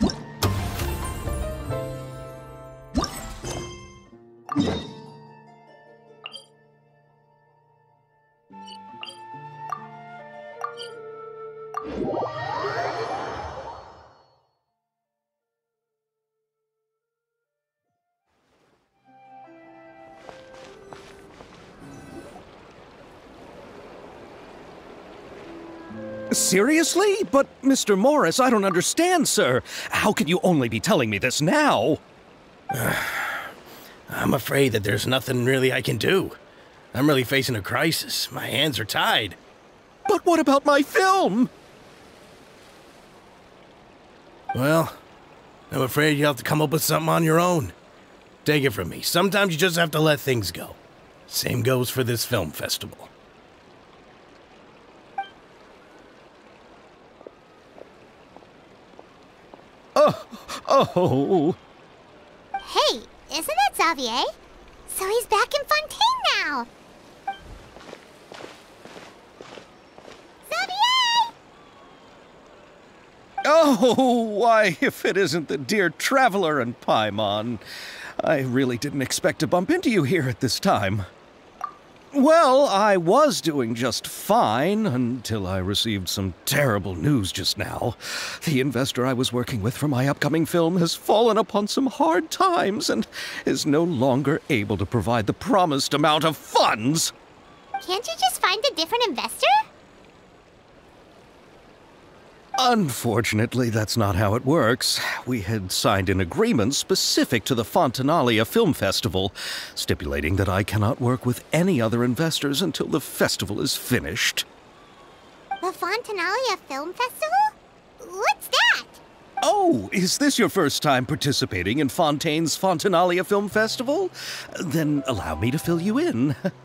What? Seriously? But, Mr. Morris, I don't understand, sir. How can you only be telling me this now? I'm afraid that there's nothing really I can do. I'm really facing a crisis. My hands are tied. But what about my film? Well, I'm afraid you'll have to come up with something on your own. Take it from me. Sometimes you just have to let things go. Same goes for this film festival. Oh. Hey, isn't that Xavier? So he's back in Fontaine now. Xavier! Oh, why, if it isn't the dear Traveler and Paimon. I really didn't expect to bump into you here at this time. Well, I was doing just fine until I received some terrible news just now. The investor I was working with for my upcoming film has fallen upon some hard times and is no longer able to provide the promised amount of funds. Can't you just find a different investor? Unfortunately, that's not how it works. We had signed an agreement specific to the Fontinalia Film Festival, stipulating that I cannot work with any other investors until the festival is finished. The Fontinalia Film Festival? What's that? Oh, is this your first time participating in Fontaine's Fontinalia Film Festival? Then allow me to fill you in.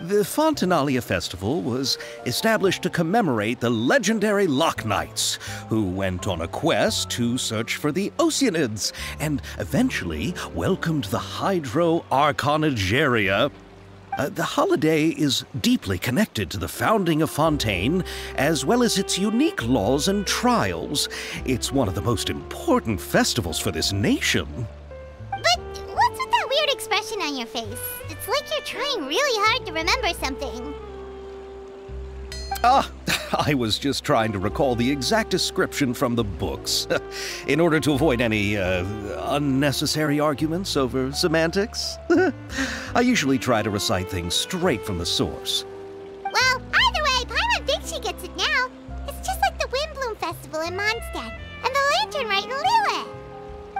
The Fontinalia Festival was established to commemorate the legendary Loch Knights, who went on a quest to search for the Oceanids and eventually welcomed the Hydro Archon Egeria. Uh, the holiday is deeply connected to the founding of Fontaine, as well as its unique laws and trials. It's one of the most important festivals for this nation. Expression on your face? It's like you're trying really hard to remember something. Ah, I was just trying to recall the exact description from the books, in order to avoid any uh, unnecessary arguments over semantics. I usually try to recite things straight from the source. Well, either way, Paimon thinks she gets it now. It's just like the Windbloom Festival in Mondstadt and the Lantern Rite in Liyue.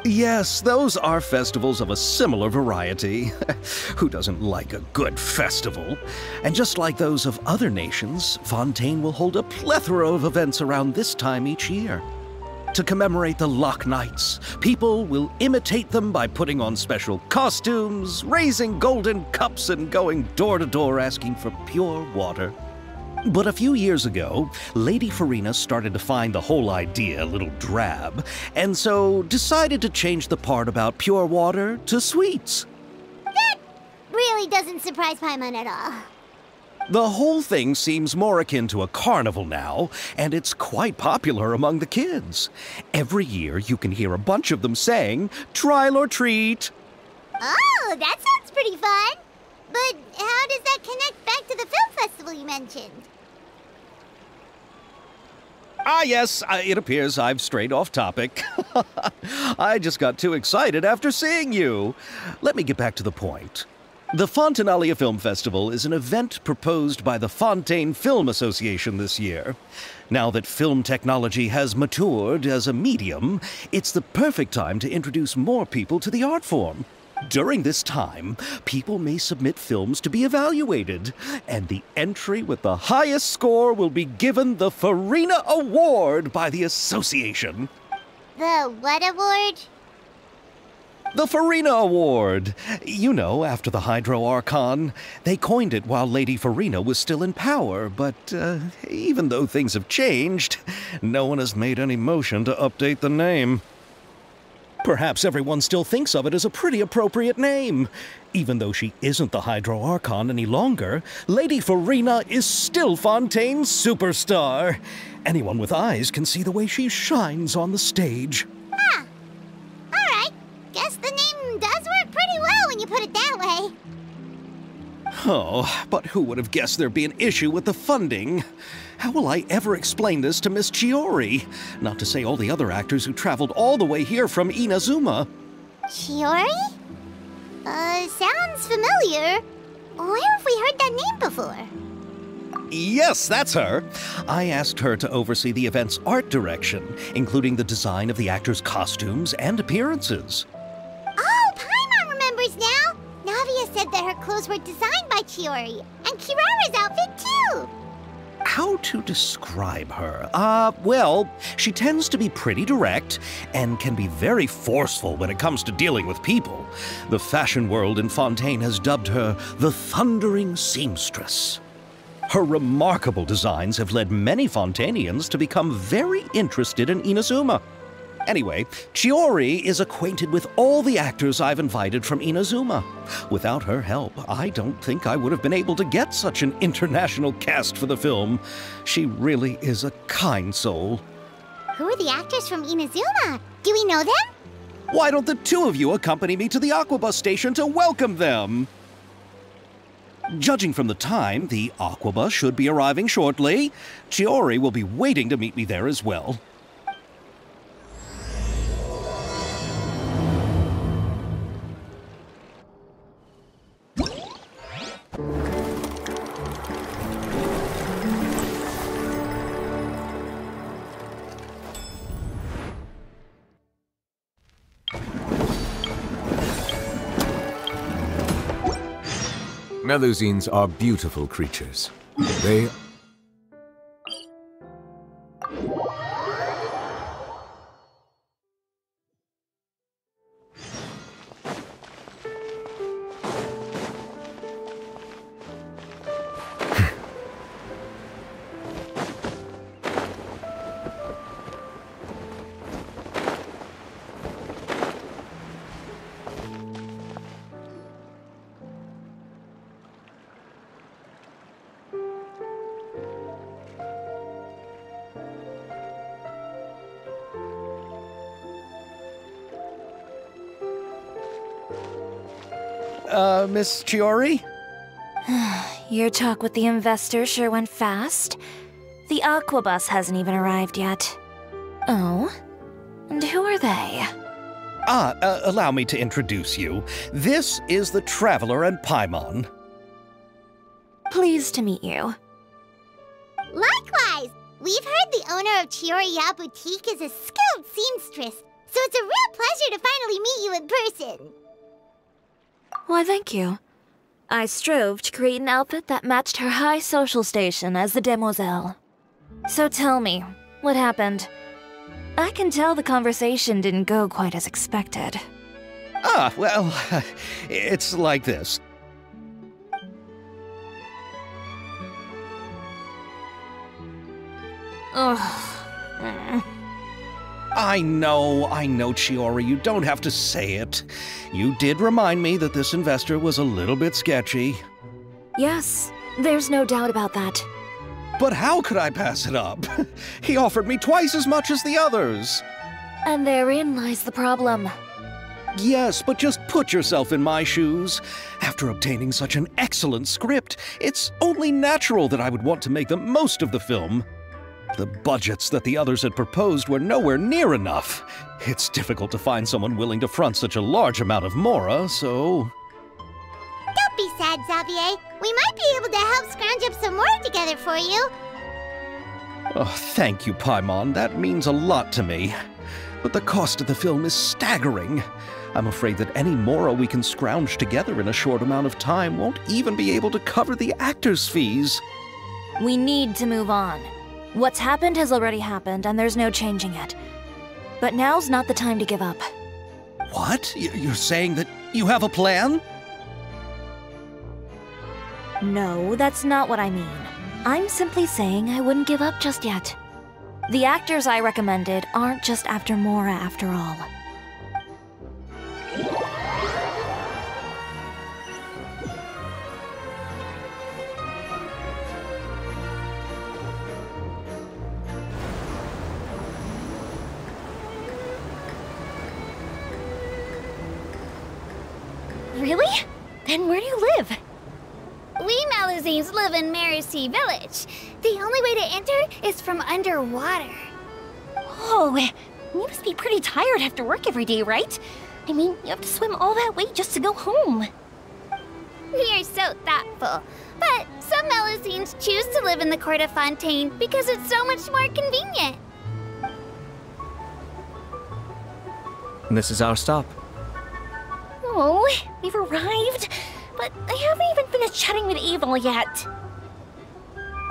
Yes, those are festivals of a similar variety. Who doesn't like a good festival? And just like those of other nations, Fontaine will hold a plethora of events around this time each year. To commemorate the Loch Knights, people will imitate them by putting on special costumes, raising golden cups, and going door to door asking for pure water. But a few years ago, Lady Furina started to find the whole idea a little drab, and so decided to change the part about pure water to sweets. That really doesn't surprise Paimon at all. The whole thing seems more akin to a carnival now, and it's quite popular among the kids. Every year you can hear a bunch of them saying, trial or treat. Oh, that sounds pretty fun. But how does that connect back to the film festival you mentioned? Ah, yes, it appears I've strayed off topic. I just got too excited after seeing you. Let me get back to the point. The Fontinalia Film Festival is an event proposed by the Fontaine Film Association this year. Now that film technology has matured as a medium, it's the perfect time to introduce more people to the art form. During this time, people may submit films to be evaluated, and the entry with the highest score will be given the Furina Award by the association. The what award? The Furina Award! You know, after the Hydro Archon. They coined it while Lady Furina was still in power, but uh, even though things have changed, no one has made any motion to update the name. Perhaps everyone still thinks of it as a pretty appropriate name. Even though she isn't the Hydro Archon any longer, Lady Furina is still Fontaine's superstar. Anyone with eyes can see the way she shines on the stage. Ah, alright. Guess the name does work pretty well when you put it that way. Oh, but who would have guessed there'd be an issue with the funding? How will I ever explain this to Miss Chiori? Not to say all the other actors who traveled all the way here from Inazuma. Chiori? Uh, sounds familiar. Where have we heard that name before? Yes, that's her. I asked her to oversee the event's art direction, including the design of the actors' costumes and appearances. Oh, Paimon remembers now! Navia said that her clothes were designed by Chiori, and Kirara's outfit too! How to describe her? Uh, well, she tends to be pretty direct and can be very forceful when it comes to dealing with people. The fashion world in Fontaine has dubbed her the Thundering Seamstress. Her remarkable designs have led many Fontainians to become very interested in Inazuma. Anyway, Chiori is acquainted with all the actors I've invited from Inazuma. Without her help, I don't think I would have been able to get such an international cast for the film. She really is a kind soul. Who are the actors from Inazuma? Do we know them? Why don't the two of you accompany me to the Aquabus station to welcome them? Judging from the time, the Aquabus should be arriving shortly. Chiori will be waiting to meet me there as well. Melusines are beautiful creatures. They Miss Chiori? Your talk with the investor sure went fast. The Aquabus hasn't even arrived yet. Oh? And who are they? Ah, uh, allow me to introduce you. This is the Traveler and Paimon. Pleased to meet you. Likewise! We've heard the owner of Chioriya Boutique is a skilled seamstress, so it's a real pleasure to finally meet you in person. Why, thank you. I strove to create an outfit that matched her high social station as the demoiselle. So tell me, what happened? I can tell the conversation didn't go quite as expected. Ah, well, it's like this. Ugh. I know, I know, Chiori, you don't have to say it. You did remind me that this investor was a little bit sketchy. Yes, there's no doubt about that. But how could I pass it up? he offered me twice as much as the others. And therein lies the problem. Yes, but just put yourself in my shoes. After obtaining such an excellent script, it's only natural that I would want to make the most of the film. The budgets that the others had proposed were nowhere near enough. It's difficult to find someone willing to front such a large amount of mora, so... Don't be sad, Xavier. We might be able to help scrounge up some more together for you. Oh, thank you, Paimon. That means a lot to me. But the cost of the film is staggering. I'm afraid that any mora we can scrounge together in a short amount of time won't even be able to cover the actors' fees. We need to move on. What's happened has already happened, and there's no changing it. But now's not the time to give up. What? You're saying that you have a plan? No, that's not what I mean. I'm simply saying I wouldn't give up just yet. The actors I recommended aren't just after Mora after all. Really? Then where do you live? We Melusines live in Merusea Village. The only way to enter is from underwater. Oh, you must be pretty tired after work every day, right? I mean, you have to swim all that way just to go home. We are so thoughtful. But some Melusines choose to live in the court of Fontaine because it's so much more convenient. This is our stop. Oh, we've arrived, but I haven't even finished chatting with Aval yet.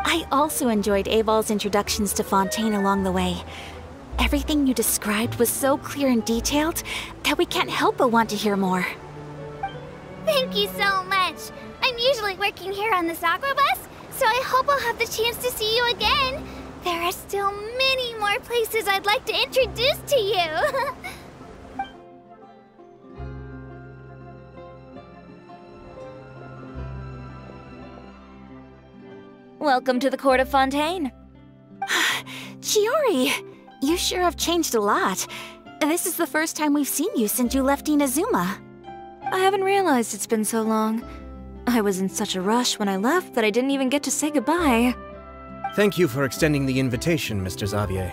I also enjoyed Aval's introductions to Fontaine along the way. Everything you described was so clear and detailed that we can't help but want to hear more. Thank you so much. I'm usually working here on the aqua bus, so I hope I'll have the chance to see you again. There are still many more places I'd like to introduce to you. Welcome to the court of Fontaine. Chiori, you sure have changed a lot. This is the first time we've seen you since you left Inazuma. I haven't realized it's been so long. I was in such a rush when I left that I didn't even get to say goodbye. Thank you for extending the invitation, Mr. Xavier.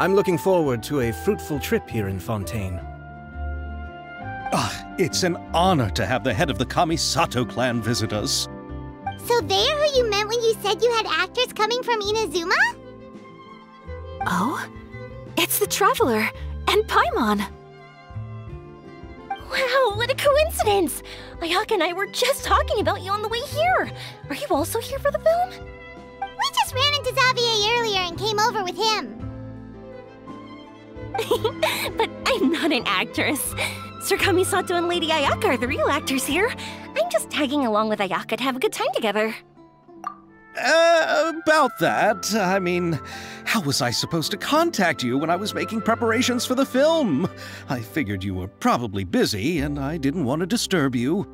I'm looking forward to a fruitful trip here in Fontaine. Ah, it's an honor to have the head of the Kamisato clan visit us. So they're who you meant when you said you had actors coming from Inazuma? Oh? It's the Traveler and Paimon. Wow, what a coincidence! Ayaka and I were just talking about you on the way here. Are you also here for the film? We just ran into Xavier earlier and came over with him. but I'm not an actress. Sir Kamisato and Lady Ayaka are the real actors here. I'm just tagging along with Ayaka to have a good time together. Uh, about that, I mean, how was I supposed to contact you when I was making preparations for the film? I figured you were probably busy and I didn't want to disturb you.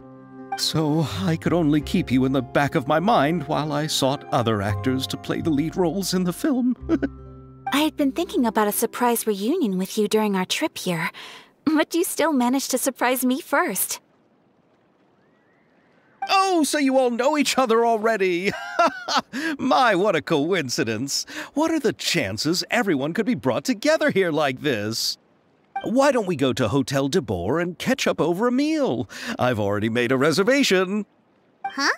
So I could only keep you in the back of my mind while I sought other actors to play the lead roles in the film. I had been thinking about a surprise reunion with you during our trip here, but you still managed to surprise me first. Oh, so you all know each other already! My, what a coincidence! What are the chances everyone could be brought together here like this? Why don't we go to Hotel Debord and catch up over a meal? I've already made a reservation. Huh?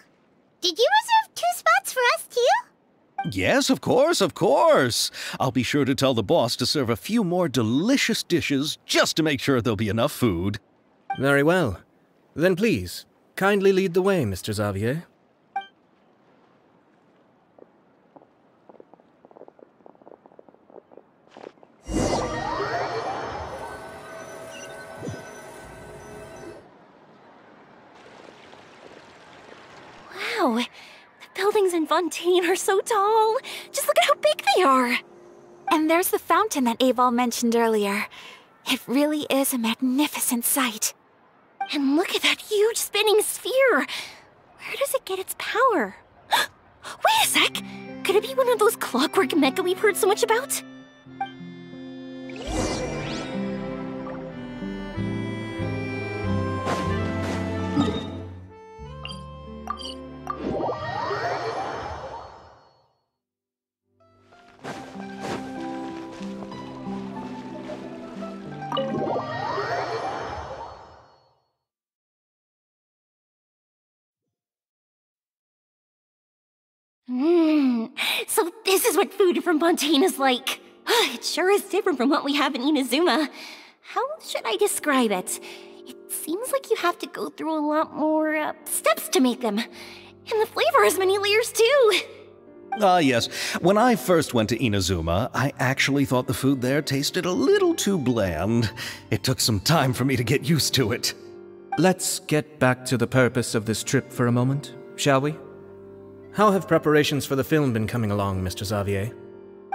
Did you reserve two spots for us too? Yes, of course, of course. I'll be sure to tell the boss to serve a few more delicious dishes just to make sure there'll be enough food. Very well. Then please, kindly lead the way, Mr. Xavier. Wow, the buildings in Fontaine are so tall. Just look at how big they are. And there's the fountain that Aval mentioned earlier. It really is a magnificent sight. And look at that huge spinning sphere. Where does it get its power? Wait a sec! Could it be one of those clockwork mecha we've heard so much about? So this is what food from Fontaine is like. It sure is different from what we have in Inazuma. How should I describe it? It seems like you have to go through a lot more uh, steps to make them. And the flavor has many layers too. Ah, yes. When I first went to Inazuma, I actually thought the food there tasted a little too bland. It took some time for me to get used to it. Let's get back to the purpose of this trip for a moment, shall we? How have preparations for the film been coming along, Mr. Xavier?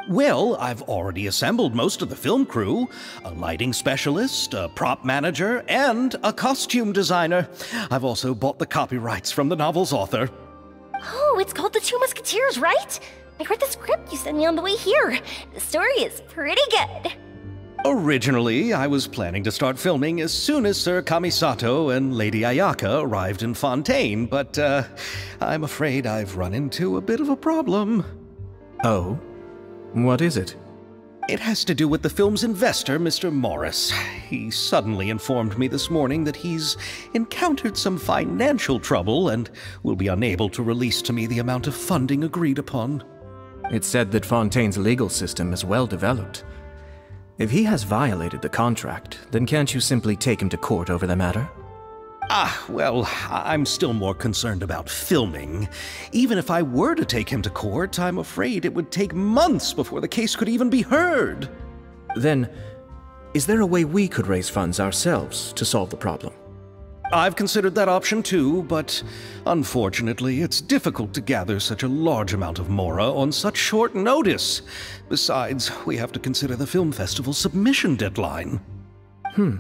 Well, I've already assembled most of the film crew a lighting specialist, a prop manager, and a costume designer. I've also bought the copyrights from the novel's author. Oh, it's called The Two Musketeers, right? I read the script you sent me on the way here. The story is pretty good. Originally, I was planning to start filming as soon as Sir Kamisato and Lady Ayaka arrived in Fontaine, but uh, I'm afraid I've run into a bit of a problem. Oh? What is it? It has to do with the film's investor, Mr. Morris. He suddenly informed me this morning that he's encountered some financial trouble and will be unable to release to me the amount of funding agreed upon. It's said that Fontaine's legal system is well developed. If he has violated the contract, then can't you simply take him to court over the matter? Ah, well, I'm still more concerned about filming. Even if I were to take him to court, I'm afraid it would take months before the case could even be heard. Then, is there a way we could raise funds ourselves to solve the problem? I've considered that option too, but unfortunately, it's difficult to gather such a large amount of Mora on such short notice. Besides, we have to consider the film festival submission deadline. Hmm.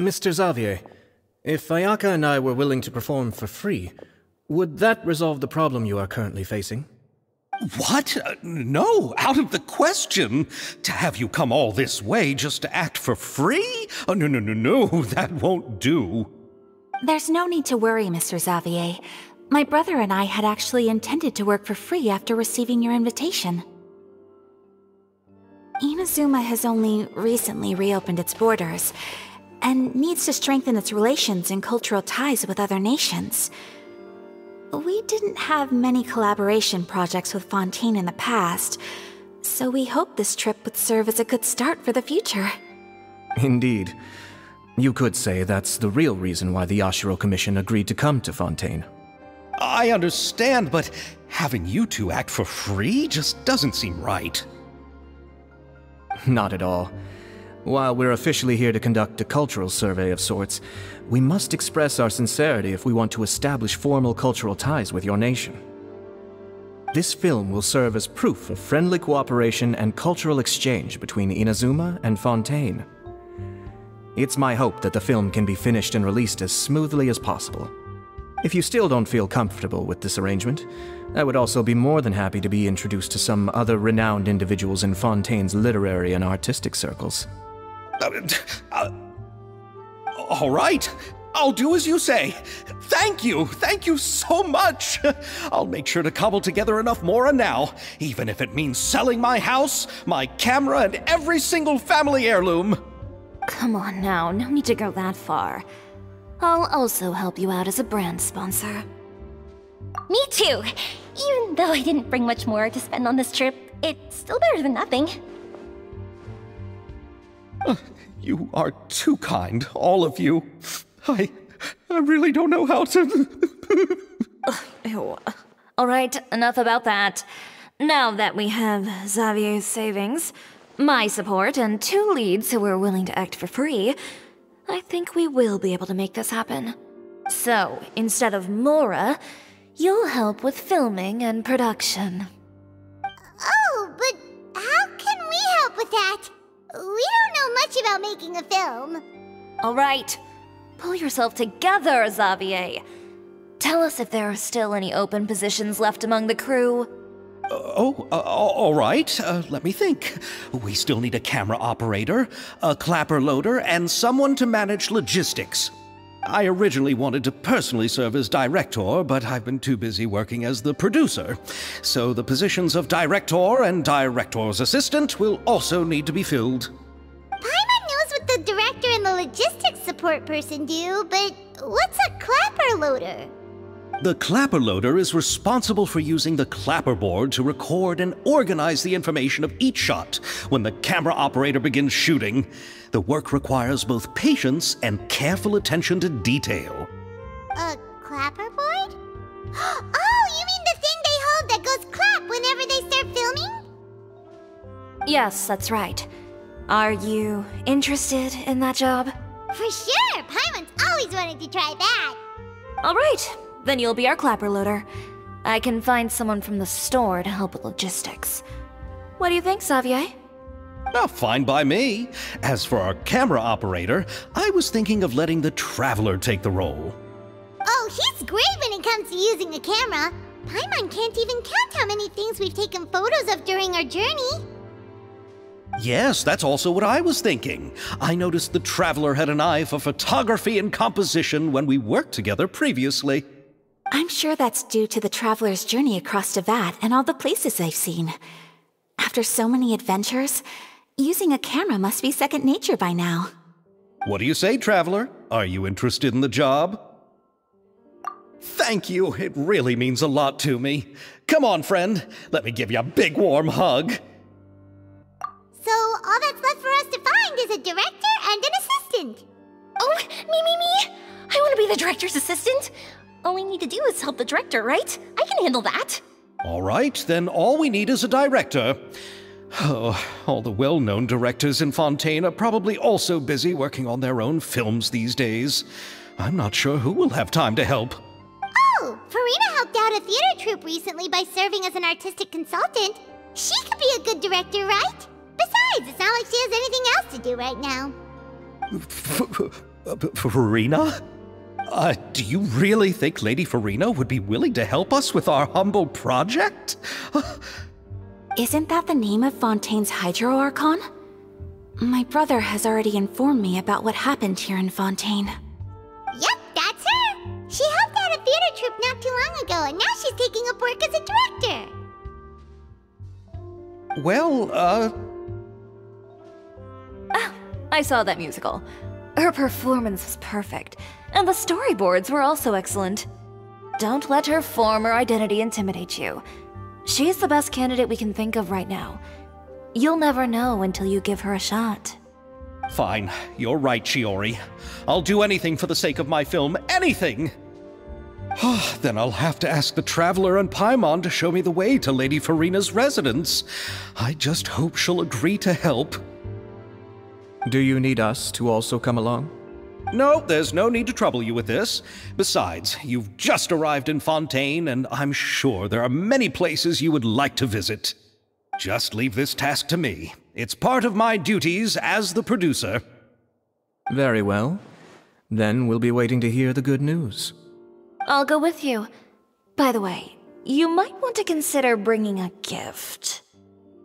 Mr. Xavier, if Ayaka and I were willing to perform for free, would that resolve the problem you are currently facing? What? Uh, no, out of the question. To have you come all this way just to act for free? Oh, no, no, no, no, that won't do. There's no need to worry, Mr. Xavier. My brother and I had actually intended to work for free after receiving your invitation. Inazuma has only recently reopened its borders and needs to strengthen its relations and cultural ties with other nations. We didn't have many collaboration projects with Fontaine in the past, so we hope this trip would serve as a good start for the future. Indeed. You could say that's the real reason why the Yashiro Commission agreed to come to Fontaine. I understand, but having you two act for free just doesn't seem right. Not at all. While we're officially here to conduct a cultural survey of sorts, we must express our sincerity if we want to establish formal cultural ties with your nation. This film will serve as proof of friendly cooperation and cultural exchange between Inazuma and Fontaine. It's my hope that the film can be finished and released as smoothly as possible. If you still don't feel comfortable with this arrangement, I would also be more than happy to be introduced to some other renowned individuals in Fontaine's literary and artistic circles. Uh, uh, all right. I'll do as you say. Thank you. Thank you so much. I'll make sure to cobble together enough Mora now, even if it means selling my house, my camera, and every single family heirloom. Come on now, no need to go that far. I'll also help you out as a brand sponsor. Me too. Even though I didn't bring much more to spend on this trip, it's still better than nothing. You are too kind, all of you. I. I really don't know how to. Ew. All right, enough about that. Now that we have Xavier's savings, my support, and two leads who are willing to act for free, I think we will be able to make this happen. So, instead of Mora, you'll help with filming and production. Oh, but how can we help with that? We don't know much about making a film. All right, pull yourself together, Xavier. Tell us if there are still any open positions left among the crew. Oh, uh, all right. Uh, let me think. We still need a camera operator, a clapper loader, and someone to manage logistics. I originally wanted to personally serve as director, but I've been too busy working as the producer. So the positions of director and director's assistant will also need to be filled. Paimon knows what the director and the logistics support person do, but what's a clapper loader? The clapper loader is responsible for using the clapper board to record and organize the information of each shot when the camera operator begins shooting. The work requires both patience and careful attention to detail. A clapper board? Oh, you mean the thing they hold that goes clap whenever they start filming? Yes, that's right. Are you interested in that job? For sure! Paimon's always wanted to try that. All right, then you'll be our clapper loader. I can find someone from the store to help with logistics. What do you think, Xavier? Well, fine by me. As for our camera operator, I was thinking of letting the Traveler take the role. Oh, he's great when it comes to using a camera. Paimon can't even count how many things we've taken photos of during our journey. Yes, that's also what I was thinking. I noticed the Traveler had an eye for photography and composition when we worked together previously. I'm sure that's due to the Traveler's journey across Teyvat and all the places they've seen. After so many adventures, using a camera must be second nature by now. What do you say, Traveler? Are you interested in the job? Thank you. It really means a lot to me. Come on, friend. Let me give you a big warm hug. So all that's left for us to find is a director and an assistant. Oh, me, me, me! I want to be the director's assistant. All we need to do is help the director, right? I can handle that. All right, then all we need is a director. Oh, all the well known directors in Fontaine are probably also busy working on their own films these days. I'm not sure who will have time to help. Oh, Furina helped out a theater troupe recently by serving as an artistic consultant. She could be a good director, right? Besides, it's not like she has anything else to do right now. Furina? Uh, do you really think Lady Furina would be willing to help us with our humble project? Isn't that the name of Fontaine's Hydro Archon? My brother has already informed me about what happened here in Fontaine. Yep, that's her. She helped out a theater troupe not too long ago, and now she's taking up work as a director. Well, uh, I saw that musical. Her performance was perfect, and the storyboards were also excellent. Don't let her former identity intimidate you. She's the best candidate we can think of right now. You'll never know until you give her a shot. fine. You're right, Chiori. I'll do anything for the sake of my film. Anything! then I'll have to ask the Traveler and Paimon to show me the way to Lady Furina's residence. I just hope she'll agree to help. Do you need us to also come along? No, there's no need to trouble you with this. Besides, you've just arrived in Fontaine, and I'm sure there are many places you would like to visit. Just leave this task to me. It's part of my duties as the producer. Very well. Then we'll be waiting to hear the good news. I'll go with you. By the way, you might want to consider bringing a gift.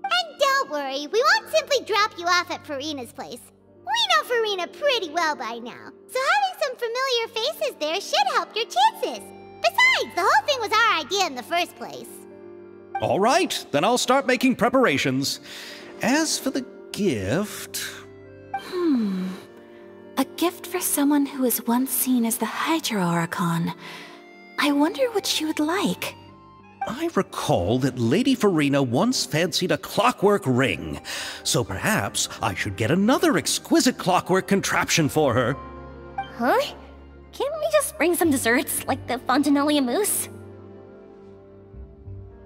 And don't worry, we won't simply drop you off at Furina's place. We know Furina pretty well by now, so having some familiar faces there should help your chances. Besides, the whole thing was our idea in the first place. All right, then I'll start making preparations. As for the gift. Hmm... A gift for someone who was once seen as the Hydro Archon. I wonder what she would like. I recall that Lady Furina once fancied a clockwork ring, so perhaps I should get another exquisite clockwork contraption for her. Huh? Can't we just bring some desserts, like the Fontinalia mousse?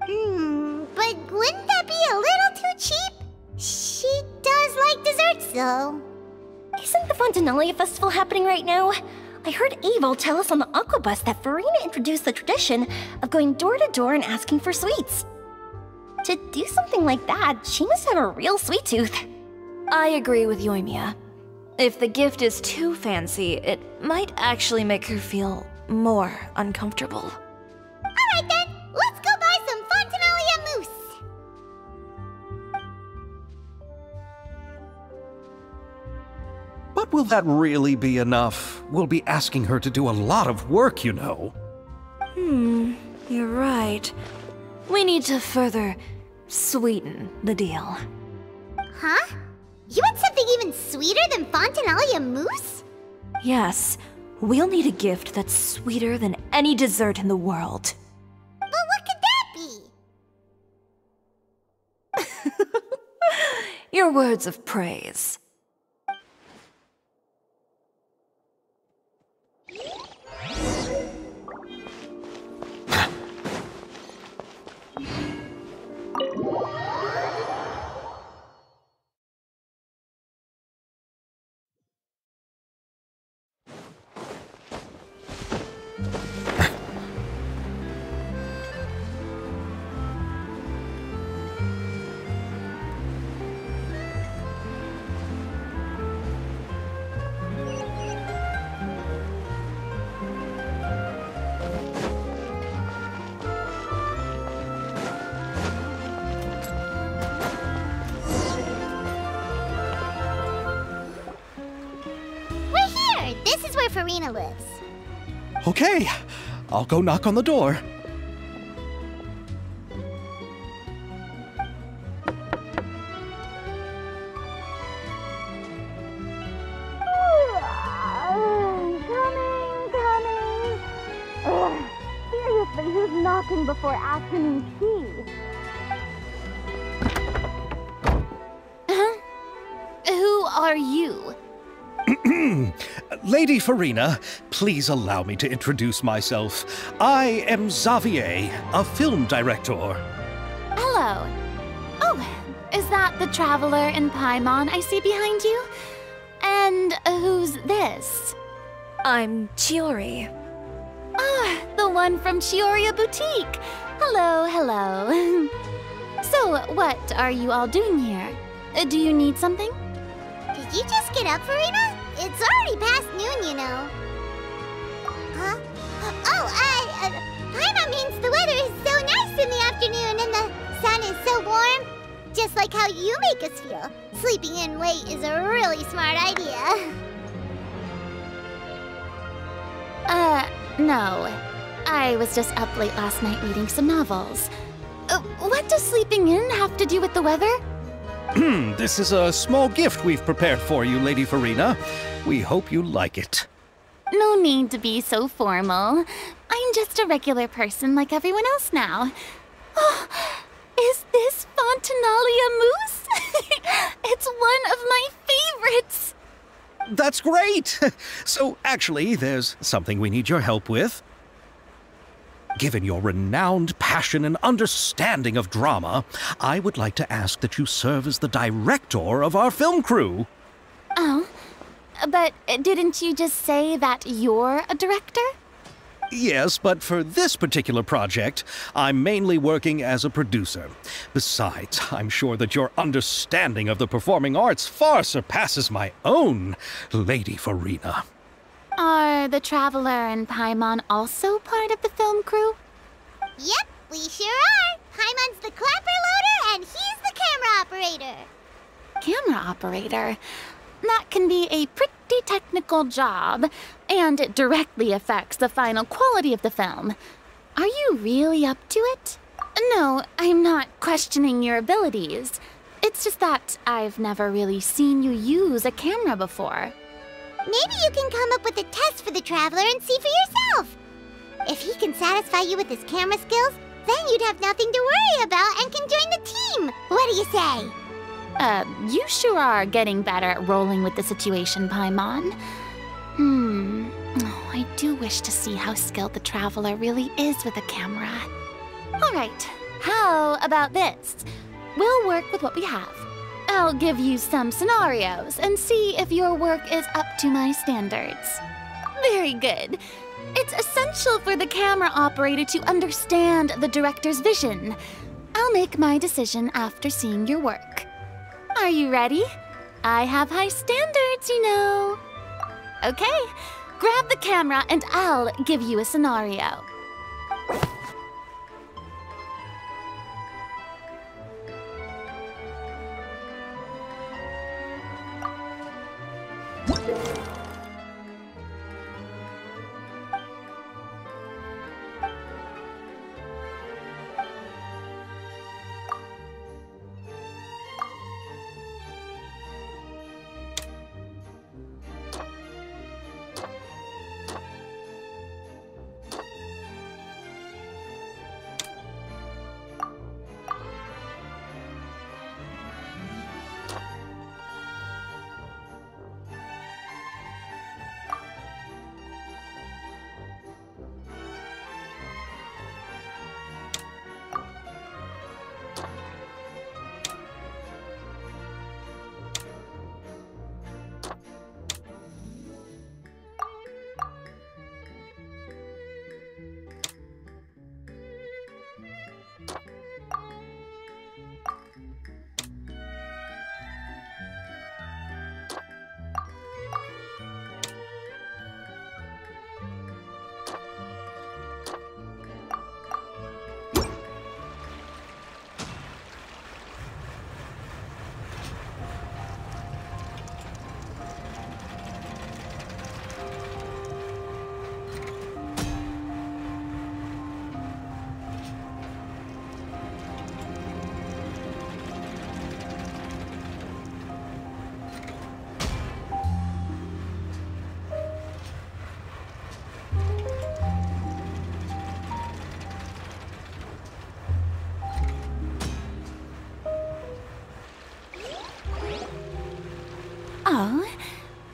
Hmm, but wouldn't that be a little too cheap? She does like desserts, though. Isn't the Fontinalia Festival happening right now? I heard Abel tell us on the Aquabus that Furina introduced the tradition of going door to door and asking for sweets. To do something like that, she must have a real sweet tooth. I agree with Yoimiya. If the gift is too fancy, it might actually make her feel more uncomfortable. Alright then, will that really be enough? We'll be asking her to do a lot of work, you know. Hmm, you're right. We need to further sweeten the deal. Huh? You want something even sweeter than Fontinalia mousse? Yes, we'll need a gift that's sweeter than any dessert in the world. But what could that be? Your words of praise. Okay, I'll go knock on the door. Furina, please allow me to introduce myself. I am Xavier, a film director. Hello. Oh, is that the traveler in Paimon I see behind you? And who's this? I'm Chiori. Ah, the one from Chioriya Boutique. Hello, hello. so, what are you all doing here? Uh, Do you need something? Did you just get up, Furina? It's already past noon, you know. Huh? Oh, I. Uh, Paimon means the weather is so nice in the afternoon and the sun is so warm. Just like how you make us feel. Sleeping in late is a really smart idea. Uh, no. I was just up late last night reading some novels. Uh, what does sleeping in have to do with the weather? Hmm, this is a small gift we've prepared for you, Lady Furina. We hope you like it. No need to be so formal. I'm just a regular person like everyone else now. Oh, is this Fontinalia Mousse? it's one of my favorites. That's great! So, actually, there's something we need your help with. Given your renowned passion and understanding of drama, I would like to ask that you serve as the director of our film crew. Oh, but didn't you just say that you're a director? Yes, but for this particular project, I'm mainly working as a producer. Besides, I'm sure that your understanding of the performing arts far surpasses my own, Lady Furina. Are the Traveler and Paimon also part of the film crew? Yep, we sure are. Paimon's the clapper loader and he's the camera operator. Camera operator. That can be a pretty technical job, and it directly affects the final quality of the film. Are you really up to it? No, I'm not questioning your abilities. It's just that I've never really seen you use a camera before. Maybe you can come up with a test for the Traveler and see for yourself. If he can satisfy you with his camera skills, then you'd have nothing to worry about and can join the team. What do you say? Uh, you sure are getting better at rolling with the situation, Paimon. Hmm. Oh, I do wish to see how skilled the Traveler really is with a camera. Alright, how about this? We'll work with what we have. I'll give you some scenarios and see if your work is up to my standards. Very good. It's essential for the camera operator to understand the director's vision. I'll make my decision after seeing your work. Are you ready? I have high standards, you know. Okay, grab the camera and I'll give you a scenario.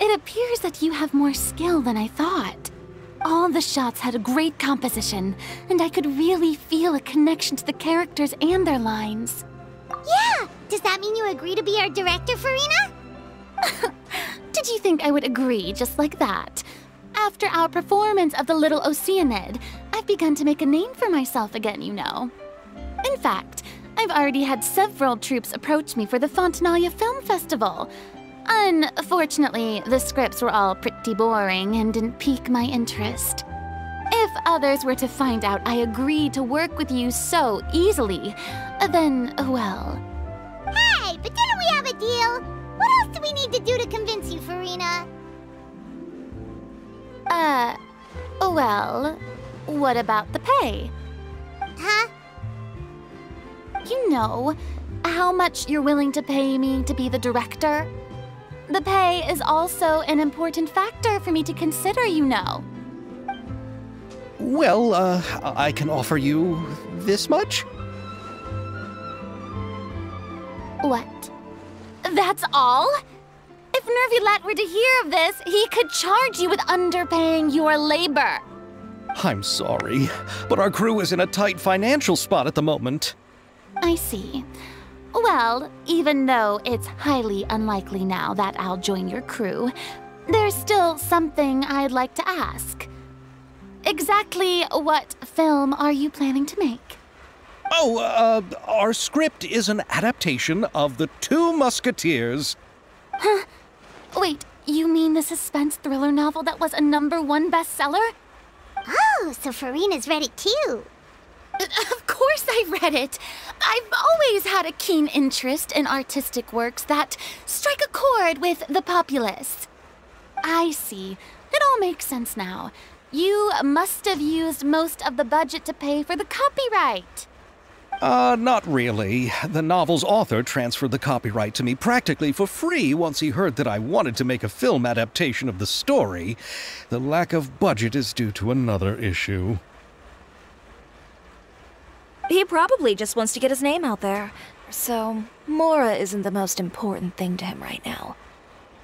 It appears that you have more skill than I thought. All the shots had a great composition, and I could really feel a connection to the characters and their lines. Yeah! Does that mean you agree to be our director, Furina? Did you think I would agree just like that? After our performance of The Little Oceanid, I've begun to make a name for myself again, you know. In fact, I've already had several troupes approach me for the Fontinalia Film Festival. Unfortunately, the scripts were all pretty boring and didn't pique my interest. If others were to find out I agreed to work with you so easily, then, well, Hey, but didn't we have a deal? What else do we need to do to convince you, Furina? uh, well, what about the pay? Huh? You know, how much you're willing to pay me to be the director? The pay is also an important factor for me to consider, you know. Well, uh, I can offer you this much? What? That's all? If Neuvillette were to hear of this, he could charge you with underpaying your labor. I'm sorry, but our crew is in a tight financial spot at the moment. I see. Well, even though it's highly unlikely now that I'll join your crew, there's still something I'd like to ask. Exactly what film are you planning to make? Oh, uh, our script is an adaptation of The Two Musketeers. Huh? Wait, you mean the suspense thriller novel that was a number one bestseller? Oh, so Furina's read it too. Of course I read it. I've always had a keen interest in artistic works that strike a chord with the populace. I see. It all makes sense now. You must have used most of the budget to pay for the copyright. Uh, not really. The novel's author transferred the copyright to me practically for free once he heard that I wanted to make a film adaptation of the story. The lack of budget is due to another issue. He probably just wants to get his name out there. So, Mora isn't the most important thing to him right now.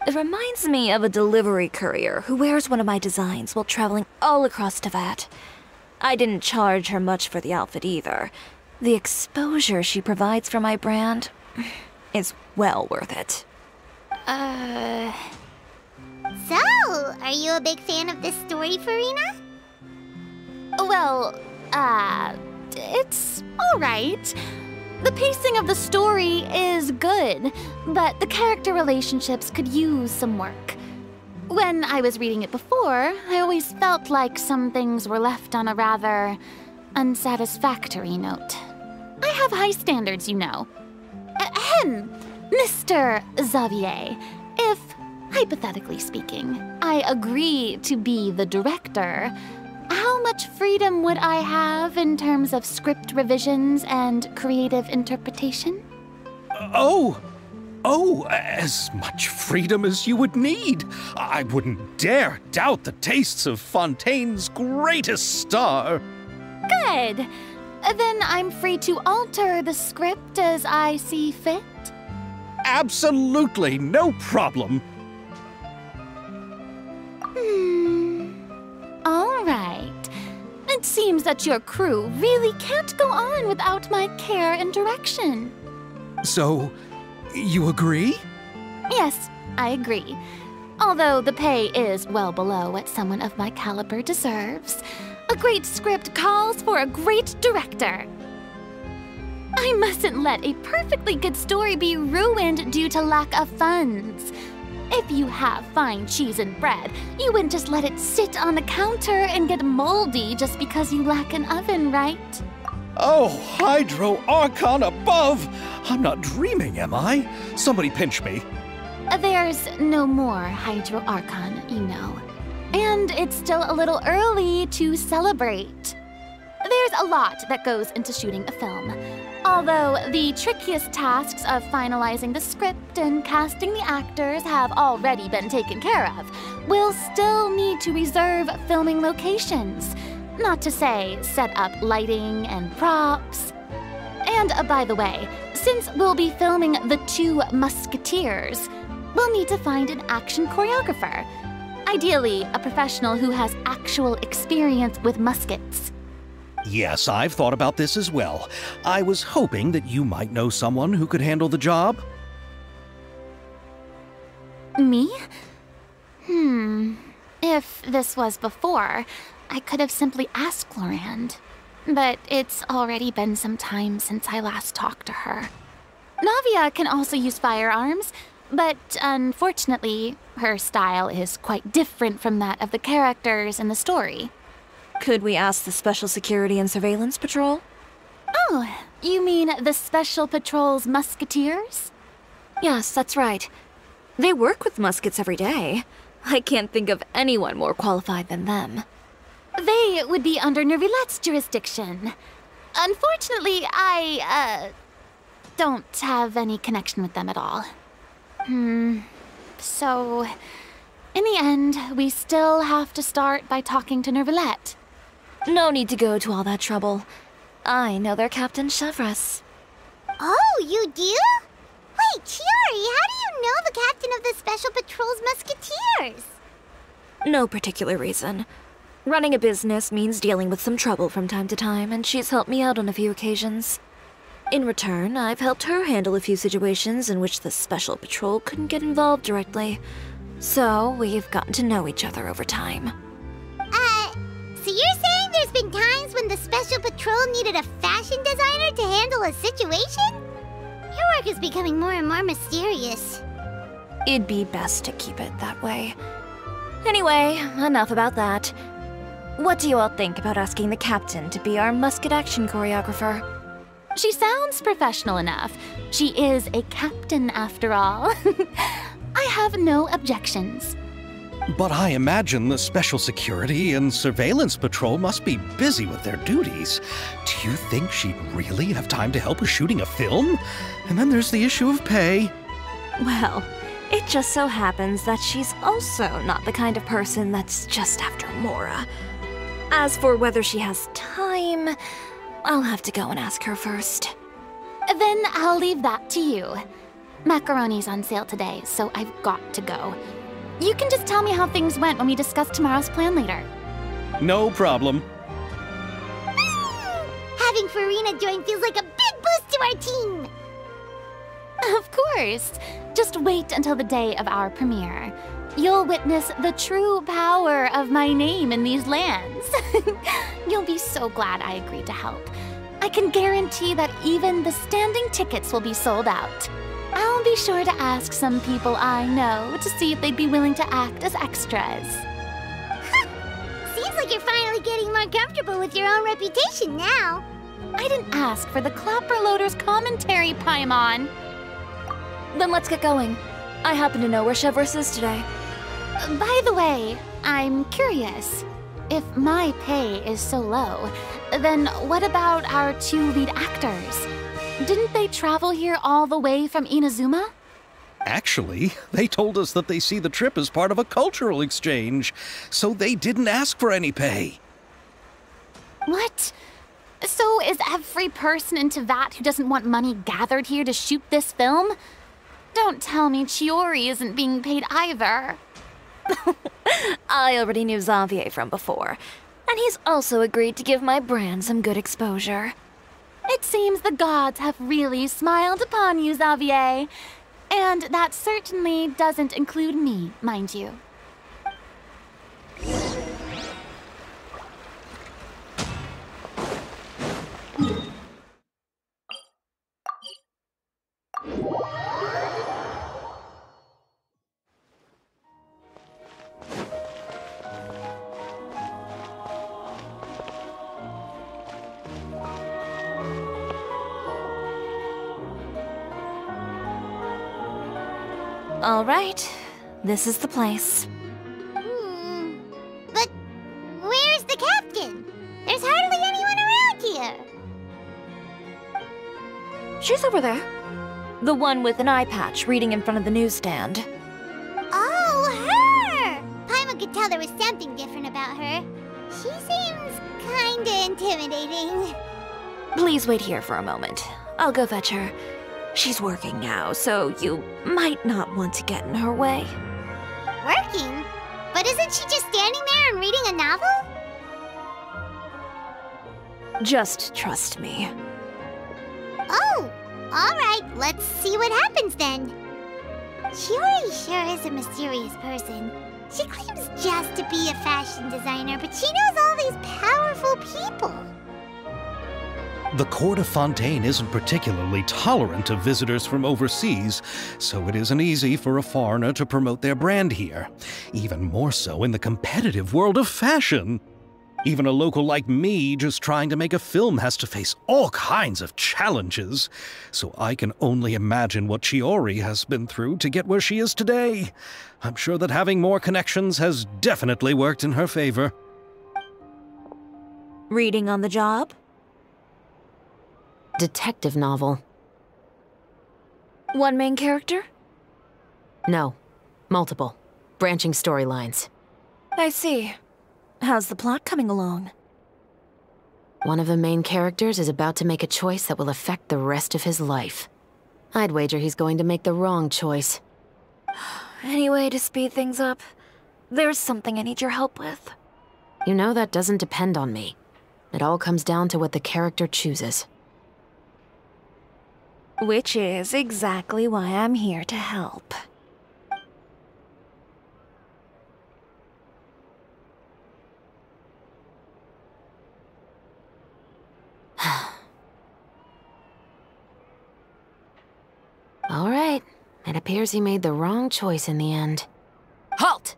It reminds me of a delivery courier who wears one of my designs while traveling all across Teyvat. I didn't charge her much for the outfit either. The exposure she provides for my brand is well worth it. Uh, So, are you a big fan of this story, Furina? well, uh, it's alright. The pacing of the story is good, but the character relationships could use some work. When I was reading it before, I always felt like some things were left on a rather unsatisfactory note. I have high standards, you know. Uh, ahem, Mr. Xavier, if, hypothetically speaking, I agree to be the director, how much freedom would I have in terms of script revisions and creative interpretation? Oh! Oh, as much freedom as you would need. I wouldn't dare doubt the tastes of Fontaine's greatest star. Good. Then I'm free to alter the script as I see fit. Absolutely no problem. Hmm. All right. It seems that your crew really can't go on without my care and direction. So, you agree? Yes, I agree. Although the pay is well below what someone of my caliber deserves, a great script calls for a great director. I mustn't let a perfectly good story be ruined due to lack of funds. If you have fine cheese and bread, you wouldn't just let it sit on the counter and get moldy just because you lack an oven, right? Oh, Hydro Archon above! I'm not dreaming, am I? Somebody pinch me. There's no more Hydro Archon, you know. And it's still a little early to celebrate. There's a lot that goes into shooting a film. Although the trickiest tasks of finalizing the script and casting the actors have already been taken care of, we'll still need to reserve filming locations. Not to say set up lighting and props. And uh, by the way, since we'll be filming The Two Musketeers, we'll need to find an action choreographer. Ideally, a professional who has actual experience with muskets. Yes, I've thought about this as well. I was hoping that you might know someone who could handle the job. Me? Hmm. If this was before, I could have simply asked Clorinde. But it's already been some time since I last talked to her. Navia can also use firearms, but unfortunately, her style is quite different from that of the characters in the story. Could we ask the Special Security and Surveillance Patrol? Oh, you mean the Special Patrol's musketeers? Yes, that's right. They work with muskets every day. I can't think of anyone more qualified than them. They would be under Neuvillette's jurisdiction. Unfortunately, I, uh, don't have any connection with them at all. Hmm. So, in the end, we still have to start by talking to Nervilette. No need to go to all that trouble. I know their Captain Chevreuse. Oh, you do? Wait, Chiori, how do you know the captain of the Special Patrol's Musketeers? No particular reason. Running a business means dealing with some trouble from time to time, and she's helped me out on a few occasions. In return, I've helped her handle a few situations in which the Special Patrol couldn't get involved directly. So, we've gotten to know each other over time. Uh, so you're saying there's been times when the Special Patrol needed a fashion designer to handle a situation? Your work is becoming more and more mysterious. It'd be best to keep it that way. Anyway, enough about that. What do you all think about asking the captain to be our musket action choreographer? She sounds professional enough. She is a captain, after all. I have no objections. But I imagine the Special Security and Surveillance Patrol must be busy with their duties. Do you think she'd really have time to help with shooting a film? And then there's the issue of pay. Well, it just so happens that she's also not the kind of person that's just after Mora. As for whether she has time, I'll have to go and ask her first. Then I'll leave that to you. Macaroni's on sale today, so I've got to go. You can just tell me how things went when we discuss tomorrow's plan later. No problem. Having Furina join feels like a big boost to our team. Of course. Just wait until the day of our premiere. You'll witness the true power of my name in these lands. You'll be so glad I agreed to help. I can guarantee that even the standing tickets will be sold out. I'll be sure to ask some people I know to see if they'd be willing to act as extras. Seems like you're finally getting more comfortable with your own reputation now. I didn't ask for the Clapper Loader's commentary, Paimon. Then let's get going. I happen to know where Chevreuse is today. By the way, I'm curious. If my pay is so low, then what about our two lead actors? Didn't they travel here all the way from Inazuma? Actually, they told us that they see the trip as part of a cultural exchange, so they didn't ask for any pay. What? So is every person in Teyvat who doesn't want money gathered here to shoot this film? Don't tell me Chiori isn't being paid either. I already knew Xavier from before, and he's also agreed to give my brand some good exposure. It seems the gods have really smiled upon you, Xavier. And that certainly doesn't include me, mind you. All right, this is the place. Hmm. But where's the captain? There's hardly anyone around here. She's over there. The one with an eye patch reading in front of the newsstand. Oh, her! Paimon could tell there was something different about her. She seems kinda intimidating. Please wait here for a moment. I'll go fetch her. She's working now, so you might not want to get in her way. Working? But isn't she just standing there and reading a novel? Just trust me. Oh, alright, let's see what happens then. Chiori sure is a mysterious person. She claims just to be a fashion designer, but she knows all these powerful people. The court of Fontaine isn't particularly tolerant of visitors from overseas, so it isn't easy for a foreigner to promote their brand here. Even more so in the competitive world of fashion. Even a local like me just trying to make a film has to face all kinds of challenges. So I can only imagine what Chiori has been through to get where she is today. I'm sure that having more connections has definitely worked in her favor. Reading on the job? Detective novel. One main character? No. Multiple. Branching storylines. I see. How's the plot coming along? One of the main characters is about to make a choice that will affect the rest of his life. I'd wager he's going to make the wrong choice. Any way to speed things up? There's something I need your help with. You know that doesn't depend on me. It all comes down to what the character chooses. Which is exactly why I'm here to help. All right. It appears he made the wrong choice in the end. Halt!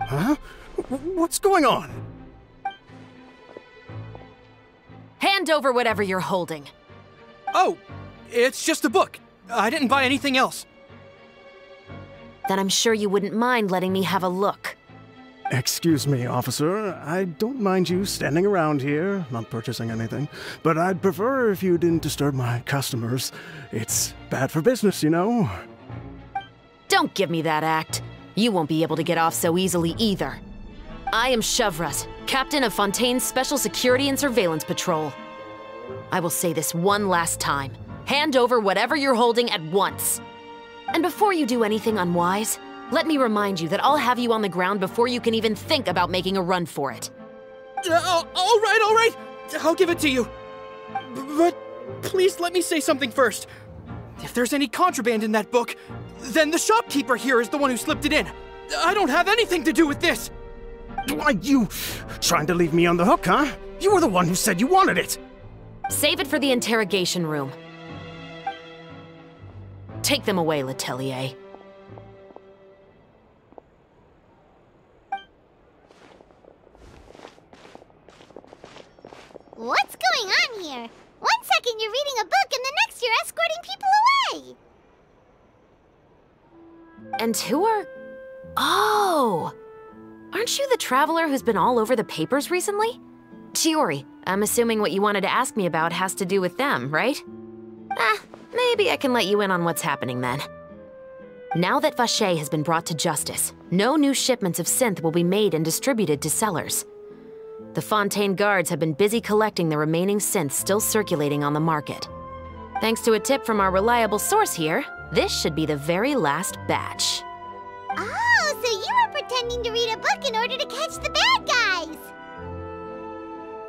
Huh? What's going on? Hand over whatever you're holding. Oh, it's just a book. I didn't buy anything else. Then I'm sure you wouldn't mind letting me have a look. Excuse me, officer. I don't mind you standing around here, not purchasing anything, but I'd prefer if you didn't disturb my customers. It's bad for business, you know. Don't give me that act. You won't be able to get off so easily either. I am Chevreuse, captain of Fontaine's Special Security and Surveillance Patrol. I will say this one last time. Hand over whatever you're holding at once. And before you do anything unwise, let me remind you that I'll have you on the ground before you can even think about making a run for it. Uh, all right, all right. I'll give it to you. But please let me say something first. If there's any contraband in that book, then the shopkeeper here is the one who slipped it in. I don't have anything to do with this. Why, you trying to leave me on the hook, huh? You were the one who said you wanted it. Save it for the interrogation room. Take them away, Letelier. What's going on here? One second you're reading a book and the next you're escorting people away. And who are... Oh! Aren't you the traveler who's been all over the papers recently? Chiori, I'm assuming what you wanted to ask me about has to do with them, right? Ah, maybe I can let you in on what's happening then. Now that Vacher has been brought to justice, no new shipments of synth will be made and distributed to sellers. The Fontaine guards have been busy collecting the remaining synths still circulating on the market. Thanks to a tip from our reliable source here, this should be the very last batch. So you were pretending to read a book in order to catch the bad guys!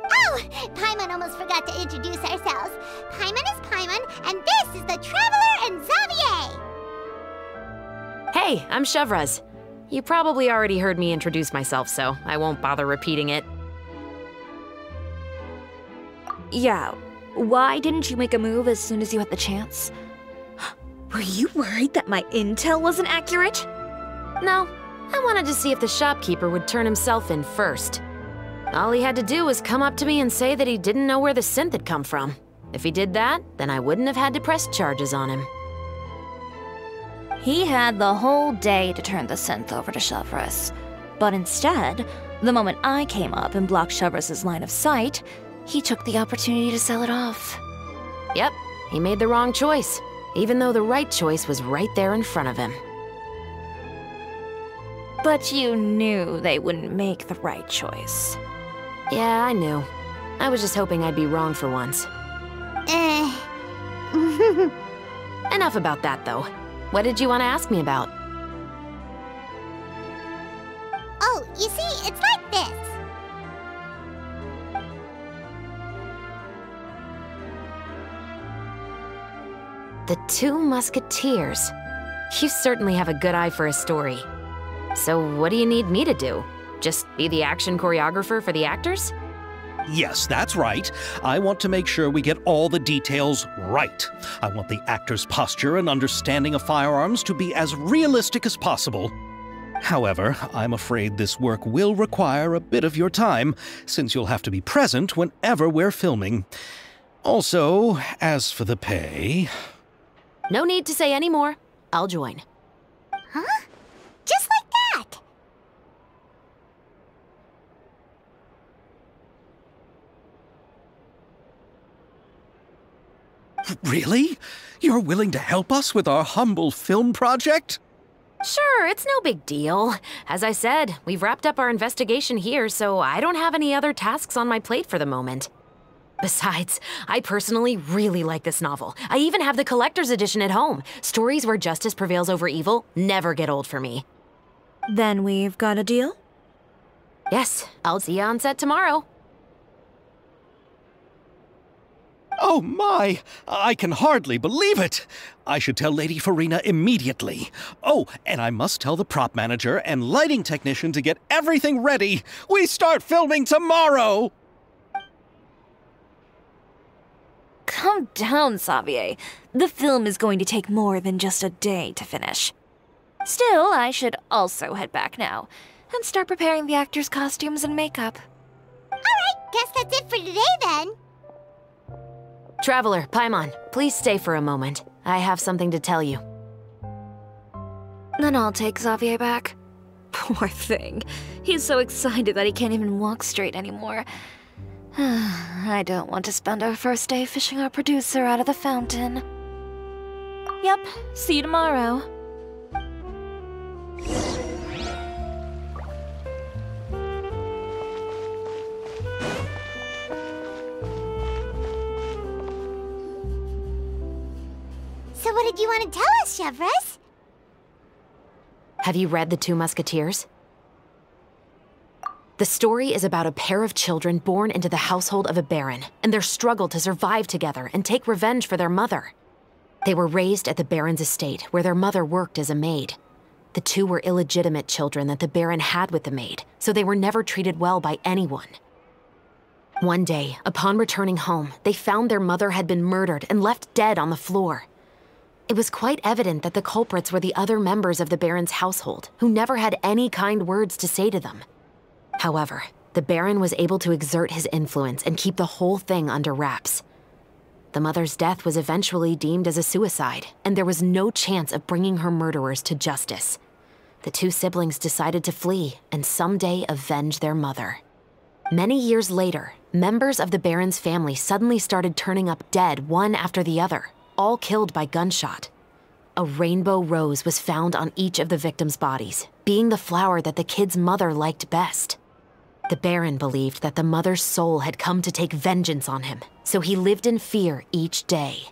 Oh, Paimon almost forgot to introduce ourselves. Paimon is Paimon, and this is the Traveler and Xavier! Hey, I'm Chevreuse. You probably already heard me introduce myself, so I won't bother repeating it. Yeah, why didn't you make a move as soon as you had the chance? Were you worried that my intel wasn't accurate? No, I wanted to see if the shopkeeper would turn himself in first. All he had to do was come up to me and say that he didn't know where the synth had come from. If he did that, then I wouldn't have had to press charges on him. He had the whole day to turn the synth over to Chevreuse. But instead, the moment I came up and blocked Chevreuse' line of sight, he took the opportunity to sell it off. Yep, he made the wrong choice, even though the right choice was right there in front of him. But you knew they wouldn't make the right choice. Yeah, I knew. I was just hoping I'd be wrong for once. Uh. Enough about that, though. What did you want to ask me about? oh, you see, it's like this. The Two Musketeers. You certainly have a good eye for a story. So, what do you need me to do? Just be the action choreographer for the actors? Yes, that's right. I want to make sure we get all the details right. I want the actor's posture and understanding of firearms to be as realistic as possible. However, I'm afraid this work will require a bit of your time, since you'll have to be present whenever we're filming. Also, as for the pay. No need to say any more. I'll join. Huh? Just like that. Really? You're willing to help us with our humble film project? Sure, it's no big deal. As I said, we've wrapped up our investigation here, so I don't have any other tasks on my plate for the moment. Besides, I personally really like this novel. I even have the collector's edition at home. Stories where justice prevails over evil never get old for me. Then we've got a deal? Yes, I'll see you on set tomorrow. Oh my! I can hardly believe it! I should tell Lady Furina immediately. Oh, and I must tell the prop manager and lighting technician to get everything ready. We start filming tomorrow! Calm down, Xavier. The film is going to take more than just a day to finish. Still, I should also head back now and start preparing the actors' costumes and makeup. Alright, guess that's it for today then. Traveler, Paimon, please stay for a moment. I have something to tell you. Then I'll take Xavier back. Poor thing. He's so excited that he can't even walk straight anymore. I don't want to spend our first day fishing our producer out of the fountain. Yep, see you tomorrow. So what did you want to tell us, Chevreuse? Have you read The Two Musketeers? The story is about a pair of children born into the household of a baron and their struggle to survive together and take revenge for their mother. They were raised at the baron's estate, where their mother worked as a maid. The two were illegitimate children that the baron had with the maid, so they were never treated well by anyone. One day, upon returning home, they found their mother had been murdered and left dead on the floor. It was quite evident that the culprits were the other members of the Baron's household, who never had any kind words to say to them. However, the Baron was able to exert his influence and keep the whole thing under wraps. The mother's death was eventually deemed as a suicide, and there was no chance of bringing her murderers to justice. The two siblings decided to flee and someday avenge their mother. Many years later, members of the Baron's family suddenly started turning up dead one after the other, all killed by gunshot. A rainbow rose was found on each of the victims' bodies, being the flower that the kid's mother liked best. The Baron believed that the mother's soul had come to take vengeance on him, so he lived in fear each day.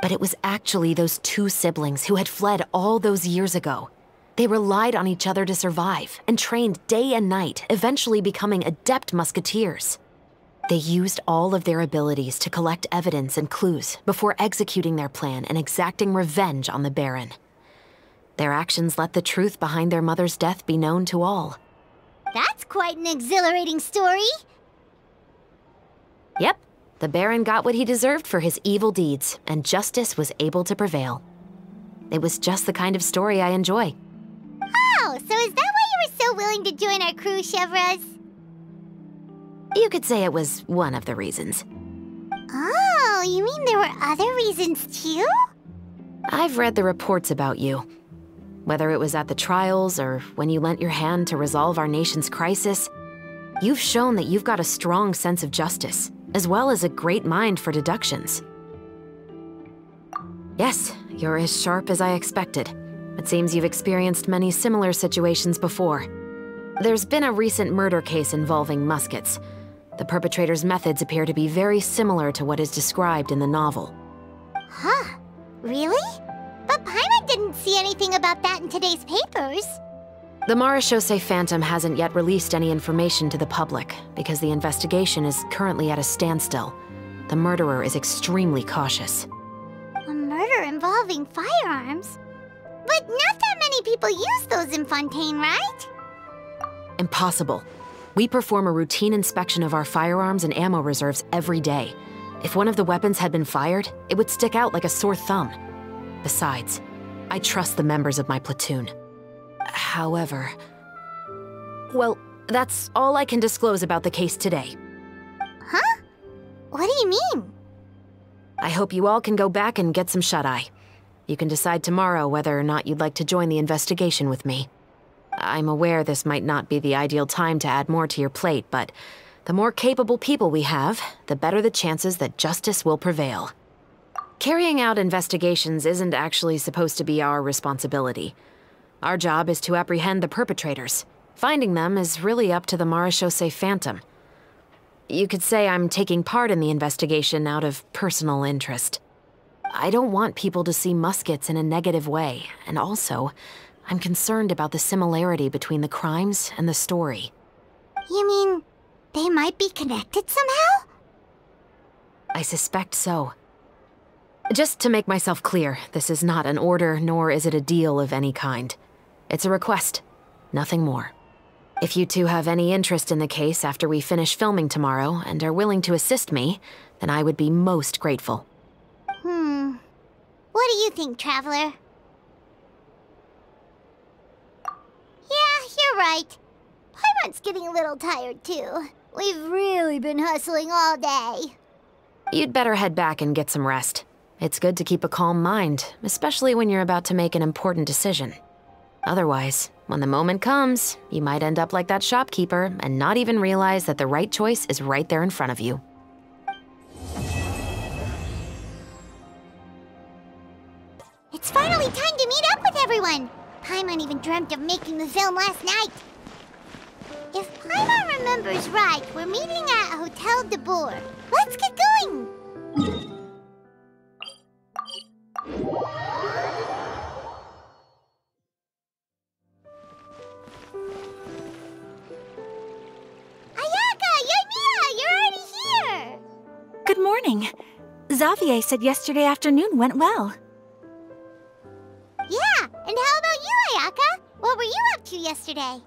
But it was actually those two siblings who had fled all those years ago. They relied on each other to survive and trained day and night, eventually becoming adept musketeers. They used all of their abilities to collect evidence and clues before executing their plan and exacting revenge on the Baron. Their actions let the truth behind their mother's death be known to all. That's quite an exhilarating story. Yep, the Baron got what he deserved for his evil deeds, and justice was able to prevail. It was just the kind of story I enjoy. Oh, so is that why you were so willing to join our crew, Chevreuse? You could say it was one of the reasons. Oh, you mean there were other reasons too? I've read the reports about you. Whether it was at the trials or when you lent your hand to resolve our nation's crisis, you've shown that you've got a strong sense of justice, as well as a great mind for deductions. Yes, you're as sharp as I expected. It seems you've experienced many similar situations before. There's been a recent murder case involving muskets. The perpetrator's methods appear to be very similar to what is described in the novel. Huh? Really? But Paimon didn't see anything about that in today's papers. The Marechaussee Phantom hasn't yet released any information to the public because the investigation is currently at a standstill. The murderer is extremely cautious. A murder involving firearms? But not that many people use those in Fontaine, right? Impossible. We perform a routine inspection of our firearms and ammo reserves every day. If one of the weapons had been fired, it would stick out like a sore thumb. Besides, I trust the members of my platoon. However... Well, that's all I can disclose about the case today. Huh? What do you mean? I hope you all can go back and get some shut-eye. You can decide tomorrow whether or not you'd like to join the investigation with me. I'm aware this might not be the ideal time to add more to your plate, but the more capable people we have, the better the chances that justice will prevail. Carrying out investigations isn't actually supposed to be our responsibility. Our job is to apprehend the perpetrators. Finding them is really up to the Marechaussee Phantom. You could say I'm taking part in the investigation out of personal interest. I don't want people to see muskets in a negative way, and also, I'm concerned about the similarity between the crimes and the story. You mean they might be connected somehow? I suspect so. Just to make myself clear, this is not an order, nor is it a deal of any kind. It's a request, nothing more. If you two have any interest in the case after we finish filming tomorrow and are willing to assist me, then I would be most grateful. Hmm. What do you think, Traveler? Yeah, you're right. Paimon's getting a little tired, too. We've really been hustling all day. You'd better head back and get some rest. It's good to keep a calm mind, especially when you're about to make an important decision. Otherwise, when the moment comes, you might end up like that shopkeeper and not even realize that the right choice is right there in front of you. It's finally time to meet up with everyone. Paimon even dreamt of making the film last night. If Paimon remembers right, we're meeting at Hotel Debord. Let's get going! Ayaka! Yoimiya! You're already here! Good morning. Xavier said yesterday afternoon went well. Yeah, and how Ayaka? What were you up to yesterday?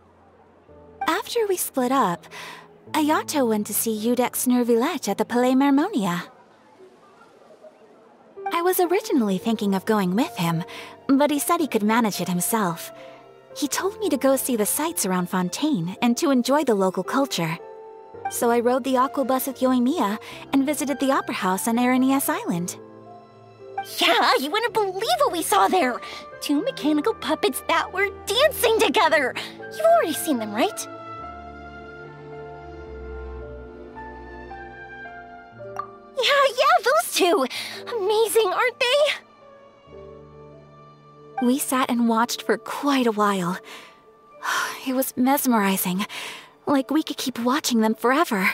After we split up, Ayato went to see Iudex Neuvillette at the Palais Mermonia. I was originally thinking of going with him, but he said he could manage it himself. He told me to go see the sights around Fontaine and to enjoy the local culture. So I rode the aqua bus with Yoimiya and visited the Opera House on Aranias Island. Yeah, you wouldn't believe what we saw there! Two mechanical puppets that were dancing together! You've already seen them, right? Yeah, yeah, those two! Amazing, aren't they? We sat and watched for quite a while. It was mesmerizing. Like we could keep watching them forever.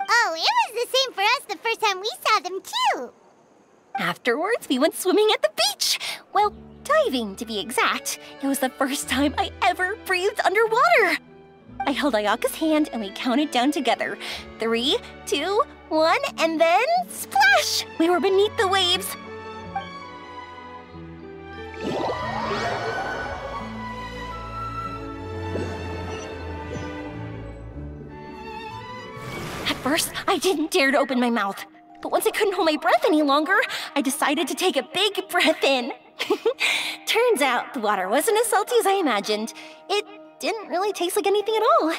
Oh, it was the same for us the first time we saw them, too! Afterwards, we went swimming at the beach! Well, diving to be exact. It was the first time I ever breathed underwater! I held Ayaka's hand and we counted down together. Three, two, one, and then splash! We were beneath the waves. At first, I didn't dare to open my mouth. But once I couldn't hold my breath any longer, I decided to take a big breath in. Turns out the water wasn't as salty as I imagined. It didn't really taste like anything at all.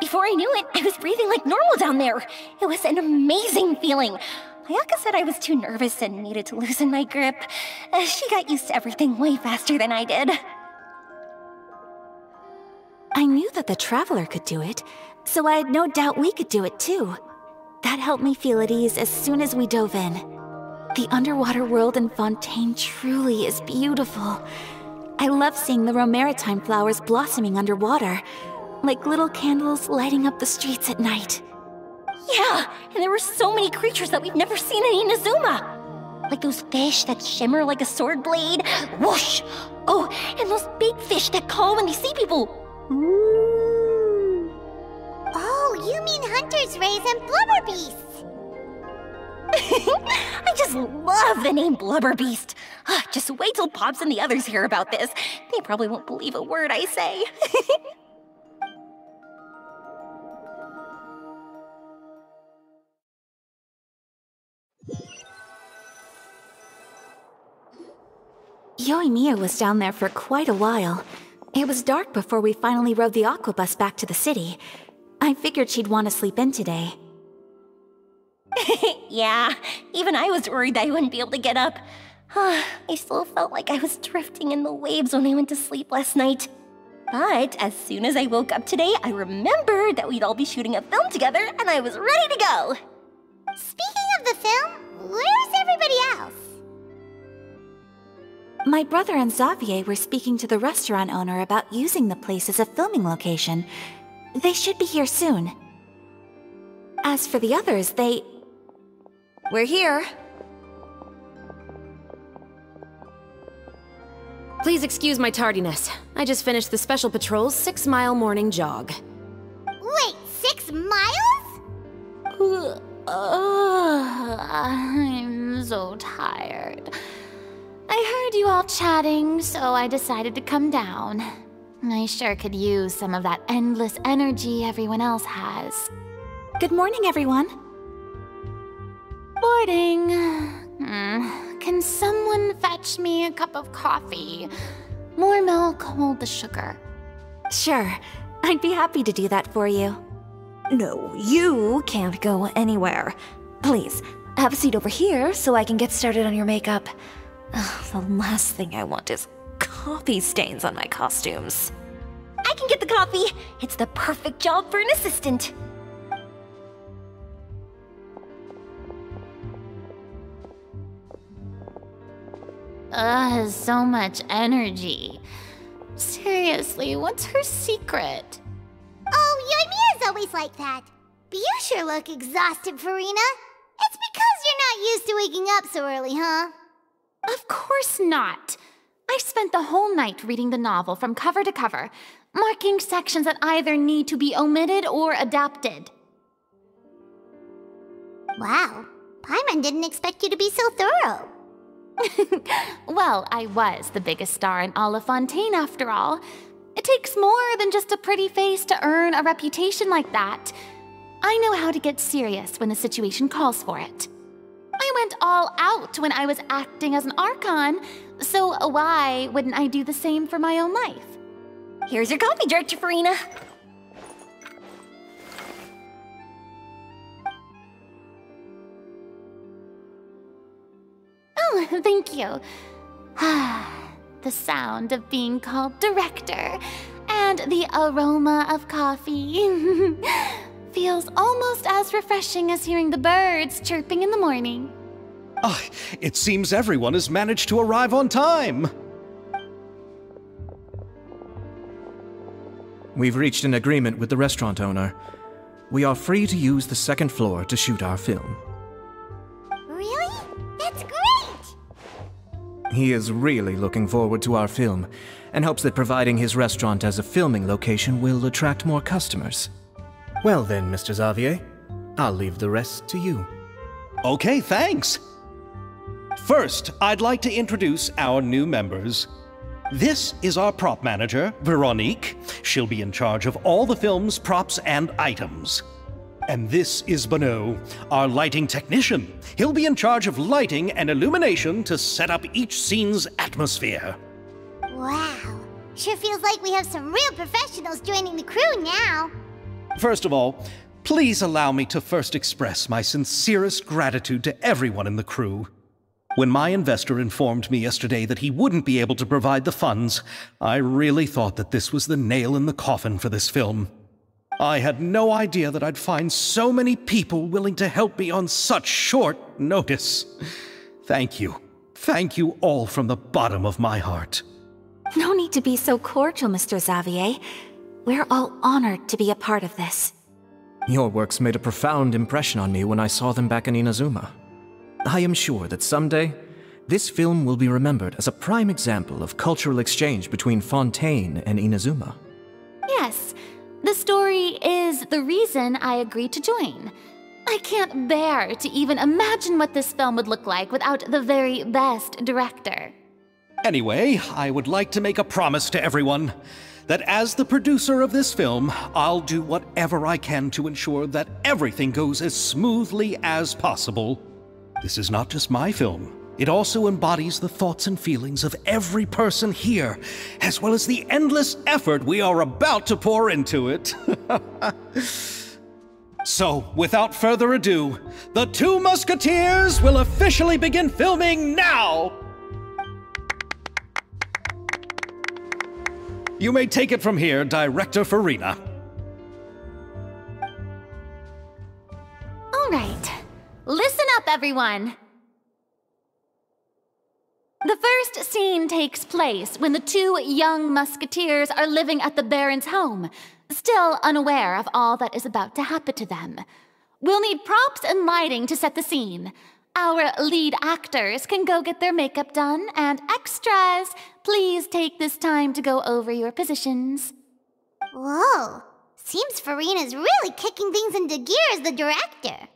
Before I knew it, I was breathing like normal down there. It was an amazing feeling. Ayaka said I was too nervous and needed to loosen my grip. Uh, she got used to everything way faster than I did. I knew that the Traveler could do it, so I had no doubt we could do it too. That helped me feel at ease as soon as we dove in. The underwater world in Fontaine truly is beautiful. I love seeing the romaritime flowers blossoming underwater, like little candles lighting up the streets at night. Yeah, and there were so many creatures that we've never seen in Inazuma. Like those fish that shimmer like a sword blade. Whoosh! Oh, and those big fish that call when they see people. You mean Hunter's Rays and Blubber Beasts. I just love the name Blubber Beast. Ah, Just wait till Pops and the others hear about this. They probably won't believe a word I say. Yoimiya was down there for quite a while. It was dark before we finally rode the aquabus back to the city. I figured she'd want to sleep in today. yeah, even I was worried that I wouldn't be able to get up. I still felt like I was drifting in the waves when I went to sleep last night. But as soon as I woke up today, I remembered that we'd all be shooting a film together, and I was ready to go. Speaking of the film, where's everybody else? My brother and Xavier were speaking to the restaurant owner about using the place as a filming location. They should be here soon. As for the others, they... We're here. Please excuse my tardiness. I just finished the Special Patrol's six mile morning jog. Wait, six miles? Ugh, I'm so tired. I heard you all chatting, so I decided to come down. I sure could use some of that endless energy everyone else has. Good morning, everyone. Boarding. Hmm, Can someone fetch me a cup of coffee? More milk, hold the sugar. Sure, I'd be happy to do that for you. No, you can't go anywhere. Please, have a seat over here so I can get started on your makeup. Ugh, the last thing I want is coffee stains on my costumes. I can get the coffee. It's the perfect job for an assistant. Ugh, so much energy. Seriously, what's her secret? Oh, Yoimiya's always like that. But you sure look exhausted, Furina. It's because you're not used to waking up so early, huh? Of course not. I spent the whole night reading the novel from cover to cover, marking sections that either need to be omitted or adapted. Wow, Paimon didn't expect you to be so thorough. Well, I was the biggest star in Olifontaine after all. It takes more than just a pretty face to earn a reputation like that. I know how to get serious when the situation calls for it. I went all out when I was acting as an Archon, so why wouldn't I do the same for my own life? Here's your coffee, Director Furina. Oh, thank you. the sound of being called director and the aroma of coffee feels almost as refreshing as hearing the birds chirping in the morning. Ah, it seems everyone has managed to arrive on time. We've reached an agreement with the restaurant owner. We are free to use the second floor to shoot our film. Really? That's great! He is really looking forward to our film and hopes that providing his restaurant as a filming location will attract more customers. Well then, Mr. Xavier, I'll leave the rest to you. Okay, thanks. First, I'd like to introduce our new members. This is our prop manager, Veronique. She'll be in charge of all the film's props and items. And this is Bono, our lighting technician. He'll be in charge of lighting and illumination to set up each scene's atmosphere. Wow, sure feels like we have some real professionals joining the crew now. First of all, please allow me to first express my sincerest gratitude to everyone in the crew. When my investor informed me yesterday that he wouldn't be able to provide the funds, I really thought that this was the nail in the coffin for this film. I had no idea that I'd find so many people willing to help me on such short notice. Thank you. Thank you all from the bottom of my heart. No need to be so cordial, Mr. Xavier. We're all honored to be a part of this. Your works made a profound impression on me when I saw them back in Inazuma. I am sure that someday, this film will be remembered as a prime example of cultural exchange between Fontaine and Inazuma. Yes, the story is the reason I agreed to join. I can't bear to even imagine what this film would look like without the very best director. Anyway, I would like to make a promise to everyone that as the producer of this film, I'll do whatever I can to ensure that everything goes as smoothly as possible. This is not just my film. It also embodies the thoughts and feelings of every person here, as well as the endless effort we are about to pour into it. so, without further ado, The Two Musketeers will officially begin filming now! You may take it from here, Director Furina. Everyone. The first scene takes place when the two young musketeers are living at the Baron's home, still unaware of all that is about to happen to them. We'll need props and lighting to set the scene. Our lead actors can go get their makeup done, and extras, please take this time to go over your positions. Whoa. Seems Furina's really kicking things into gear as the director.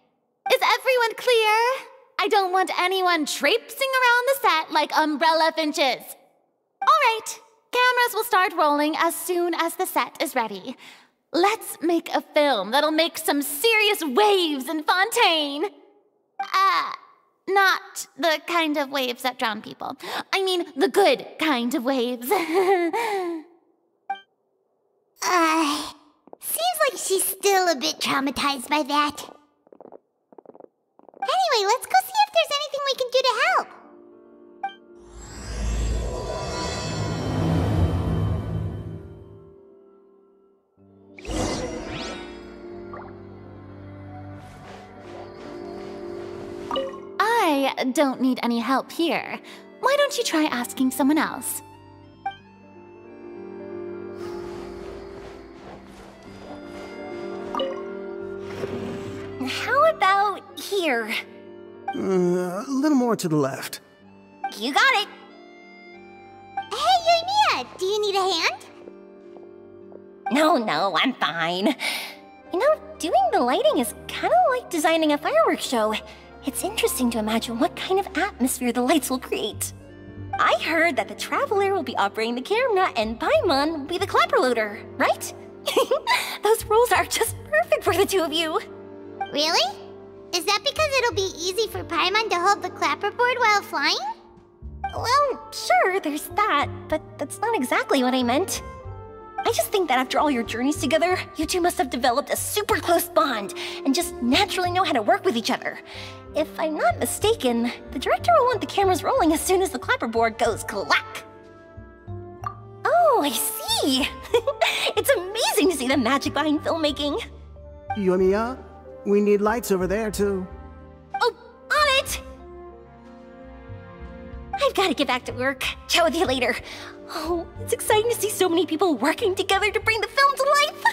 Is everyone clear? I don't want anyone traipsing around the set like umbrella finches. All right, cameras will start rolling as soon as the set is ready. Let's make a film that'll make some serious waves in Fontaine. Uh, not the kind of waves that drown people. I mean, the good kind of waves. uh, seems like she's still a bit traumatized by that. Anyway, let's go see if there's anything we can do to help. I don't need any help here. Why don't you try asking someone else? How about here? Uh, a little more to the left. You got it. Hey, Yoimiya, do you need a hand? No, no, I'm fine. You know, doing the lighting is kind of like designing a fireworks show. It's interesting to imagine what kind of atmosphere the lights will create. I heard that the Traveler will be operating the camera and Paimon will be the clapper loader, right? Those roles are just perfect for the two of you. Really? Is that because it'll be easy for Paimon to hold the clapperboard while flying? Well, sure, there's that, but that's not exactly what I meant. I just think that after all your journeys together, you two must have developed a super close bond and just naturally know how to work with each other. If I'm not mistaken, the director will want the cameras rolling as soon as the clapperboard goes clack. Oh, I see! it's amazing to see the magic behind filmmaking. Yoimiya, we need lights over there, too. Oh, on it! I've got to get back to work. Chat with you later. Oh, it's exciting to see so many people working together to bring the film to life.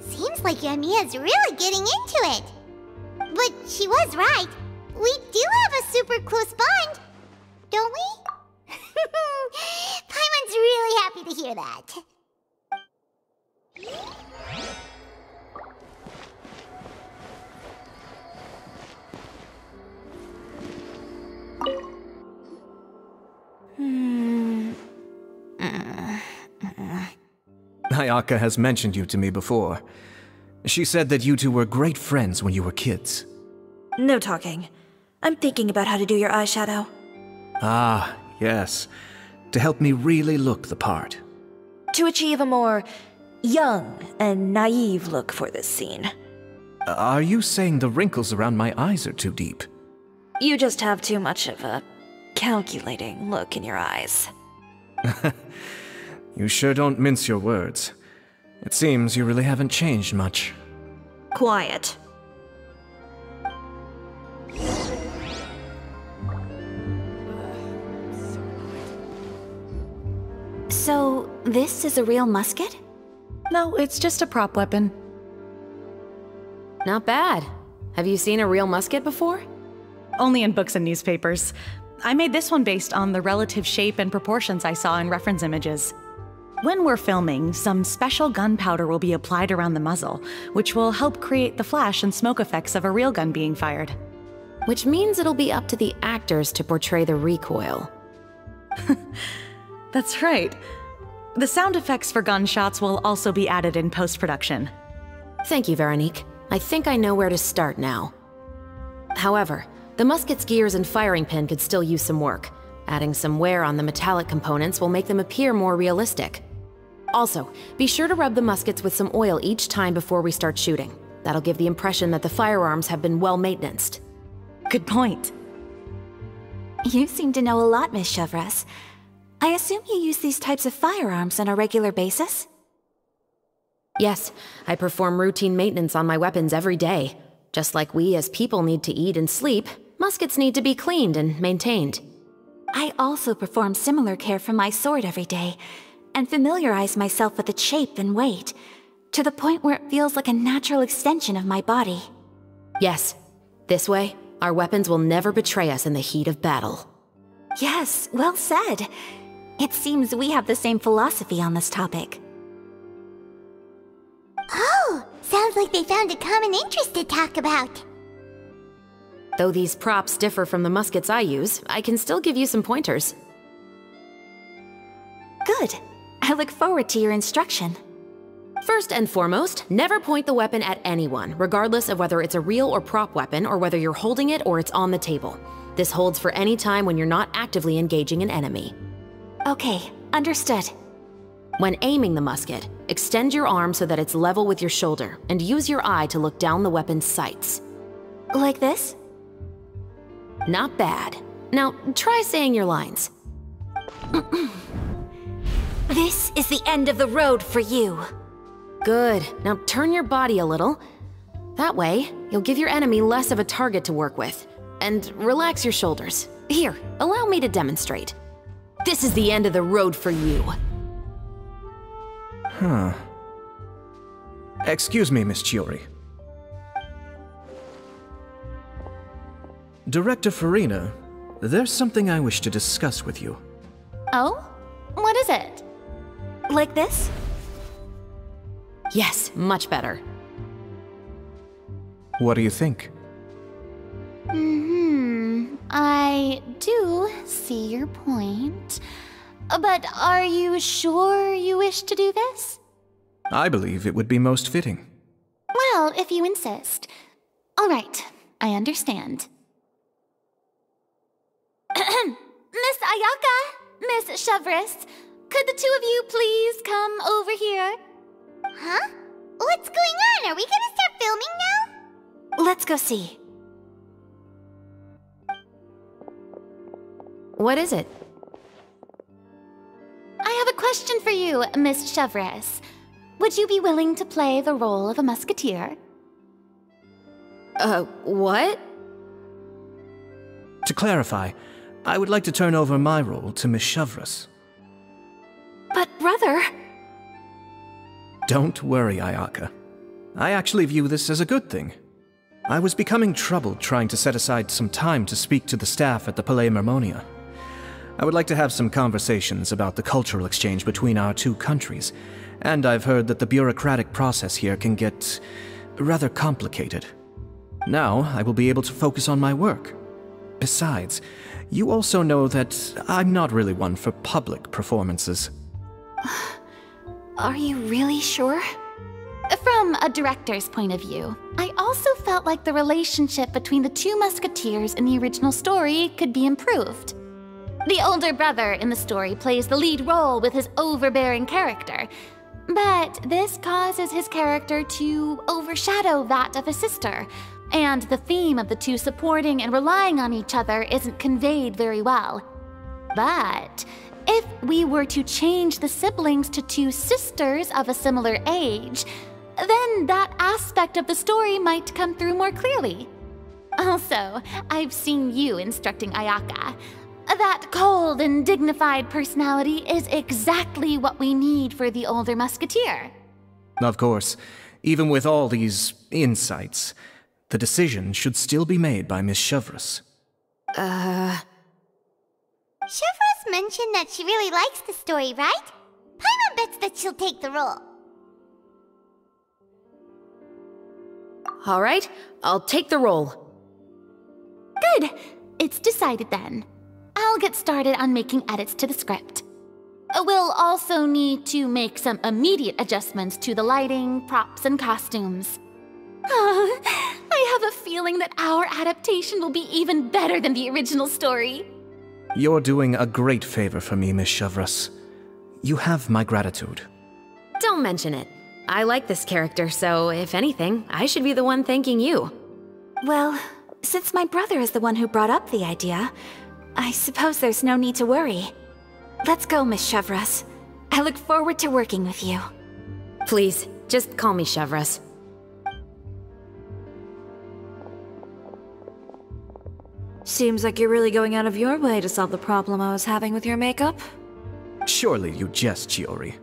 Seems like Yoimiya's really getting into it. But she was right. We do have a super close bond, don't we? Paimon's really happy to hear that. Hmm. Ayaka has mentioned you to me before. She said that you two were great friends when you were kids. No talking. I'm thinking about how to do your eyeshadow. Ah, yes. To help me really look the part. To achieve a more young and naive look for this scene. Are you saying the wrinkles around my eyes are too deep? You just have too much of a calculating look in your eyes. you sure don't mince your words. It seems you really haven't changed much. Quiet. So, this is a real musket? No, it's just a prop weapon. Not bad. Have you seen a real musket before? Only in books and newspapers. I made this one based on the relative shape and proportions I saw in reference images. When we're filming, some special gunpowder will be applied around the muzzle, which will help create the flash and smoke effects of a real gun being fired. Which means it'll be up to the actors to portray the recoil. That's right. The sound effects for gunshots will also be added in post production. Thank you, Veronique. I think I know where to start now. However, the musket's gears and firing pin could still use some work. Adding some wear on the metallic components will make them appear more realistic. Also, be sure to rub the muskets with some oil each time before we start shooting. That'll give the impression that the firearms have been well maintained. Good point. You seem to know a lot, Miss Chevreuse. I assume you use these types of firearms on a regular basis? Yes, I perform routine maintenance on my weapons every day. Just like we as people need to eat and sleep, muskets need to be cleaned and maintained. I also perform similar care for my sword every day, and familiarize myself with its shape and weight, to the point where it feels like a natural extension of my body. Yes, this way, our weapons will never betray us in the heat of battle. Yes, well said. It seems we have the same philosophy on this topic. Oh, sounds like they found a common interest to talk about. Though these props differ from the muskets I use, I can still give you some pointers. Good. I look forward to your instruction. First and foremost, never point the weapon at anyone, regardless of whether it's a real or prop weapon or whether you're holding it or it's on the table. This holds for any time when you're not actively engaging an enemy. Okay, understood. When aiming the musket, extend your arm so that it's level with your shoulder, and use your eye to look down the weapon's sights. Like this? Not bad. Now, try saying your lines. this is the end of the road for you. Good. Now turn your body a little. That way, you'll give your enemy less of a target to work with. And relax your shoulders. Here, allow me to demonstrate. This is the end of the road for you. Huh. Excuse me, Miss Chiori. Director Furina, there's something I wish to discuss with you. Oh? What is it? Like this? Yes, much better. What do you think? Hmm. I do see your point. But are you sure you wish to do this? I believe it would be most fitting. Well, if you insist. All right, I understand. Miss Ayaka, Miss Chevreuse, could the two of you please come over here? Huh? What's going on? Are we gonna start filming now? Let's go see. What is it? I have a question for you, Miss Chevreuse. Would you be willing to play the role of a musketeer? Uh, what? To clarify, I would like to turn over my role to Miss Chevreuse. But, brother... Don't worry, Ayaka. I actually view this as a good thing. I was becoming troubled trying to set aside some time to speak to the staff at the Palais Mermonia. I would like to have some conversations about the cultural exchange between our two countries, and I've heard that the bureaucratic process here can get rather complicated. Now, I will be able to focus on my work. Besides, you also know that I'm not really one for public performances. Are you really sure? From a director's point of view, I also felt like the relationship between the two musketeers in the original story could be improved. The older brother in the story plays the lead role with his overbearing character, but this causes his character to overshadow that of his sister, and the theme of the two supporting and relying on each other isn't conveyed very well. But if we were to change the siblings to two sisters of a similar age, then that aspect of the story might come through more clearly. Also, I've seen you instructing Ayaka. That cold and dignified personality is exactly what we need for the older musketeer. Of course, even with all these insights, the decision should still be made by Miss Chevreuse. Uh. Chevreuse mentioned that she really likes the story, right? Paimon bets that she'll take the role. All right, I'll take the role. Good. It's decided then. I'll get started on making edits to the script. Uh, We'll also need to make some immediate adjustments to the lighting, props, and costumes. I have a feeling that our adaptation will be even better than the original story. You're doing a great favor for me, Miss Chevreuse. You have my gratitude. Don't mention it. I like this character, so if anything, I should be the one thanking you. Well, since my brother is the one who brought up the idea, I suppose there's no need to worry. Let's go, Miss Chevreuse. I look forward to working with you. Please, just call me Chevreuse. Seems like you're really going out of your way to solve the problem I was having with your makeup. Surely you jest, Chiori.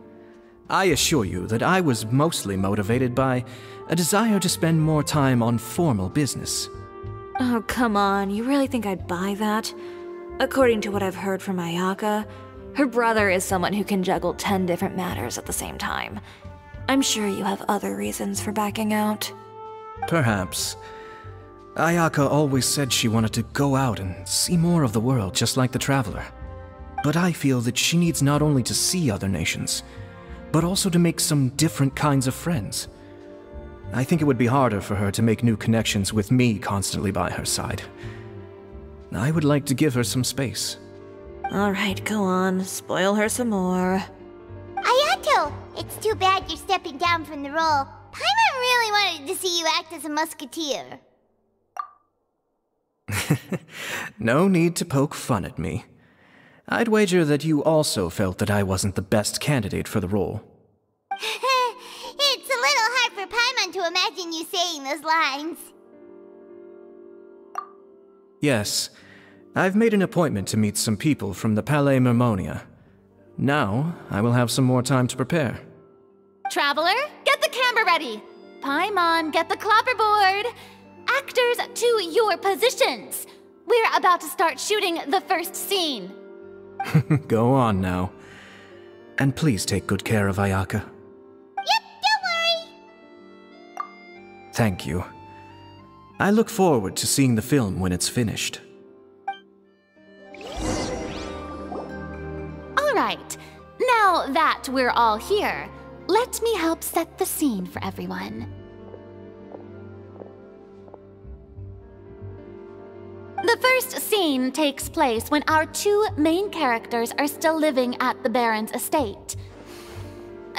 I assure you that I was mostly motivated by a desire to spend more time on formal business. Oh, come on. You really think I'd buy that? According to what I've heard from Ayaka, her brother is someone who can juggle ten different matters at the same time. I'm sure you have other reasons for backing out. Perhaps. Ayaka always said she wanted to go out and see more of the world just like the Traveler. But I feel that she needs not only to see other nations, but also to make some different kinds of friends. I think it would be harder for her to make new connections with me constantly by her side. I would like to give her some space. Alright, go on. Spoil her some more. Ayato, it's too bad you're stepping down from the role. Paimon really wanted to see you act as a musketeer. No need to poke fun at me. I'd wager that you also felt that I wasn't the best candidate for the role. it's a little hard for Paimon to imagine you saying those lines. Yes, I've made an appointment to meet some people from the Palais Mermonia. Now, I will have some more time to prepare. Traveler, get the camera ready. Paimon, get the clapperboard. Actors, to your positions. We're about to start shooting the first scene. Go on now. And please take good care of Ayaka. Yep, don't worry. Thank you. I look forward to seeing the film when it's finished. All right. Now that we're all here, let me help set the scene for everyone. The first scene takes place when our two main characters are still living at the Baron's estate.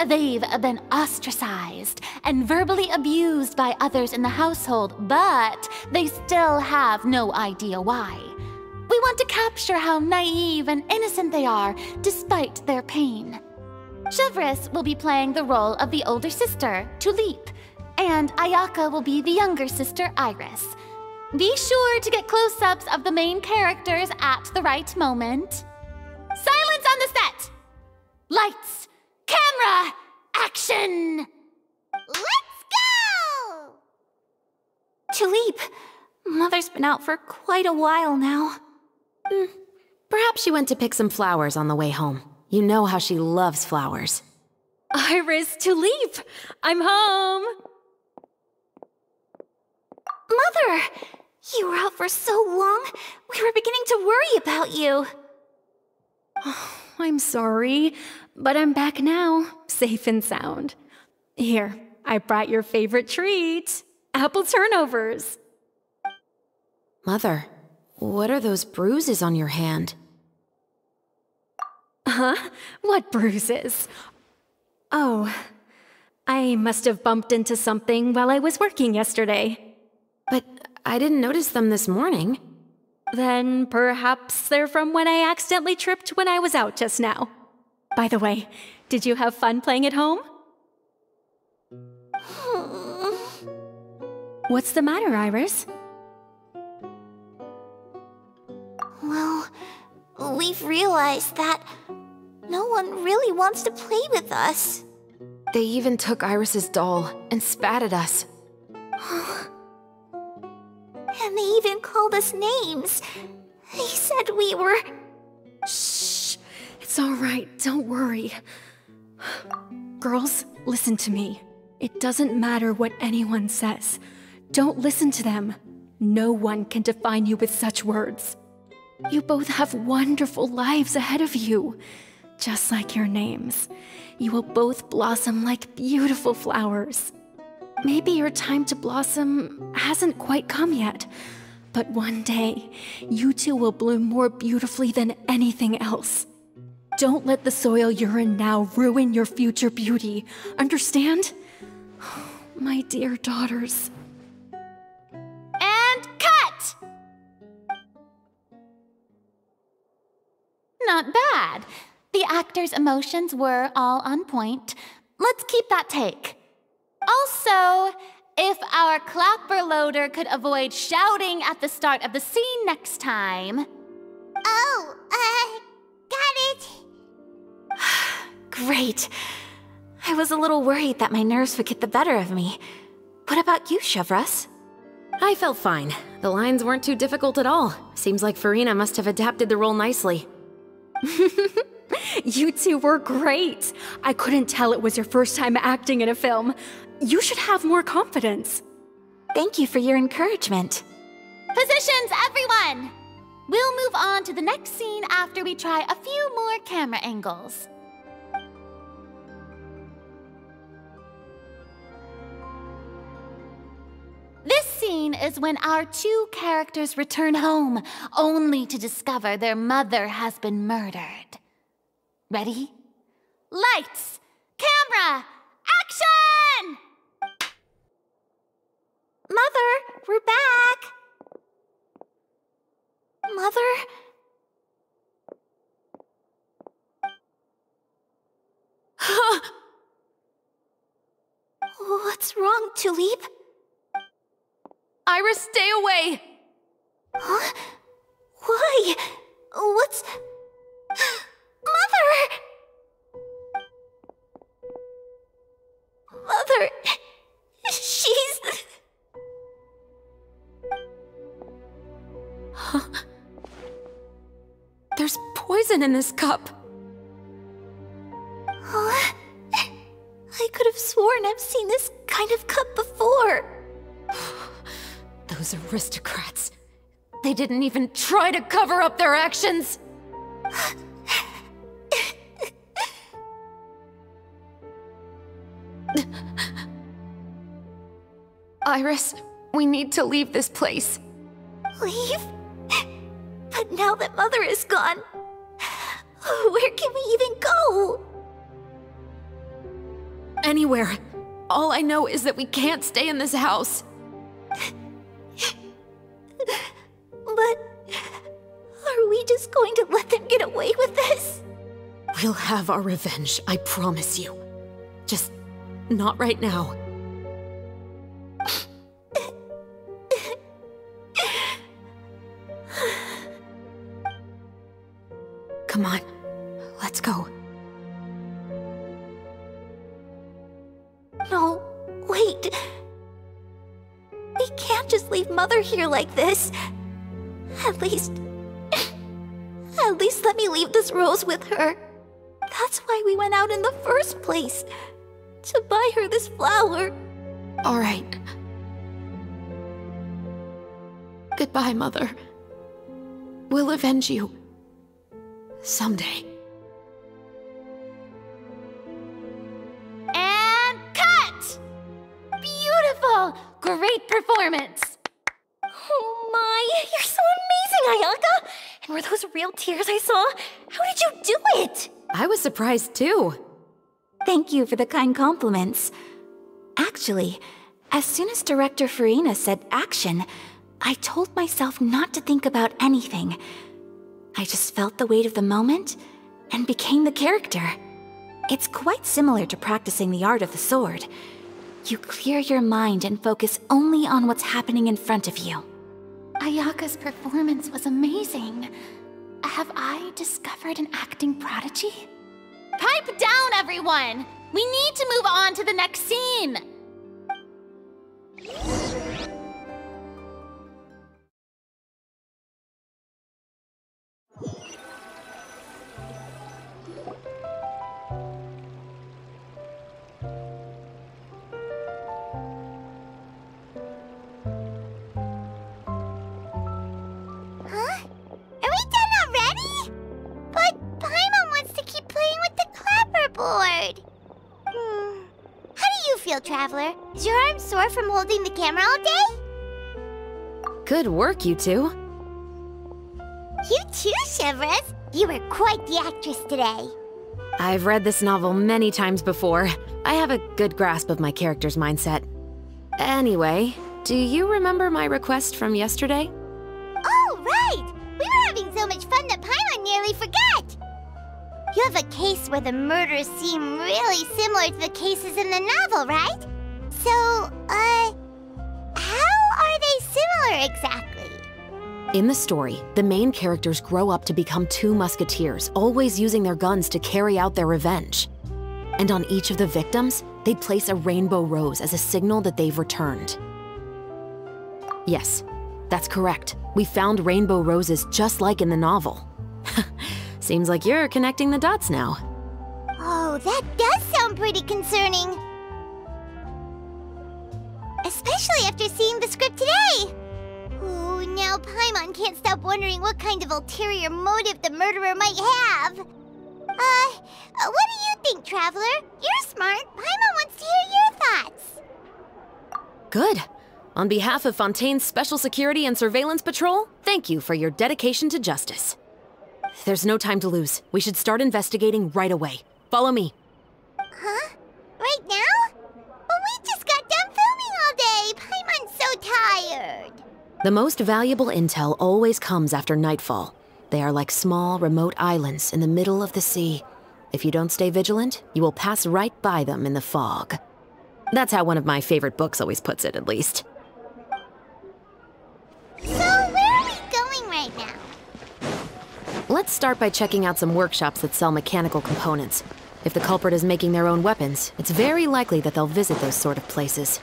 They've been ostracized and verbally abused by others in the household, but they still have no idea why. We want to capture how naive and innocent they are despite their pain. Chevreuse will be playing the role of the older sister, Tulip, and Ayaka will be the younger sister, Iris. Be sure to get close ups of the main characters at the right moment. Silence on the set! Lights, camera, action! Let's go! Tulip, Mother's been out for quite a while now. Hmm, Perhaps she went to pick some flowers on the way home. You know how she loves flowers. Iris Tulip, I'm home. Mother! You were out for so long, we were beginning to worry about you. I'm sorry, but I'm back now, safe and sound. Here, I brought your favorite treat apple turnovers. Mother, what are those bruises on your hand? Huh? What bruises? Oh, I must have bumped into something while I was working yesterday. But I didn't notice them this morning. Then perhaps they're from when I accidentally tripped when I was out just now. By the way, did you have fun playing at home? What's the matter, Iris? Well, we've realized that no one really wants to play with us. They even took Iris's doll and spat at us. And they even called us names. They said we were. Shh. It's all right. Don't worry. Girls, listen to me. It doesn't matter what anyone says. Don't listen to them. No one can define you with such words. You both have wonderful lives ahead of you. Just like your names. You will both blossom like beautiful flowers. Maybe your time to blossom hasn't quite come yet, but one day, you two will bloom more beautifully than anything else. Don't let the soil you're in now ruin your future beauty. Understand? My dear daughters. And cut! Not bad. The actor's emotions were all on point. Let's keep that take. Also, if our clapper loader could avoid shouting at the start of the scene next time. Oh, uh, got it. Great. I was a little worried that my nerves would get the better of me. What about you, Chevreuse? I felt fine. The lines weren't too difficult at all. Seems like Furina must have adapted the role nicely. you two were great. I couldn't tell it was your first time acting in a film. You should have more confidence. Thank you for your encouragement. Positions, everyone! We'll move on to the next scene after we try a few more camera angles. This scene is when our two characters return home, only to discover their mother has been murdered. Ready? Lights! Camera! Action! Mother, we're back. Mother? What's wrong, Tulip? Iris, stay away! Huh? Why? What's... Mother! Mother... poison in this cup. Huh? I could have sworn I've seen this kind of cup before. Those aristocrats. They didn't even try to cover up their actions. Iris, we need to leave this place. Leave? But now that Mother is gone, where can we even go? Anywhere. All I know is that we can't stay in this house. But are we just going to let them get away with this? We'll have our revenge, I promise you. Just not right now. Come on, let's go. No, wait. We can't just leave Mother here like this. At least. At least let me leave this rose with her. That's why we went out in the first place. To buy her this flower. All right. Goodbye, Mother. We'll avenge you. Someday. And cut! Beautiful! Great performance! Oh my, you're so amazing, Ayaka! And were those real tears I saw? How did you do it? I was surprised too. Thank you for the kind compliments. Actually, as soon as Director Furina said action, I told myself not to think about anything. I just felt the weight of the moment and became the character. It's quite similar to practicing the art of the sword. You clear your mind and focus only on what's happening in front of you. Ayaka's performance was amazing. Have I discovered an acting prodigy? Pipe down, everyone! We need to move on to the next scene! Traveler? Is your arm sore from holding the camera all day? Good work, you two. You too, Chevreuse. You were quite the actress today. I've read this novel many times before. I have a good grasp of my character's mindset. Anyway, do you remember my request from yesterday? Oh, right! We were having so much fun that Paimon nearly forgot! You have a case where the murders seem really similar to the cases in the novel, right? So, uh, how are they similar exactly? In the story, the main characters grow up to become two musketeers, always using their guns to carry out their revenge. And on each of the victims, they'd place a rainbow rose as a signal that they've returned. Yes, that's correct. We found rainbow roses just like in the novel. Seems like you're connecting the dots now. Oh, that does sound pretty concerning. Especially after seeing the script today. Ooh, now Paimon can't stop wondering what kind of ulterior motive the murderer might have. Uh, uh, what do you think, Traveler? You're smart. Paimon wants to hear your thoughts. Good. On behalf of Fontaine's Special Security and Surveillance Patrol, thank you for your dedication to justice. There's no time to lose. We should start investigating right away. Follow me. Huh? Right now? But we just got done filming all day. Paimon's so tired. The most valuable intel always comes after nightfall. They are like small, remote islands in the middle of the sea. If you don't stay vigilant, you will pass right by them in the fog. That's how one of my favorite books always puts it, at least. Let's start by checking out some workshops that sell mechanical components. If the culprit is making their own weapons, it's very likely that they'll visit those sort of places.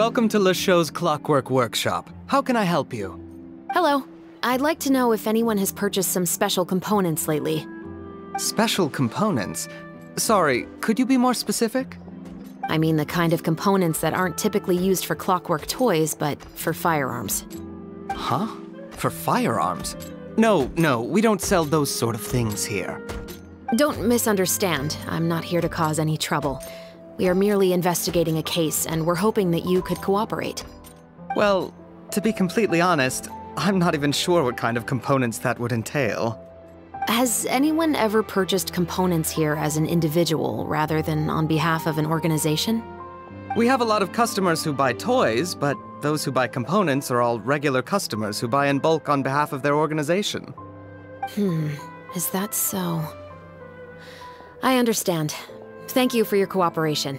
Welcome to LeChaux's Clockwork Workshop. How can I help you? Hello. I'd like to know if anyone has purchased some special components lately. Special components? Sorry, could you be more specific? I mean the kind of components that aren't typically used for clockwork toys, but for firearms. Huh? For firearms? No, no, we don't sell those sort of things here. Don't misunderstand. I'm not here to cause any trouble. We are merely investigating a case, and we're hoping that you could cooperate. Well, to be completely honest, I'm not even sure what kind of components that would entail. Has anyone ever purchased components here as an individual rather than on behalf of an organization? We have a lot of customers who buy toys, but those who buy components are all regular customers who buy in bulk on behalf of their organization. Hmm, is that so? I understand. Thank you for your cooperation.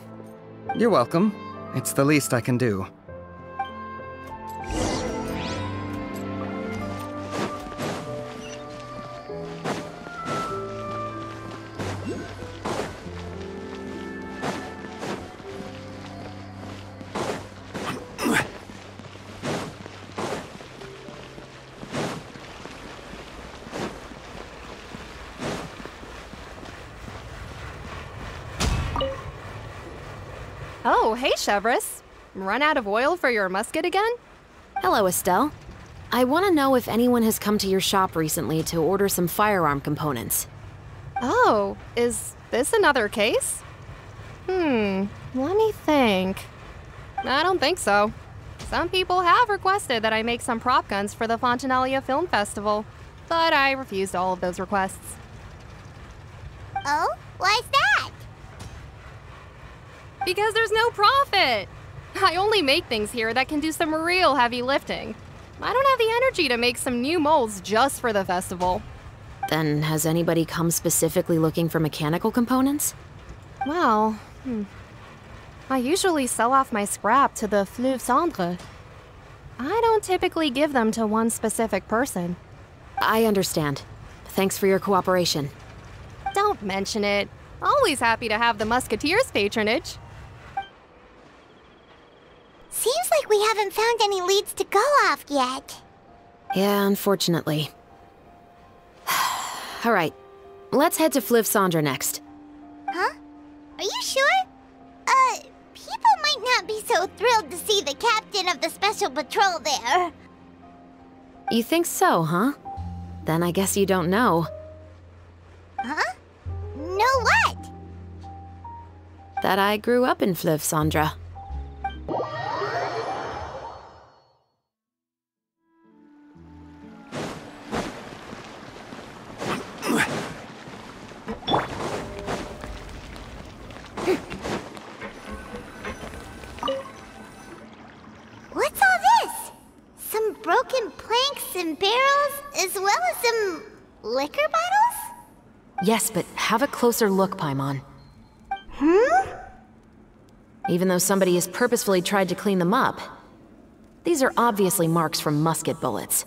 You're welcome. It's the least I can do. Chevreuse. Run out of oil for your musket again? Hello, Estelle. I want to know if anyone has come to your shop recently to order some firearm components. Oh, is this another case? Hmm, let me think. I don't think so. Some people have requested that I make some prop guns for the Fontinalia Film Festival, but I refused all of those requests. Oh? Why's that? Because there's no profit! I only make things here that can do some real heavy lifting. I don't have the energy to make some new molds just for the festival. Then, has anybody come specifically looking for mechanical components? Well, hmm. I usually sell off my scrap to the Fleuve Cendre. I don't typically give them to one specific person. I understand. Thanks for your cooperation. Don't mention it. Always happy to have the Musketeers' patronage. Seems like we haven't found any leads to go off yet. Yeah, unfortunately. All right, let's head to Fleuve Cendre next. Huh? Are you sure? Uh, people might not be so thrilled to see the captain of the special patrol there. You think so, huh? Then I guess you don't know. Huh? Know what? That I grew up in Fleuve Cendre. Yes, but have a closer look, Paimon. Hmm? Even though somebody has purposefully tried to clean them up, these are obviously marks from musket bullets.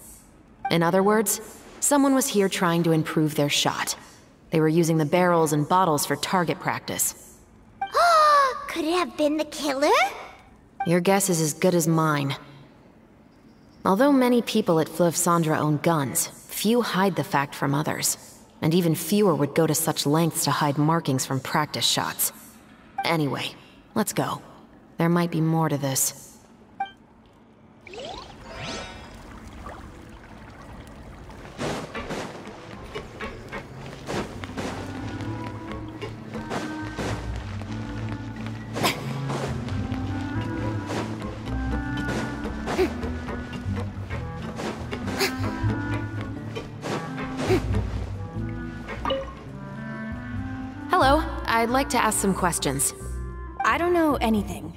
In other words, someone was here trying to improve their shot. They were using the barrels and bottles for target practice. Could it have been the killer? Your guess is as good as mine. Although many people at Fleuve own guns, few hide the fact from others. And even fewer would go to such lengths to hide markings from practice shots. Anyway, let's go. There might be more to this. Hello, I'd like to ask some questions. I don't know anything.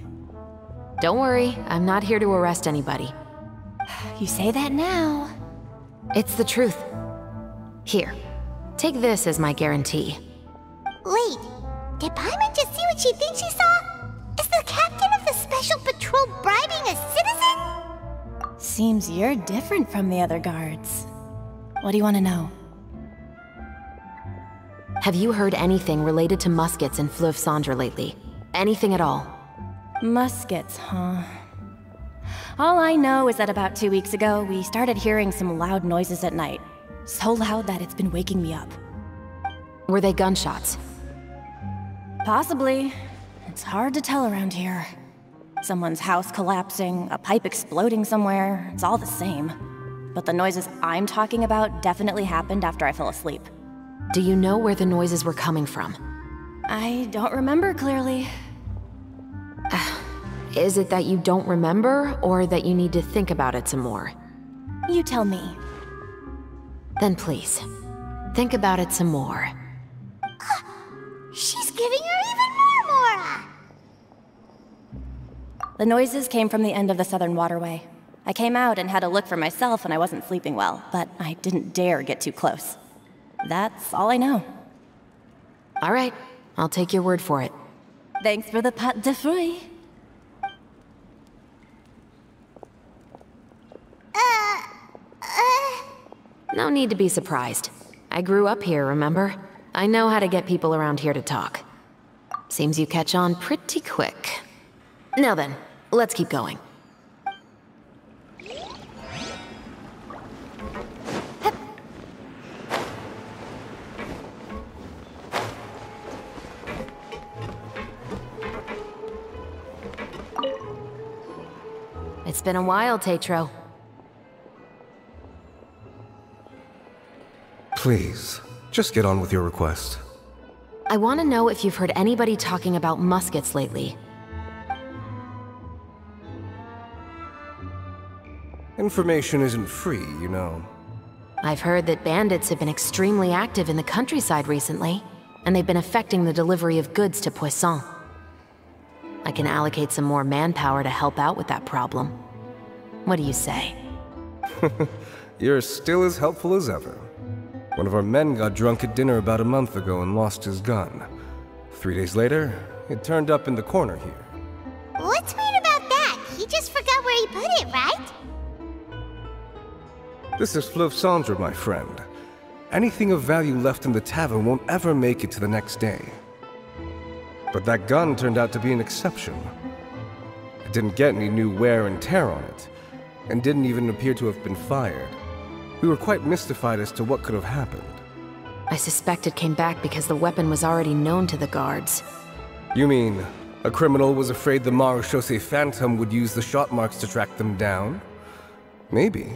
Don't worry, I'm not here to arrest anybody. You say that now. It's the truth. Here, take this as my guarantee. Wait, did Paimon just see what she thinks she saw? Is the captain of the special patrol bribing a citizen? Seems you're different from the other guards. What do you want to know? Have you heard anything related to muskets in Fleuve Cendre lately? Anything at all? Muskets, huh? All I know is that about two weeks ago, we started hearing some loud noises at night. So loud that it's been waking me up. Were they gunshots? Possibly. It's hard to tell around here. Someone's house collapsing, a pipe exploding somewhere, it's all the same. But the noises I'm talking about definitely happened after I fell asleep. Do you know where the noises were coming from? I don't remember clearly. Is it that you don't remember, or that you need to think about it some more? You tell me. Then please, think about it some more. She's giving her even more Mora! The noises came from the end of the Southern Waterway. I came out and had a look for myself and I wasn't sleeping well, but I didn't dare get too close. That's all I know. All right, I'll take your word for it. Thanks for the pat de fruits. No need to be surprised. I grew up here, remember? I know how to get people around here to talk. Seems you catch on pretty quick. Now then, let's keep going. It's been a while, Tetro. Please, just get on with your request. I want to know if you've heard anybody talking about muskets lately. Information isn't free, you know. I've heard that bandits have been extremely active in the countryside recently, and they've been affecting the delivery of goods to Poisson. I can allocate some more manpower to help out with that problem. What do you say? You're still as helpful as ever. One of our men got drunk at dinner about a month ago and lost his gun. Three days later, it turned up in the corner here. What's weird about that? He just forgot where he put it, right? This is Fleuve Cendre, my friend. Anything of value left in the tavern won't ever make it to the next day. But that gun turned out to be an exception. It didn't get any new wear and tear on it, and didn't even appear to have been fired. We were quite mystified as to what could have happened. I suspect it came back because the weapon was already known to the guards. You mean, a criminal was afraid the Marechaussee Phantom would use the shot marks to track them down? Maybe.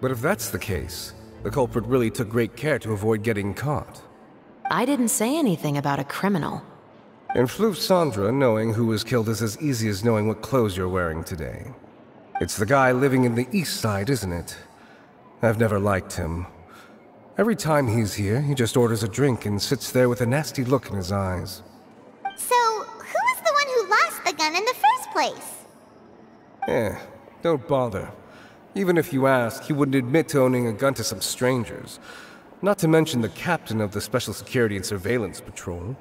But if that's the case, the culprit really took great care to avoid getting caught. I didn't say anything about a criminal. In Fleuve Cendre, knowing who was killed is as easy as knowing what clothes you're wearing today. It's the guy living in the east side, isn't it? I've never liked him. Every time he's here, he just orders a drink and sits there with a nasty look in his eyes. So, who was the one who lost the gun in the first place? Eh, don't bother. Even if you ask, he wouldn't admit to owning a gun to some strangers. Not to mention the captain of the Special Security and Surveillance Patrol.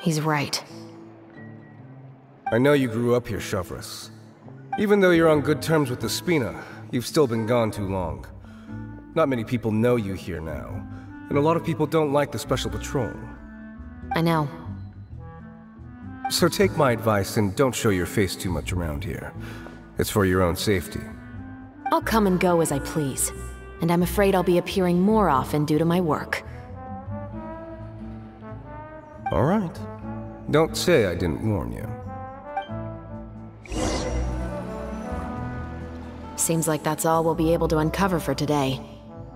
He's right. I know you grew up here, Chevreuse. Even though you're on good terms with the Spina, you've still been gone too long. Not many people know you here now, and a lot of people don't like the Special Patrol. I know. So take my advice and don't show your face too much around here. It's for your own safety. I'll come and go as I please, and I'm afraid I'll be appearing more often due to my work. All right. Don't say I didn't warn you. Seems like that's all we'll be able to uncover for today.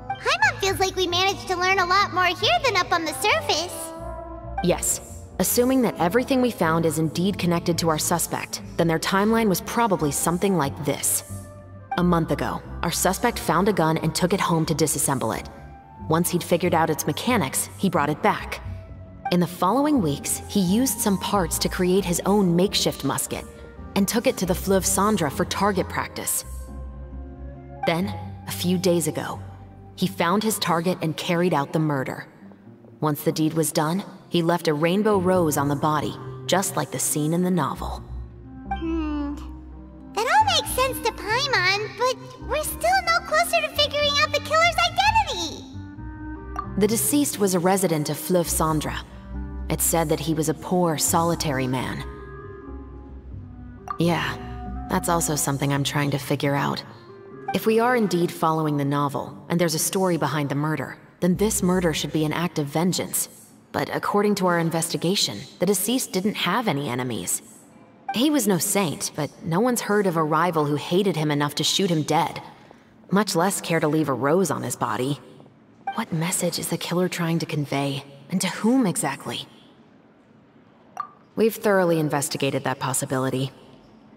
Paimon feels like we managed to learn a lot more here than up on the surface. Yes. Assuming that everything we found is indeed connected to our suspect, then their timeline was probably something like this. A month ago, our suspect found a gun and took it home to disassemble it. Once he'd figured out its mechanics, he brought it back. In the following weeks, he used some parts to create his own makeshift musket and took it to the Fleuve Cendre for target practice. Then, a few days ago, he found his target and carried out the murder. Once the deed was done, he left a rainbow rose on the body, just like the scene in the novel. Hmm. That all makes sense to Paimon, but we're still no closer to figuring out the killer's identity. The deceased was a resident of Fleuve Cendre. It's said that he was a poor, solitary man. Yeah, that's also something I'm trying to figure out. If we are indeed following the novel, and there's a story behind the murder, then this murder should be an act of vengeance. But according to our investigation, the deceased didn't have any enemies. He was no saint, but no one's heard of a rival who hated him enough to shoot him dead. Much less care to leave a rose on his body. What message is the killer trying to convey? And to whom exactly? We've thoroughly investigated that possibility.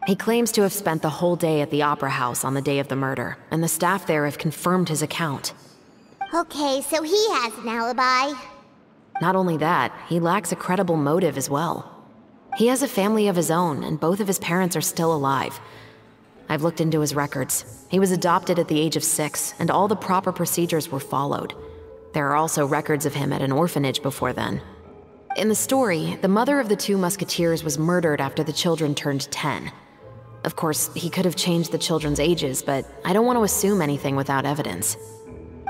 He claims to have spent the whole day at the Opera House on the day of the murder, and the staff there have confirmed his account. Okay, so he has an alibi. Not only that, he lacks a credible motive as well. He has a family of his own, and both of his parents are still alive. I've looked into his records. He was adopted at the age of six, and all the proper procedures were followed. There are also records of him at an orphanage before then. In the story, the mother of the two musketeers was murdered after the children turned 10. Of course, he could have changed the children's ages, but I don't want to assume anything without evidence.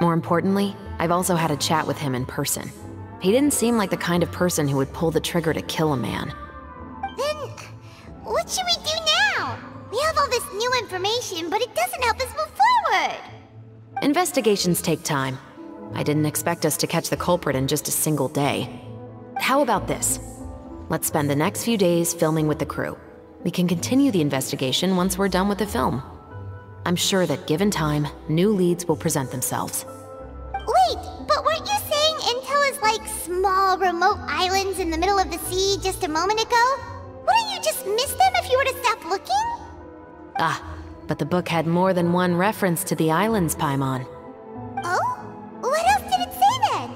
More importantly, I've also had a chat with him in person. He didn't seem like the kind of person who would pull the trigger to kill a man. Then, what should we do now? We have all this new information, but it doesn't help us move forward. Investigations take time. I didn't expect us to catch the culprit in just a single day. How about this? Let's spend the next few days filming with the crew. We can continue the investigation once we're done with the film. I'm sure that given time, new leads will present themselves. Wait, but weren't you saying Intel is like small, remote islands in the middle of the sea just a moment ago? Wouldn't you just miss them if you were to stop looking? Ah, but the book had more than one reference to the islands, Paimon. Oh? What else did it say then?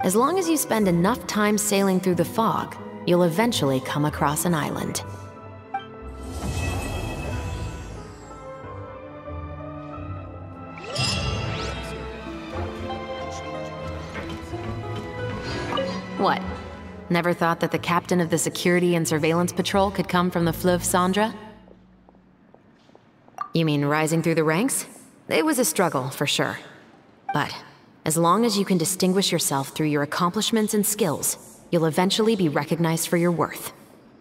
As long as you spend enough time sailing through the fog, you'll eventually come across an island. What? Never thought that the captain of the security and surveillance patrol could come from the Fleuve Cendre? You mean rising through the ranks? It was a struggle, for sure. But as long as you can distinguish yourself through your accomplishments and skills, you'll eventually be recognized for your worth.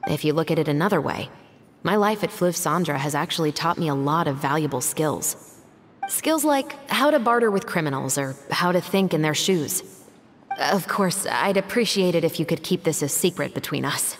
If you look at it another way, my life at Fleuve Cendre has actually taught me a lot of valuable skills. Skills like how to barter with criminals or how to think in their shoes. Of course, I'd appreciate it if you could keep this a secret between us.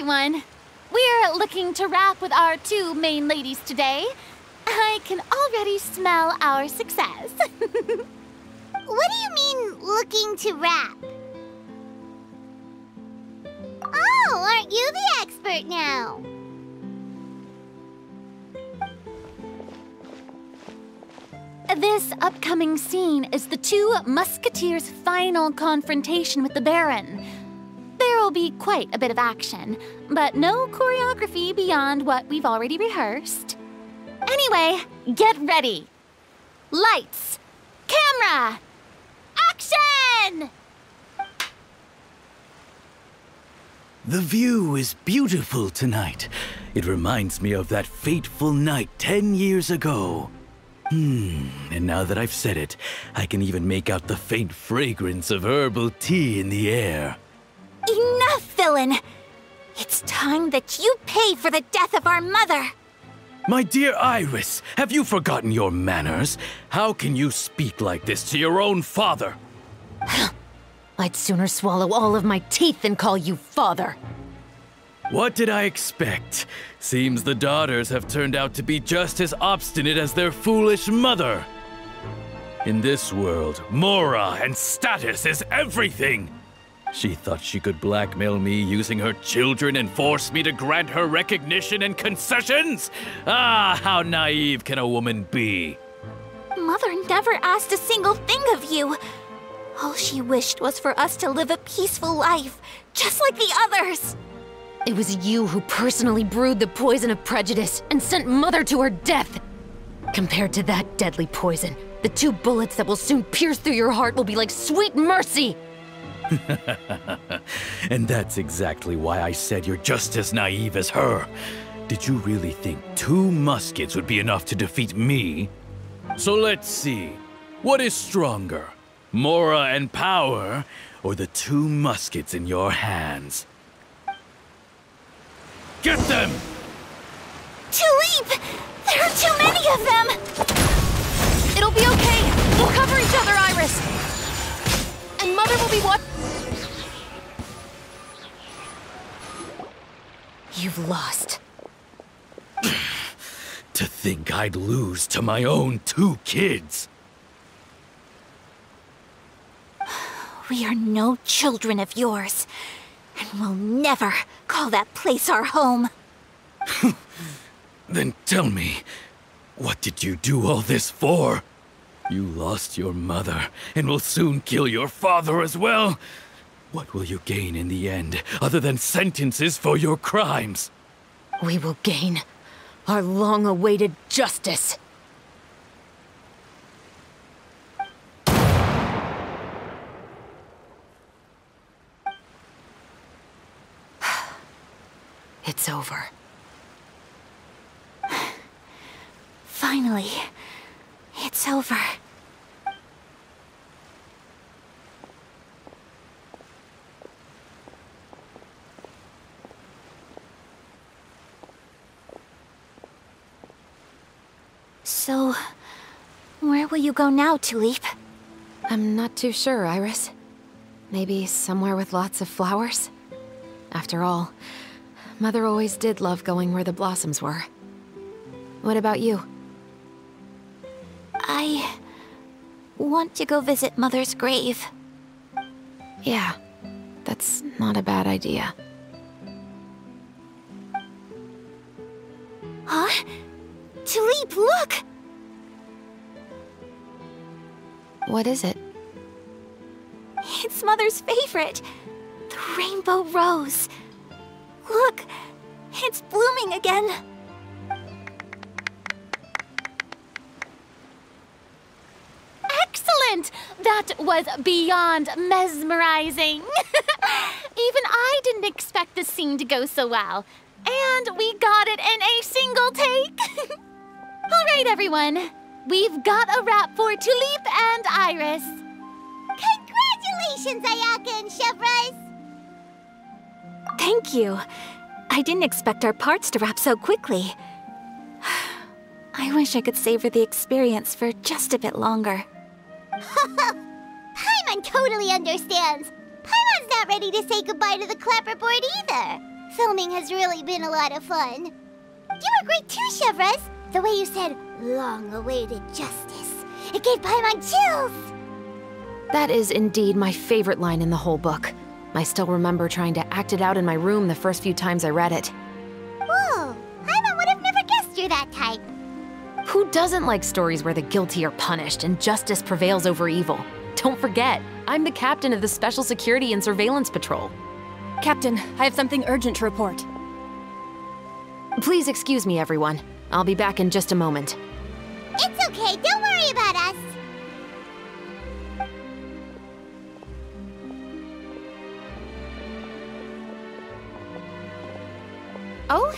Everyone! We're looking to wrap with our two main ladies today. I can already smell our success. What do you mean, looking to rap? Oh, aren't you the expert now? This upcoming scene is the two musketeers' final confrontation with the Baron. There will be quite a bit of action, but no choreography beyond what we've already rehearsed. Anyway, get ready. Lights, camera, action! The view is beautiful tonight. It reminds me of that fateful night ten years ago. Hmm, and now that I've said it, I can even make out the faint fragrance of herbal tea in the air. Enough, villain! It's time that you pay for the death of our mother! My dear Iris, have you forgotten your manners? How can you speak like this to your own father? I'd sooner swallow all of my teeth than call you father. What did I expect? Seems the daughters have turned out to be just as obstinate as their foolish mother. In this world, Mora and status is everything. She thought she could blackmail me using her children and force me to grant her recognition and concessions? Ah, how naive can a woman be? Mother never asked a single thing of you. All she wished was for us to live a peaceful life, just like the others. It was you who personally brewed the poison of prejudice and sent Mother to her death. Compared to that deadly poison, the two bullets that will soon pierce through your heart will be like sweet mercy. and that's exactly why I said you're just as naive as her. Did you really think two muskets would be enough to defeat me? So let's see. What is stronger, Mora and power, or the two muskets in your hands? Get them! Tulip! There are too many of them! It'll be okay. We'll cover each other, Iris. Mother will be what? You've lost. To think I'd lose to my own two kids. We are no children of yours, and we'll never call that place our home. Then tell me, what did you do all this for? You lost your mother, and will soon kill your father as well. What will you gain in the end, other than sentences for your crimes? We will gain our long awaited justice. It's over. Finally, it's over. So, where will you go now, Tulip? I'm not too sure, Iris. Maybe somewhere with lots of flowers? After all, Mother always did love going where the blossoms were. What about you? I want to go visit Mother's grave. Yeah, that's not a bad idea. Huh? Tulip, look! What is it? It's Mother's favorite. The rainbow rose. Look, it's blooming again. Excellent! That was beyond mesmerizing. Even I didn't expect the scene to go so well. And we got it in a single take. All right, everyone. We've got a wrap for Tulip and Iris. Congratulations, Ayaka and Chevreuse! Thank you. I didn't expect our parts to wrap so quickly. I wish I could savor the experience for just a bit longer. Paimon totally understands. Paimon's not ready to say goodbye to the clapperboard either. Filming has really been a lot of fun. You were great too, Chevreuse. The way you said, long-awaited justice. It gave Paimon chills. That is indeed my favorite line in the whole book. I still remember trying to act it out in my room the first few times I read it. Whoa, Paimon would have never guessed you're that type. Who doesn't like stories where the guilty are punished and justice prevails over evil? Don't forget, I'm the captain of the Special Security and Surveillance Patrol. Captain, I have something urgent to report. Please excuse me, everyone. I'll be back in just a moment. It's okay, don't worry about us. Oh?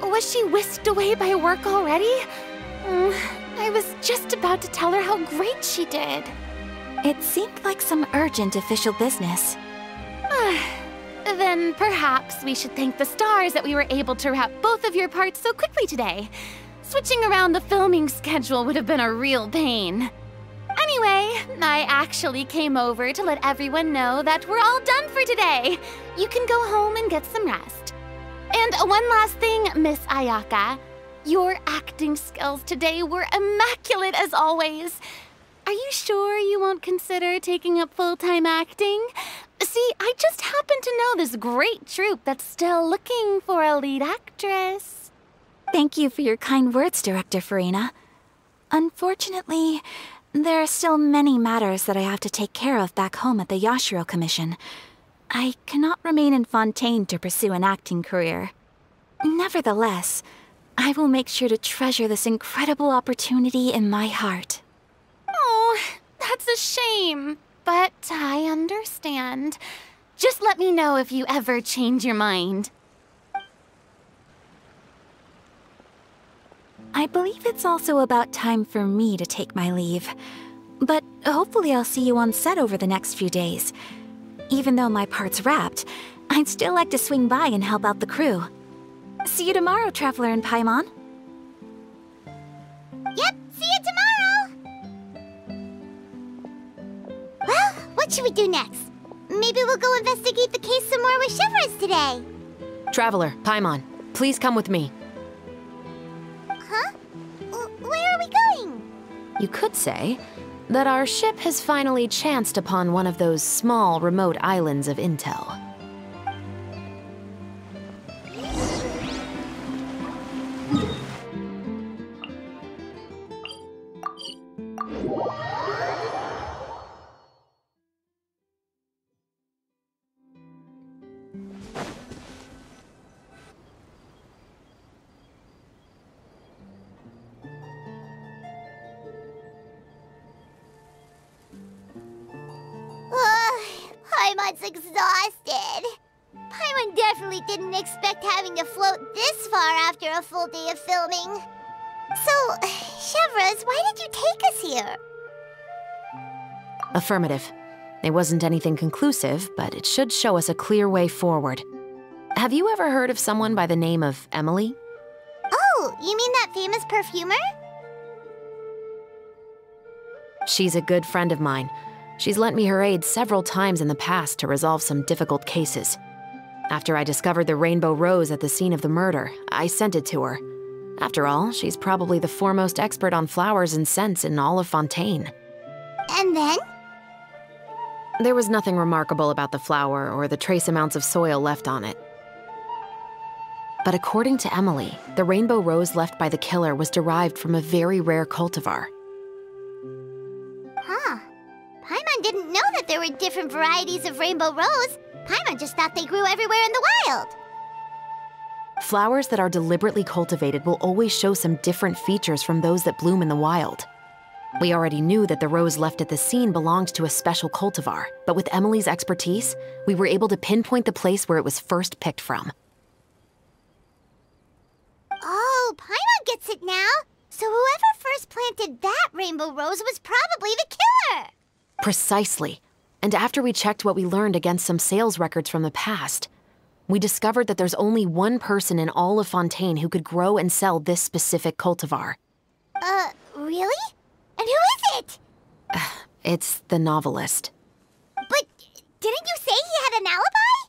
Was she whisked away by work already? Mm, I was just about to tell her how great she did. It seemed like some urgent official business. then perhaps we should thank the stars that we were able to wrap both of your parts so quickly today. Switching around the filming schedule would have been a real pain. Anyway, I actually came over to let everyone know that we're all done for today. You can go home and get some rest. And one last thing, Miss Ayaka. Your acting skills today were immaculate as always. Are you sure you won't consider taking up full-time acting? See, I just happen to know this great troupe that's still looking for a lead actress. Thank you for your kind words, Director Furina. Unfortunately, there are still many matters that I have to take care of back home at the Yashiro Commission. I cannot remain in Fontaine to pursue an acting career. Nevertheless, I will make sure to treasure this incredible opportunity in my heart. Oh, that's a shame. But I understand. Just let me know if you ever change your mind. I believe it's also about time for me to take my leave. But hopefully I'll see you on set over the next few days. Even though my part's wrapped, I'd still like to swing by and help out the crew. See you tomorrow, Traveler and Paimon. Yep, see you tomorrow! Well, what should we do next? Maybe we'll go investigate the case some more with Chevreuse today. Traveler, Paimon, please come with me. Huh? W where are we going? You could say that our ship has finally chanced upon one of those small, remote islands of intel. Day of filming. So, Chevreuse, why did you take us here? Affirmative. It wasn't anything conclusive, but it should show us a clear way forward. Have you ever heard of someone by the name of Emily? Oh, you mean that famous perfumer? She's a good friend of mine. She's lent me her aid several times in the past to resolve some difficult cases. After I discovered the rainbow rose at the scene of the murder, I sent it to her. After all, she's probably the foremost expert on flowers and scents in all of Fontaine. And then? There was nothing remarkable about the flower or the trace amounts of soil left on it. But according to Emily, the rainbow rose left by the killer was derived from a very rare cultivar. Huh. Paimon didn't know that there were different varieties of rainbow rose. Paimon just thought they grew everywhere in the wild. Flowers that are deliberately cultivated will always show some different features from those that bloom in the wild. We already knew that the rose left at the scene belonged to a special cultivar, but with Emily's expertise, we were able to pinpoint the place where it was first picked from. Oh, Paimon gets it now. So whoever first planted that rainbow rose was probably the killer. Precisely. And after we checked what we learned against some sales records from the past, we discovered that there's only one person in all of Fontaine who could grow and sell this specific cultivar. Uh, really? And who is it? It's the novelist. But didn't you say he had an alibi?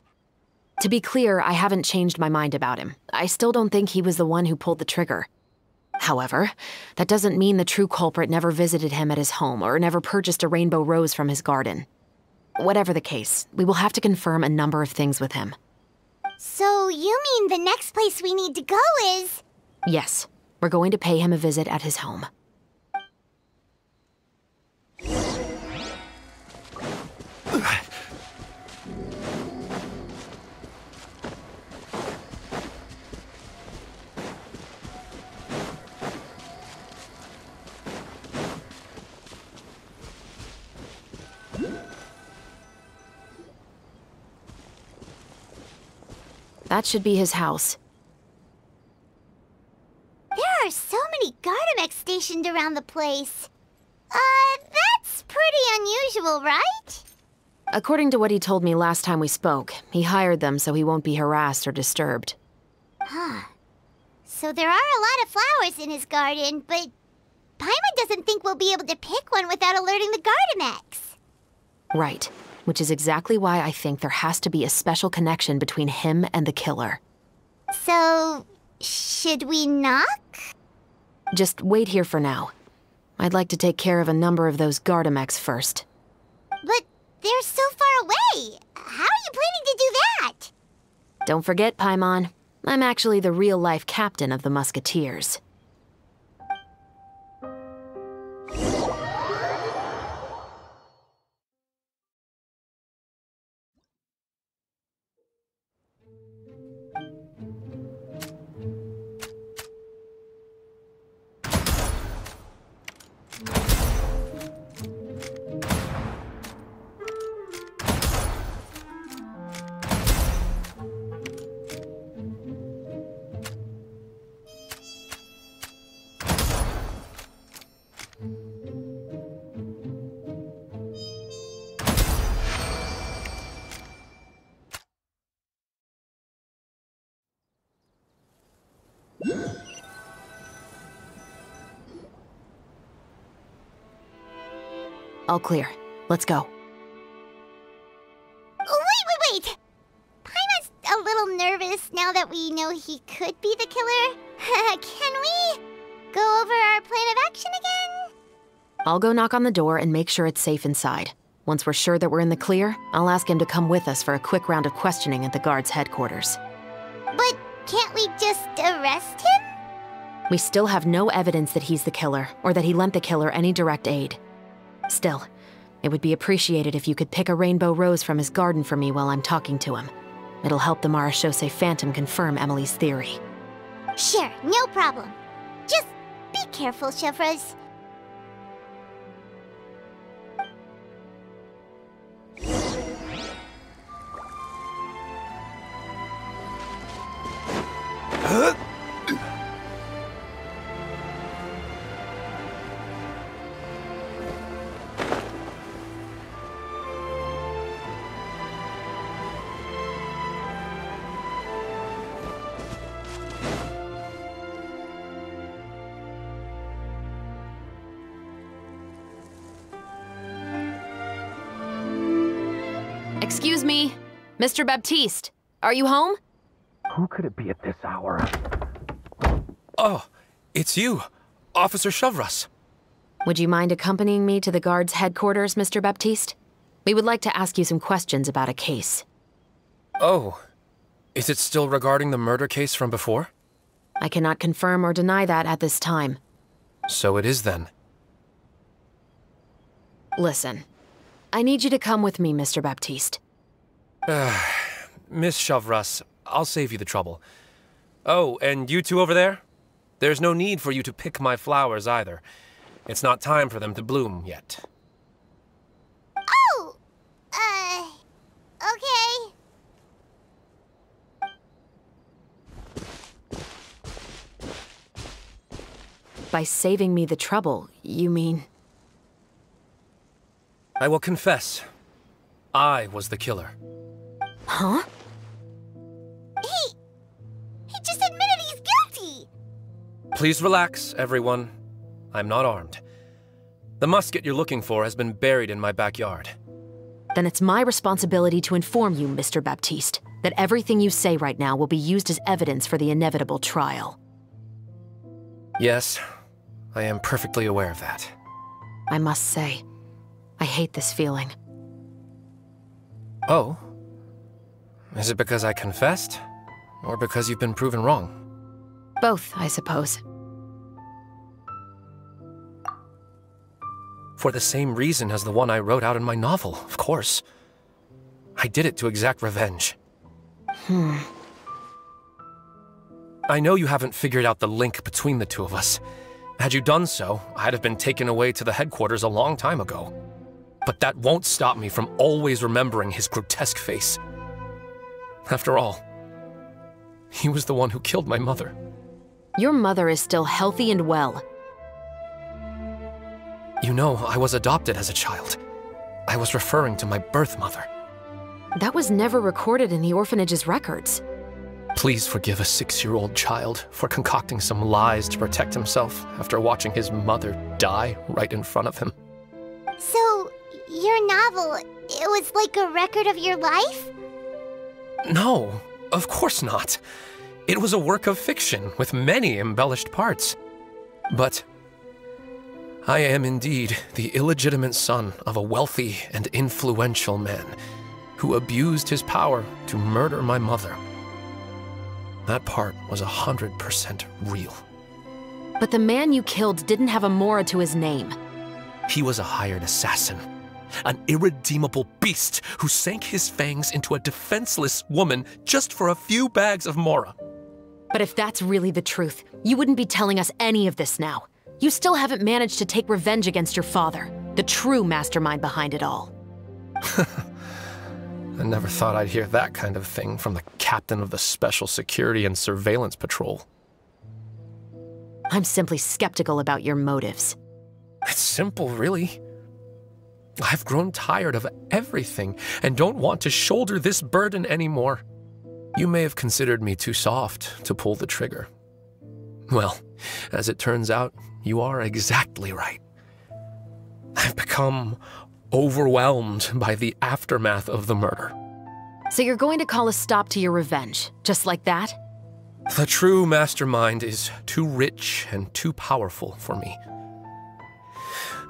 To be clear, I haven't changed my mind about him. I still don't think he was the one who pulled the trigger. However, that doesn't mean the true culprit never visited him at his home or never purchased a rainbow rose from his garden. Whatever the case, we will have to confirm a number of things with him. So you mean the next place we need to go is... Yes, we're going to pay him a visit at his home. That should be his house. There are so many Gardemeks stationed around the place. Uh, that's pretty unusual, right? According to what he told me last time we spoke, he hired them so he won't be harassed or disturbed. Huh. So there are a lot of flowers in his garden, but Paimon doesn't think we'll be able to pick one without alerting the Gardemeks. Right, which is exactly why I think there has to be a special connection between him and the killer. So, should we knock? Just wait here for now. I'd like to take care of a number of those Gardemeks first. But they're so far away. How are you planning to do that? Don't forget, Paimon, I'm actually the real-life captain of the Musketeers. All clear. Let's go. Oh, wait, wait, wait! Paimon's a little nervous now that we know he could be the killer. Can we go over our plan of action again? I'll go knock on the door and make sure it's safe inside. Once we're sure that we're in the clear, I'll ask him to come with us for a quick round of questioning at the guard's headquarters. But can't we just arrest him? We still have no evidence that he's the killer, or that he lent the killer any direct aid. Still, it would be appreciated if you could pick a rainbow rose from his garden for me while I'm talking to him. It'll help the Marechaussee Phantom confirm Emily's theory. Sure, no problem. Just be careful, Chevreuse. Mr. Baptiste. Are you home? Who could it be at this hour? Oh, it's you, Officer Chevreuse. Would you mind accompanying me to the guard's headquarters, Mr. Baptiste? We would like to ask you some questions about a case. Oh, is it still regarding the murder case from before? I cannot confirm or deny that at this time. So it is then. Listen, I need you to come with me, Mr. Baptiste. Miss Chevreuse, I'll save you the trouble. Oh, and you two over there? There's no need for you to pick my flowers either. It's not time for them to bloom yet. Oh! Uh. Okay. By saving me the trouble, you mean. I will confess. I was the killer. Huh? He. He just admitted he's guilty! Please relax, everyone. I'm not armed. The musket you're looking for has been buried in my backyard. Then it's my responsibility to inform you, Mr. Baptiste, that everything you say right now will be used as evidence for the inevitable trial. Yes, I am perfectly aware of that. I must say, I hate this feeling. Oh? Is it because I confessed? Or because you've been proven wrong? Both, I suppose. For the same reason as the one I wrote out in my novel, of course. I did it to exact revenge. Hmm. I know you haven't figured out the link between the two of us. Had you done so, I'd have been taken away to the headquarters a long time ago. But that won't stop me from always remembering his grotesque face. After all, he was the one who killed my mother. Your mother is still healthy and well. You know, I was adopted as a child. I was referring to my birth mother. That was never recorded in the orphanage's records. Please forgive a six-year-old child for concocting some lies to protect himself after watching his mother die right in front of him. So, your novel, it was like a record of your life? No, of course not. It was a work of fiction with many embellished parts. But I am indeed the illegitimate son of a wealthy and influential man who abused his power to murder my mother. That part was a hundred percent real. But the man you killed didn't have a Mora to his name. He was a hired assassin, an irredeemable beast who sank his fangs into a defenseless woman just for a few bags of Mora. But if that's really the truth, you wouldn't be telling us any of this now. You still haven't managed to take revenge against your father, the true mastermind behind it all. I never thought I'd hear that kind of thing from the captain of the Special Security and Surveillance Patrol. I'm simply skeptical about your motives. It's simple, really. I've grown tired of everything and don't want to shoulder this burden anymore. You may have considered me too soft to pull the trigger. Well, as it turns out, you are exactly right. I've become overwhelmed by the aftermath of the murder. So you're going to call a stop to your revenge, just like that? The true mastermind is too rich and too powerful for me.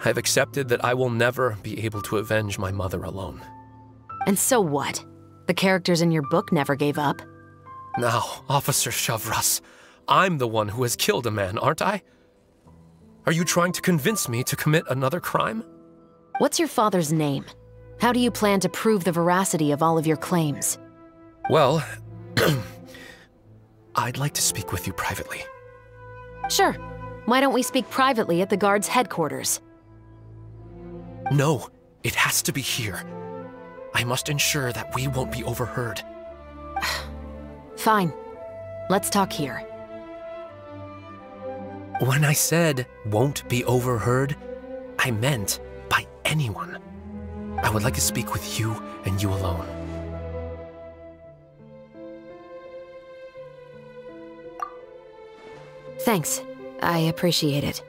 I've accepted that I will never be able to avenge my mother alone. And so what? The characters in your book never gave up? Now, Officer Chevreuse, I'm the one who has killed a man, aren't I? Are you trying to convince me to commit another crime? What's your father's name? How do you plan to prove the veracity of all of your claims? Well, I'd like to speak with you privately. Sure. Why don't we speak privately at the guard's headquarters? No, it has to be here. I must ensure that we won't be overheard. Fine. Let's talk here. When I said won't be overheard, I meant by anyone. I would like to speak with you and you alone. Thanks. I appreciate it.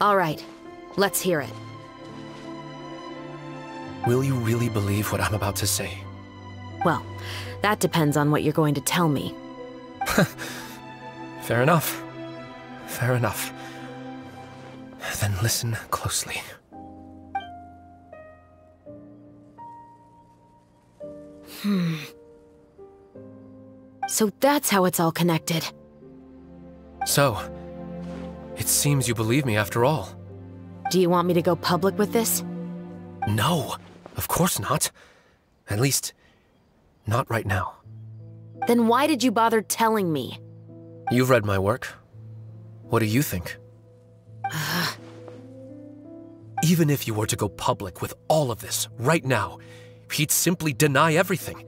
All right, let's hear it. Will you really believe what I'm about to say? Well, that depends on what you're going to tell me. Fair enough. Fair enough. Then listen closely. Hmm. So that's how it's all connected. So, it seems you believe me after all. Do you want me to go public with this? No, of course not. At least, not right now. Then why did you bother telling me? You've read my work. What do you think? Even if you were to go public with all of this right now, he'd simply deny everything.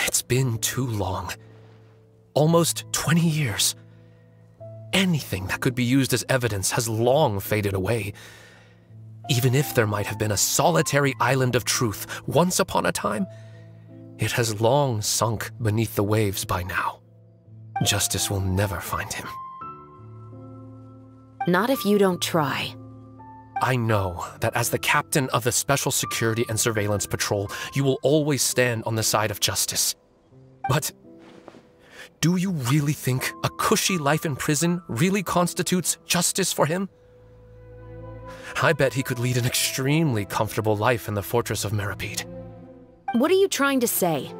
It's been too long. Almost 20 years. Anything that could be used as evidence has long faded away. Even if there might have been a solitary island of truth once upon a time, it has long sunk beneath the waves by now. Justice will never find him. Not if you don't try. I know that as the captain of the Special Security and Surveillance Patrol, you will always stand on the side of justice. But do you really think a cushy life in prison really constitutes justice for him? I bet he could lead an extremely comfortable life in the fortress of Meropide. What are you trying to say?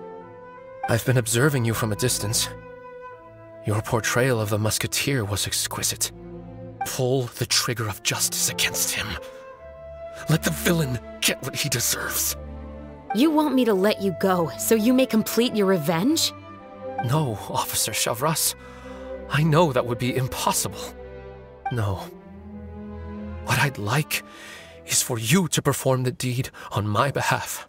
I've been observing you from a distance. Your portrayal of the musketeer was exquisite. Pull the trigger of justice against him. Let the villain get what he deserves. You want me to let you go so you may complete your revenge? No, Officer Chevreuse. I know that would be impossible. No. What I'd like is for you to perform the deed on my behalf.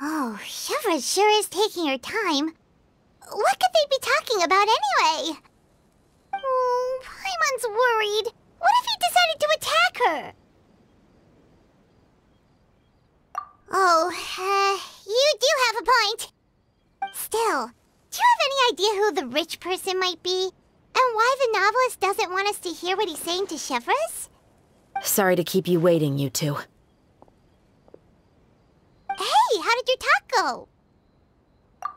Oh, Shiva sure is taking her time. What could they be talking about anyway? Oh, Paimon's worried. What if he decided to attack her? Oh, uh, you do have a point. Still, do you have any idea who the rich person might be? And why the novelist doesn't want us to hear what he's saying to Chevreuse? Sorry to keep you waiting, you two. Hey, how did your talk go?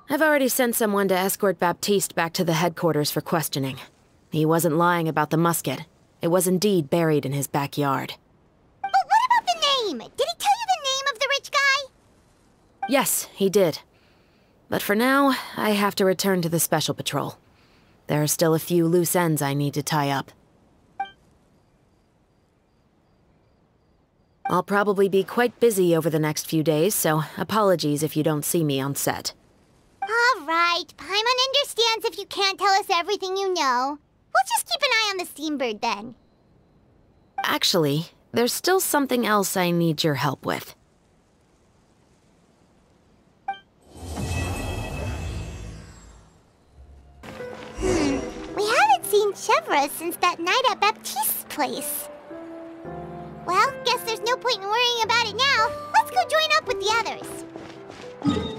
I've already sent someone to escort Baptiste back to the headquarters for questioning. He wasn't lying about the musket. It was indeed buried in his backyard. But what about the name? Did he tell you Yes, he did. But for now, I have to return to the Special Patrol. There are still a few loose ends I need to tie up. I'll probably be quite busy over the next few days, so apologies if you don't see me on set. All right, Paimon understands if you can't tell us everything you know. We'll just keep an eye on the Steambird then. Actually, there's still something else I need your help with. Seen Chevreuse since that night at Baptiste's place. Well, guess there's no point in worrying about it now. Let's go join up with the others.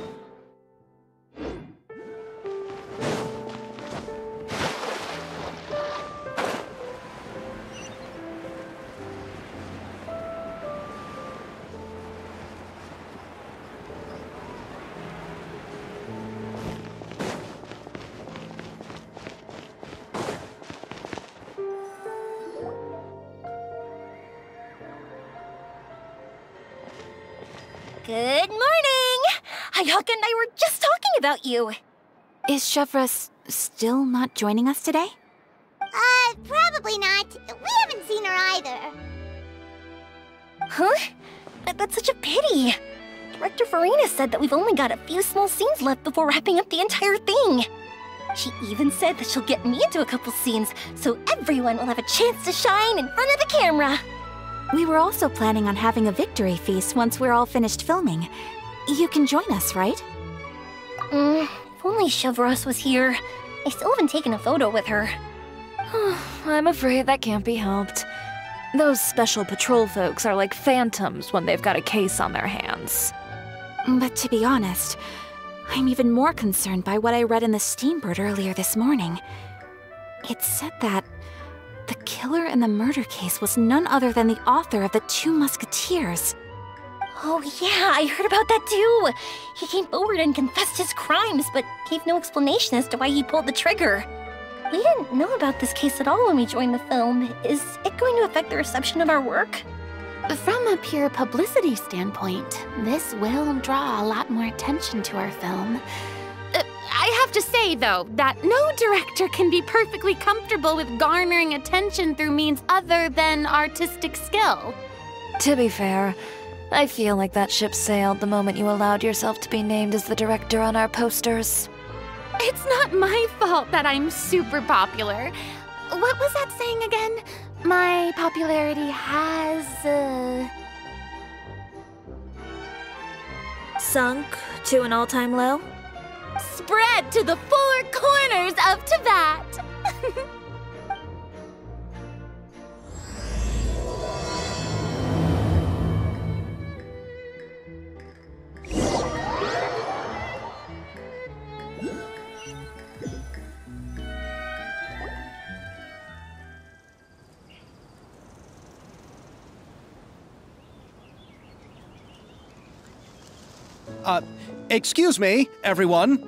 And I were just talking about you. Is Chevreuse still not joining us today? Uh, probably not. We haven't seen her either. Huh? That- That's such a pity. Director Furina said that we've only got a few small scenes left before wrapping up the entire thing. She even said that she'll get me into a couple scenes so everyone will have a chance to shine in front of the camera. We were also planning on having a victory feast once we're all finished filming. You can join us, right? Mm, if only Chevreuse was here. I still haven't taken a photo with her. I'm afraid that can't be helped. Those special patrol folks are like phantoms when they've got a case on their hands. But to be honest, I'm even more concerned by what I read in the Steambird earlier this morning. It said that the killer in the murder case was none other than the author of The Two Musketeers. Oh, yeah, I heard about that too. He came forward and confessed his crimes, but gave no explanation as to why he pulled the trigger. We didn't know about this case at all when we joined the film. Is it going to affect the reception of our work? From a pure publicity standpoint, this will draw a lot more attention to our film. Uh, I have to say, though, that no director can be perfectly comfortable with garnering attention through means other than artistic skill. To be fair, I feel like that ship sailed the moment you allowed yourself to be named as the director on our posters. It's not my fault that I'm super popular. What was that saying again? My popularity has, uh... Sunk to an all-time low? Spread to the four corners of Teyvat! Uh, excuse me, everyone.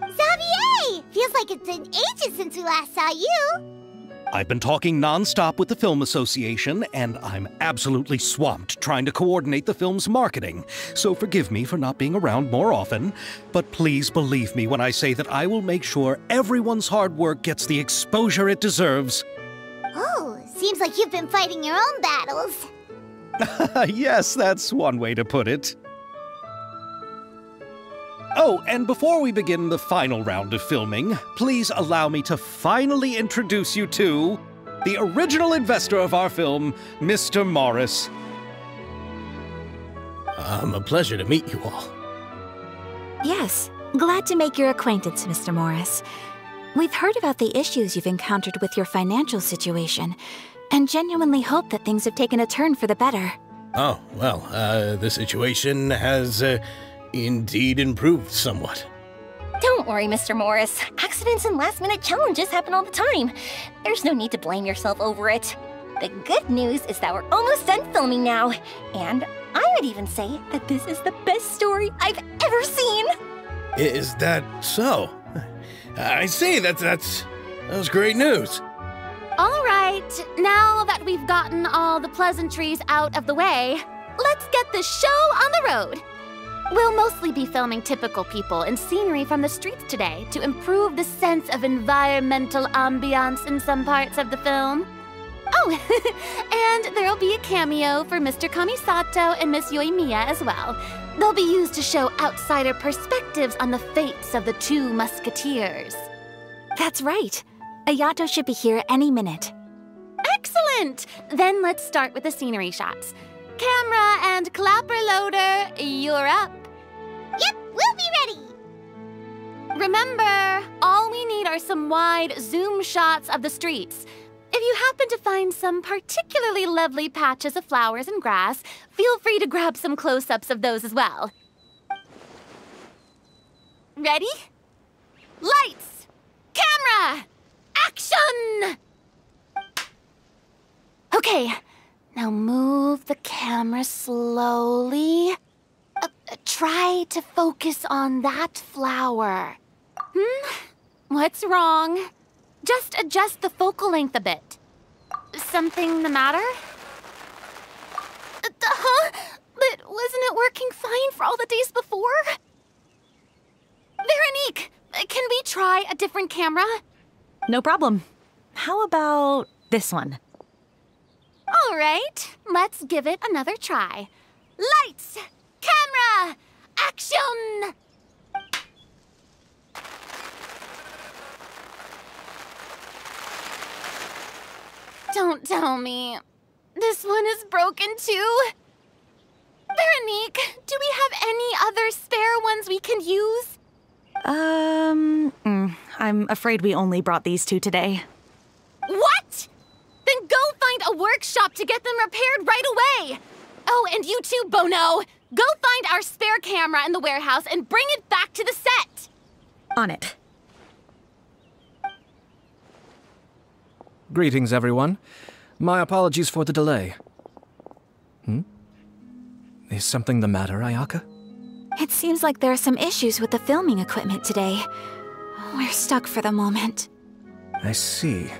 Xavier! Feels like it's been ages since we last saw you. I've been talking nonstop with the Film Association, and I'm absolutely swamped trying to coordinate the film's marketing. So forgive me for not being around more often, but please believe me when I say that I will make sure everyone's hard work gets the exposure it deserves. Oh, seems like you've been fighting your own battles. yes, that's one way to put it. Oh, and before we begin the final round of filming, please allow me to finally introduce you to the original investor of our film, Mr. Morris. Um, a pleasure to meet you all. Yes, glad to make your acquaintance, Mr. Morris. We've heard about the issues you've encountered with your financial situation, and genuinely hope that things have taken a turn for the better. Oh, well, uh, the situation has uh, indeed improved somewhat. Don't worry, Mr. Morris. Accidents and last minute challenges happen all the time. There's no need to blame yourself over it. The good news is that we're almost done filming now, and I would even say that this is the best story I've ever seen. Is that so? I see. That's that's that's great news. All right, now that we've gotten all the pleasantries out of the way, let's get the show on the road. We'll mostly be filming typical people and scenery from the streets today to improve the sense of environmental ambiance in some parts of the film. Oh, and there'll be a cameo for Mr. Kamisato and Miss Yoimiya as well. They'll be used to show outsider perspectives on the fates of the two musketeers. That's right. Ayato should be here any minute. Excellent! Then let's start with the scenery shots. Camera and clapper loader, you're up. Yep, we'll be ready. Remember, all we need are some wide zoom shots of the streets. If you happen to find some particularly lovely patches of flowers and grass, feel free to grab some close ups of those as well. Ready? Lights! Camera! Action! Okay, now move the camera slowly. Uh, uh, try to focus on that flower. Hmm? What's wrong? Just adjust the focal length a bit. Something the matter? Uh, huh? But wasn't it working fine for all the days before? Veronique, can we try a different camera? No problem. How about this one? All right, let's give it another try. Lights! Camera! Action! Don't tell me. This one is broken too? Veronique, do we have any other spare ones we can use? Um, mm, I'm afraid we only brought these two today. What? Then go find a workshop to get them repaired right away! Oh, and you too, Bonneau! Go find our spare camera in the warehouse and bring it back to the set! On it. Greetings, everyone. My apologies for the delay. Hmm? Is something the matter, Ayaka? It seems like there are some issues with the filming equipment today. We're stuck for the moment. I see.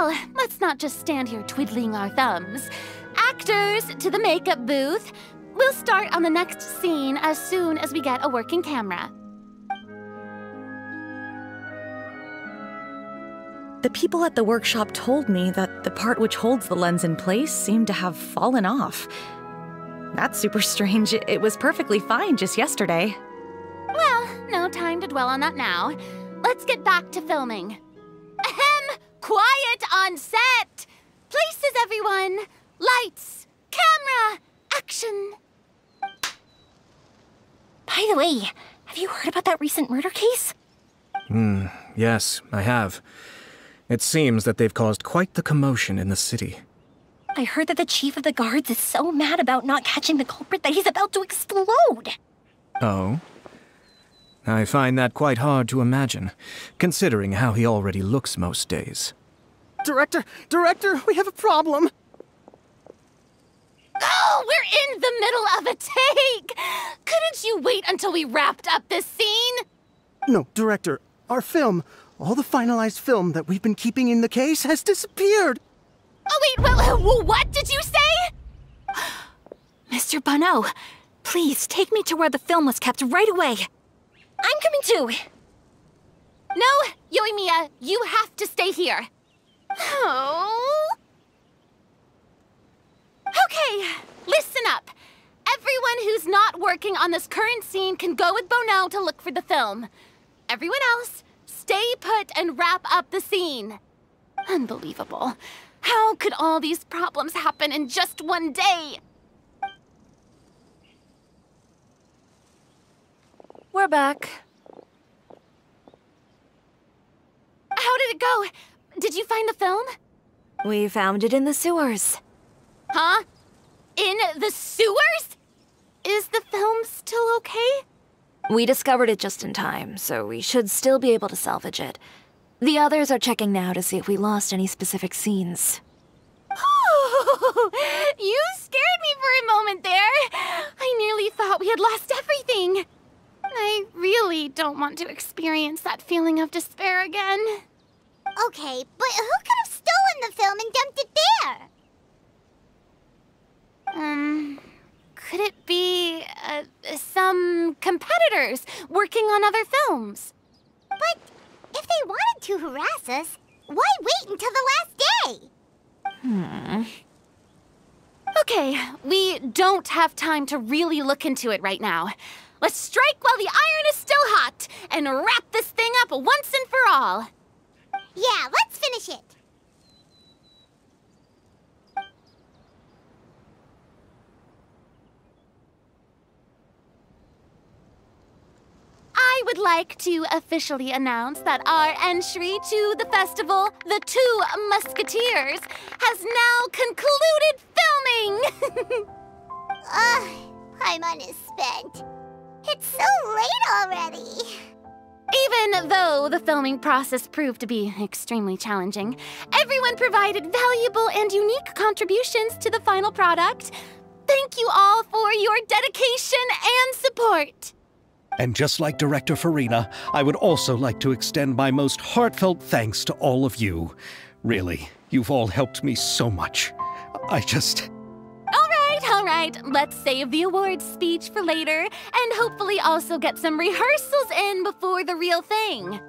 Well, let's not just stand here twiddling our thumbs. Actors, to the makeup booth. We'll start on the next scene as soon as we get a working camera. The people at the workshop told me that the part which holds the lens in place seemed to have fallen off. That's super strange. It was perfectly fine just yesterday. Well, no time to dwell on that now. Let's get back to filming. Quiet on set! Places, everyone! Lights! Camera! Action! By the way, have you heard about that recent murder case? Hmm, yes, I have. It seems that they've caused quite the commotion in the city. I heard that the chief of the guards is so mad about not catching the culprit that he's about to explode. Oh? I find that quite hard to imagine, considering how he already looks most days. Director, director, we have a problem. Oh, we're in the middle of a take! Couldn't you wait until we wrapped up this scene? No, director, our film, all the finalized film that we've been keeping in the case has disappeared. Oh, wait, well, uh, what did you say? Mr. Bonneau, please take me to where the film was kept right away. I'm coming too. No, Yoimiya, you have to stay here. Oh. Okay, listen up. Everyone who's not working on this current scene can go with Bonneau to look for the film. Everyone else, stay put and wrap up the scene. Unbelievable. How could all these problems happen in just one day? We're back. How did it go? Did you find the film? We found it in the sewers. Huh? In the sewers? Is the film still okay? We discovered it just in time, so we should still be able to salvage it. The others are checking now to see if we lost any specific scenes. you scared me for a moment there. I nearly thought we had lost everything. I really don't want to experience that feeling of despair again. Okay, but who could have stolen the film and dumped it there? Um, could it be uh, some competitors working on other films? But if they wanted to harass us, why wait until the last day? Hmm. Okay, we don't have time to really look into it right now. Let's strike while the iron is still hot and wrap this thing up once and for all. Yeah, let's finish it. I would like to officially announce that our entry to the festival, The Two Musketeers, has now concluded filming! Ugh, Paimon is spent. It's so late already. Even though the filming process proved to be extremely challenging, everyone provided valuable and unique contributions to the final product. Thank you all for your dedication and support. And just like Director Furina, I would also like to extend my most heartfelt thanks to all of you. Really, you've all helped me so much. I just. Right, all right. Let's save the awards speech for later, and hopefully also get some rehearsals in before the real thing.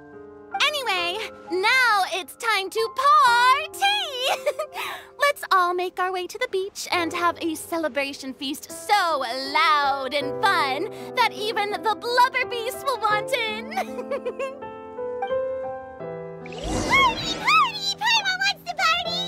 Anyway, now it's time to party! Let's all make our way to the beach and have a celebration feast so loud and fun that even the blubber beast will want in. party, party! Paimon wants to party!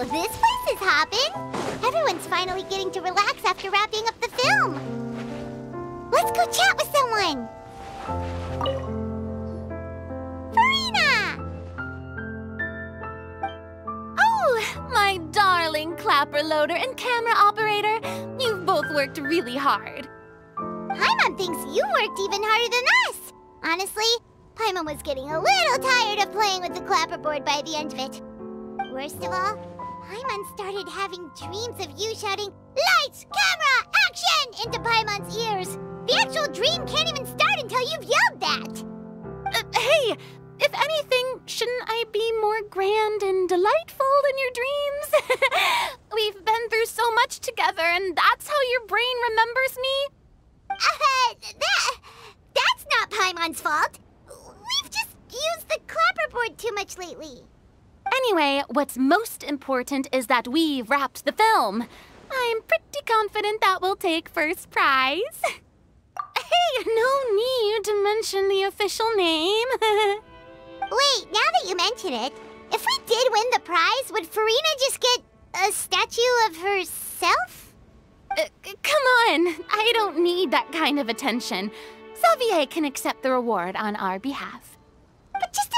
Whoa, this place is hopping. Everyone's finally getting to relax after wrapping up the film. Let's go chat with someone. Furina! Oh, my darling clapper loader and camera operator. You've both both worked really hard. Paimon thinks you worked even harder than us. Honestly, Paimon was getting a little tired of playing with the clapperboard by the end of it. Worst of all, Paimon started having dreams of you shouting, Lights, camera, action! into Paimon's ears. The actual dream can't even start until you've yelled that. Uh, hey, if anything, shouldn't I be more grand and delightful than your dreams? We've been through so much together, and that's how your brain remembers me? Uh, that, that's not Paimon's fault. We've just used the clapperboard too much lately. Anyway, what's most important is that we've wrapped the film. I'm pretty confident that we'll take first prize. hey, no need to mention the official name. Wait, now that you mention it, if we did win the prize, would Furina just get a statue of herself? Uh, come on, I don't need that kind of attention. Xavier can accept the reward on our behalf. But just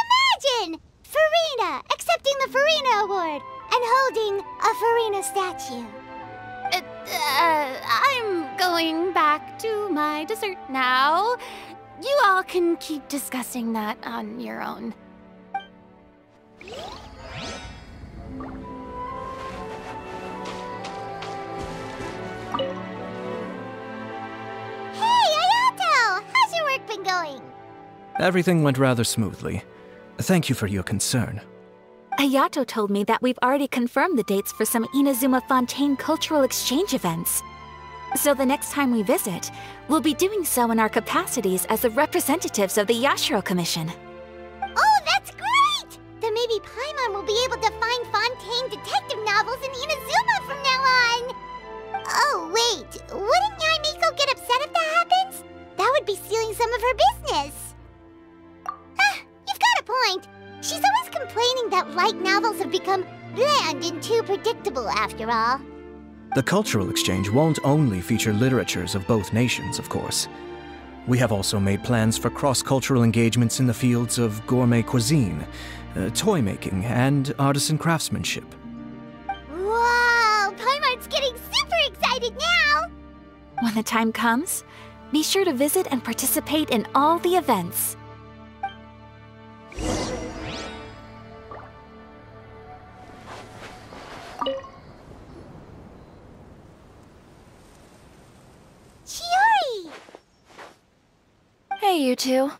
imagine! Furina accepting the Furina Award and holding a Furina statue. Uh, uh, I'm going back to my dessert now. You all can keep discussing that on your own. Hey, Ayato! How's your work been going? Everything went rather smoothly. Thank you for your concern. Ayato told me that we've already confirmed the dates for some Inazuma Fontaine cultural exchange events. So the next time we visit, we'll be doing so in our capacities as the representatives of the Yashiro Commission. Oh, that's great! Then maybe Paimon will be able to find Fontaine detective novels in Inazuma from now on! Oh, wait, wouldn't Yae Miko get upset if that happens? That would be stealing some of her business. You've got a point. She's always complaining that light novels have become bland and too predictable after all. The cultural exchange won't only feature literatures of both nations, of course. We have also made plans for cross cultural engagements in the fields of gourmet cuisine, uh, toy making, and artisan craftsmanship. Wow, Paimon's getting super excited now! When the time comes, be sure to visit and participate in all the events. Chiori! Hey, you two.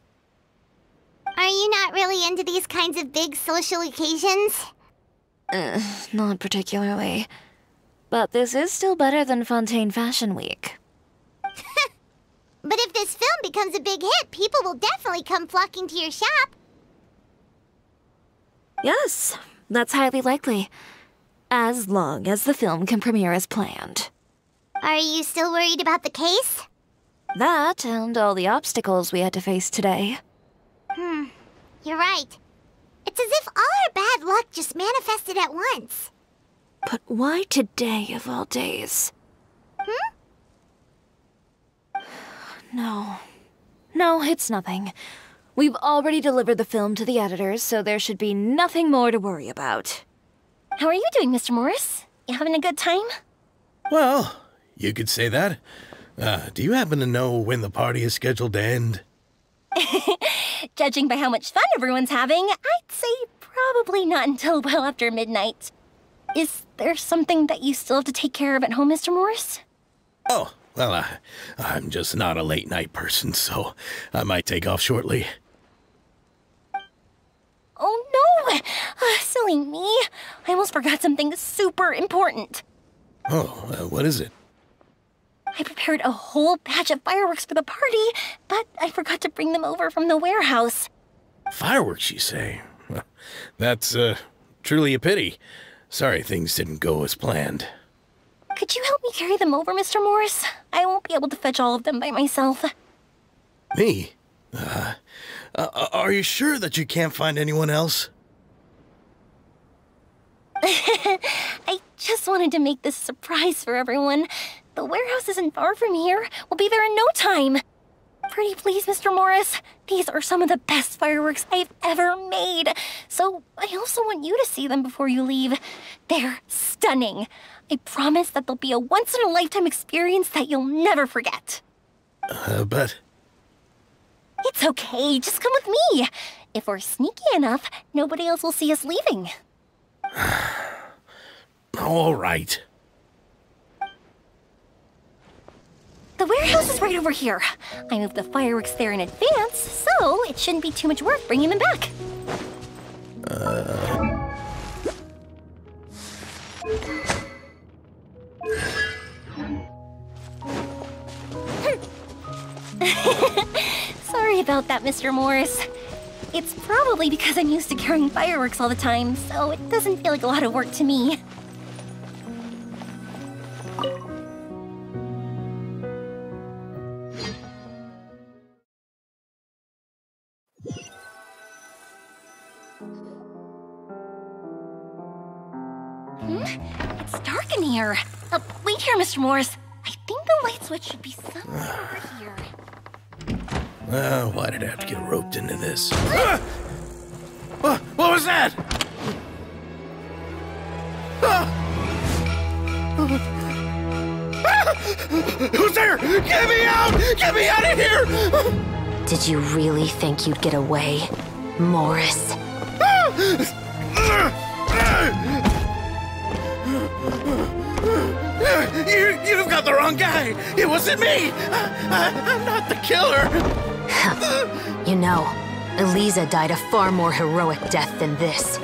Are you not really into these kinds of big social occasions? Uh, not particularly. But this is still better than Fontaine Fashion Week. But if this film becomes a big hit, people will definitely come flocking to your shop. Yes, that's highly likely. As long as the film can premiere as planned. Are you still worried about the case? That and all the obstacles we had to face today. Hmm, you're right. It's as if all our bad luck just manifested at once. But why today of all days? Hmm? No. No, it's nothing. We've already delivered the film to the editors, so there should be nothing more to worry about. How are you doing, Mr. Morris? You having a good time? Well, you could say that. Uh, do you happen to know when the party is scheduled to end? Judging by how much fun everyone's having, I'd say probably not until well after midnight. Is there something that you still have to take care of at home, Mr. Morris? Oh, well, uh, I'm just not a late night person, so I might take off shortly. Oh no! Uh, silly me. I almost forgot something super important. Oh, uh, what is it? I prepared a whole batch of fireworks for the party, but I forgot to bring them over from the warehouse. Fireworks, you say? That's, uh, truly a pity. Sorry things didn't go as planned. Could you help me carry them over, Mr. Morris? I won't be able to fetch all of them by myself. Me? Uh, uh, are you sure that you can't find anyone else? I just wanted to make this a surprise for everyone. The warehouse isn't far from here. We'll be there in no time. Pretty please, Mr. Morris. These are some of the best fireworks I've ever made. So I also want you to see them before you leave. They're stunning. I promise that they'll be a once in a lifetime experience that you'll never forget. Uh, but It's okay, just come with me. If we're sneaky enough, nobody else will see us leaving. all right. The warehouse is right over here. I moved the fireworks there in advance, so it shouldn't be too much work bringing them back. Uh, Sorry about that, Mr. Morris. It's probably because I'm used to carrying fireworks all the time, so it doesn't feel like a lot of work to me. Hmm? It's dark in here. Uh, wait here, Mr. Morris. I think the light switch should be somewhere over here. Well, why did I have to get roped into this? Ah! What, what was that? Ah! Ah! Who's there? Get me out! Get me out of here! Did you really think you'd get away, Morris? You, you've got the wrong guy. It wasn't me. I, am not the killer. you know, Eliza died a far more heroic death than this.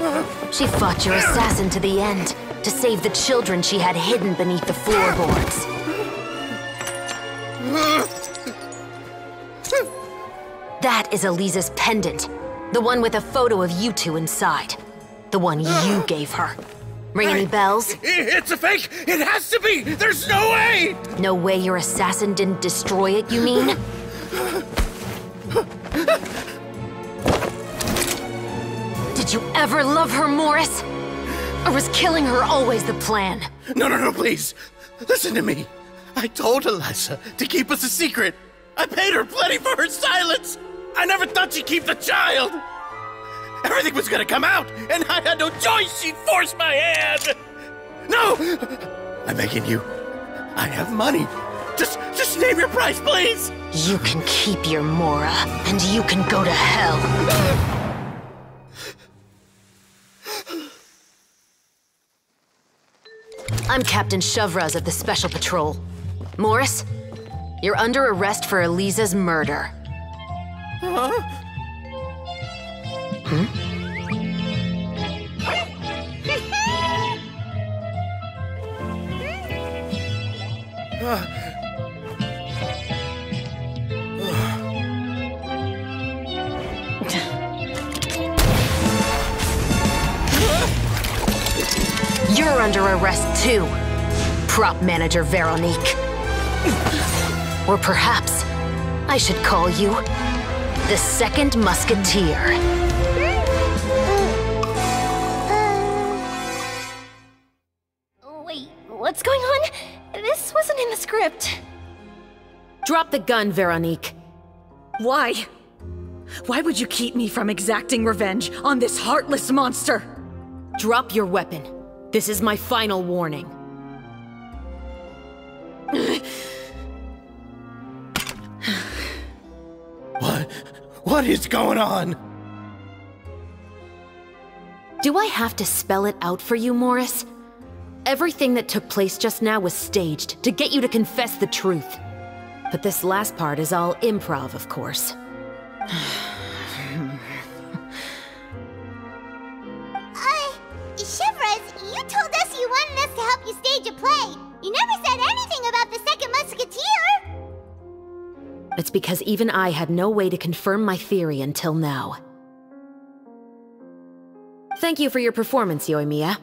She fought your assassin to the end to save the children she had hidden beneath the floorboards. That is Eliza's pendant. The one with a photo of you two inside. The one you gave her. Ring any bells? It's a fake! It has to be! There's no way! No way your assassin didn't destroy it, you mean? Did you ever love her, Morris? Or was killing her always the plan? No, no, no, please. Listen to me. I told Eliza to keep us a secret. I paid her plenty for her silence. I never thought she'd keep the child. Everything was gonna come out, and I had no choice. She forced my hand. No! I'm begging you. I have money. Just, just name your price, please. You can keep your Mora, and you can go to hell. I'm Captain Chevreuse of the Special Patrol. Morris, you're under arrest for Eliza's murder. Huh? Hmm? You're under arrest too, prop manager Veronique. Or perhaps I should call you the Second Musketeer. Wait, what's going on? This wasn't in the script. Drop the gun, Veronique. Why? Why would you keep me from exacting revenge on this heartless monster? Drop your weapon. This is my final warning. what? What is going on? Do I have to spell it out for you, Morris? Everything that took place just now was staged to get you to confess the truth. But this last part is all improv, of course. Chevreuse, you told us you wanted us to help you stage a play. You never said anything about the Second Musketeer. It's because even I had no way to confirm my theory until now. Thank you for your performance, Yoimiya.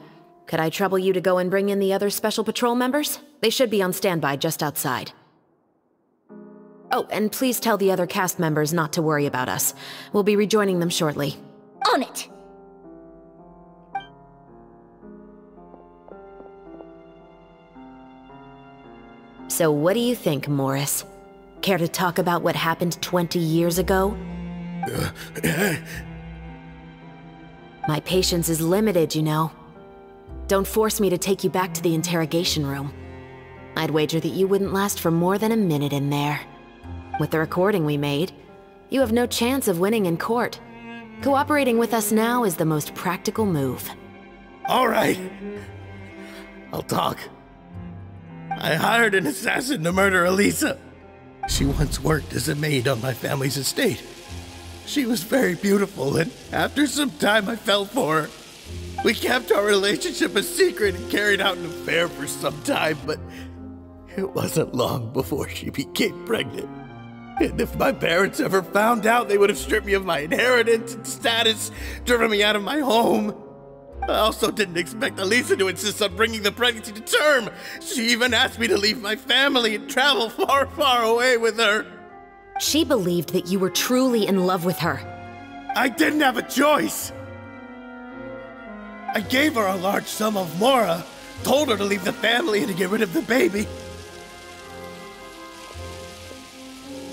Could I trouble you to go and bring in the other Special Patrol members? They should be on standby just outside. Oh, and please tell the other cast members not to worry about us. We'll be rejoining them shortly. On it! So what do you think, Morris? Care to talk about what happened 20 years ago? My patience is limited, you know. Don't force me to take you back to the interrogation room. I'd wager that you wouldn't last for more than a minute in there. With the recording we made, you have no chance of winning in court. Cooperating with us now is the most practical move. All right. I'll talk. I hired an assassin to murder Elisa. She once worked as a maid on my family's estate. She was very beautiful, and after some time I fell for her. We kept our relationship a secret and carried out an affair for some time, but it wasn't long before she became pregnant. And if my parents ever found out, they would have stripped me of my inheritance and status, driven me out of my home. I also didn't expect Elisa to insist on bringing the pregnancy to term. She even asked me to leave my family and travel far, far away with her. She believed that you were truly in love with her. I didn't have a choice. I gave her a large sum of mora, told her to leave the family and to get rid of the baby.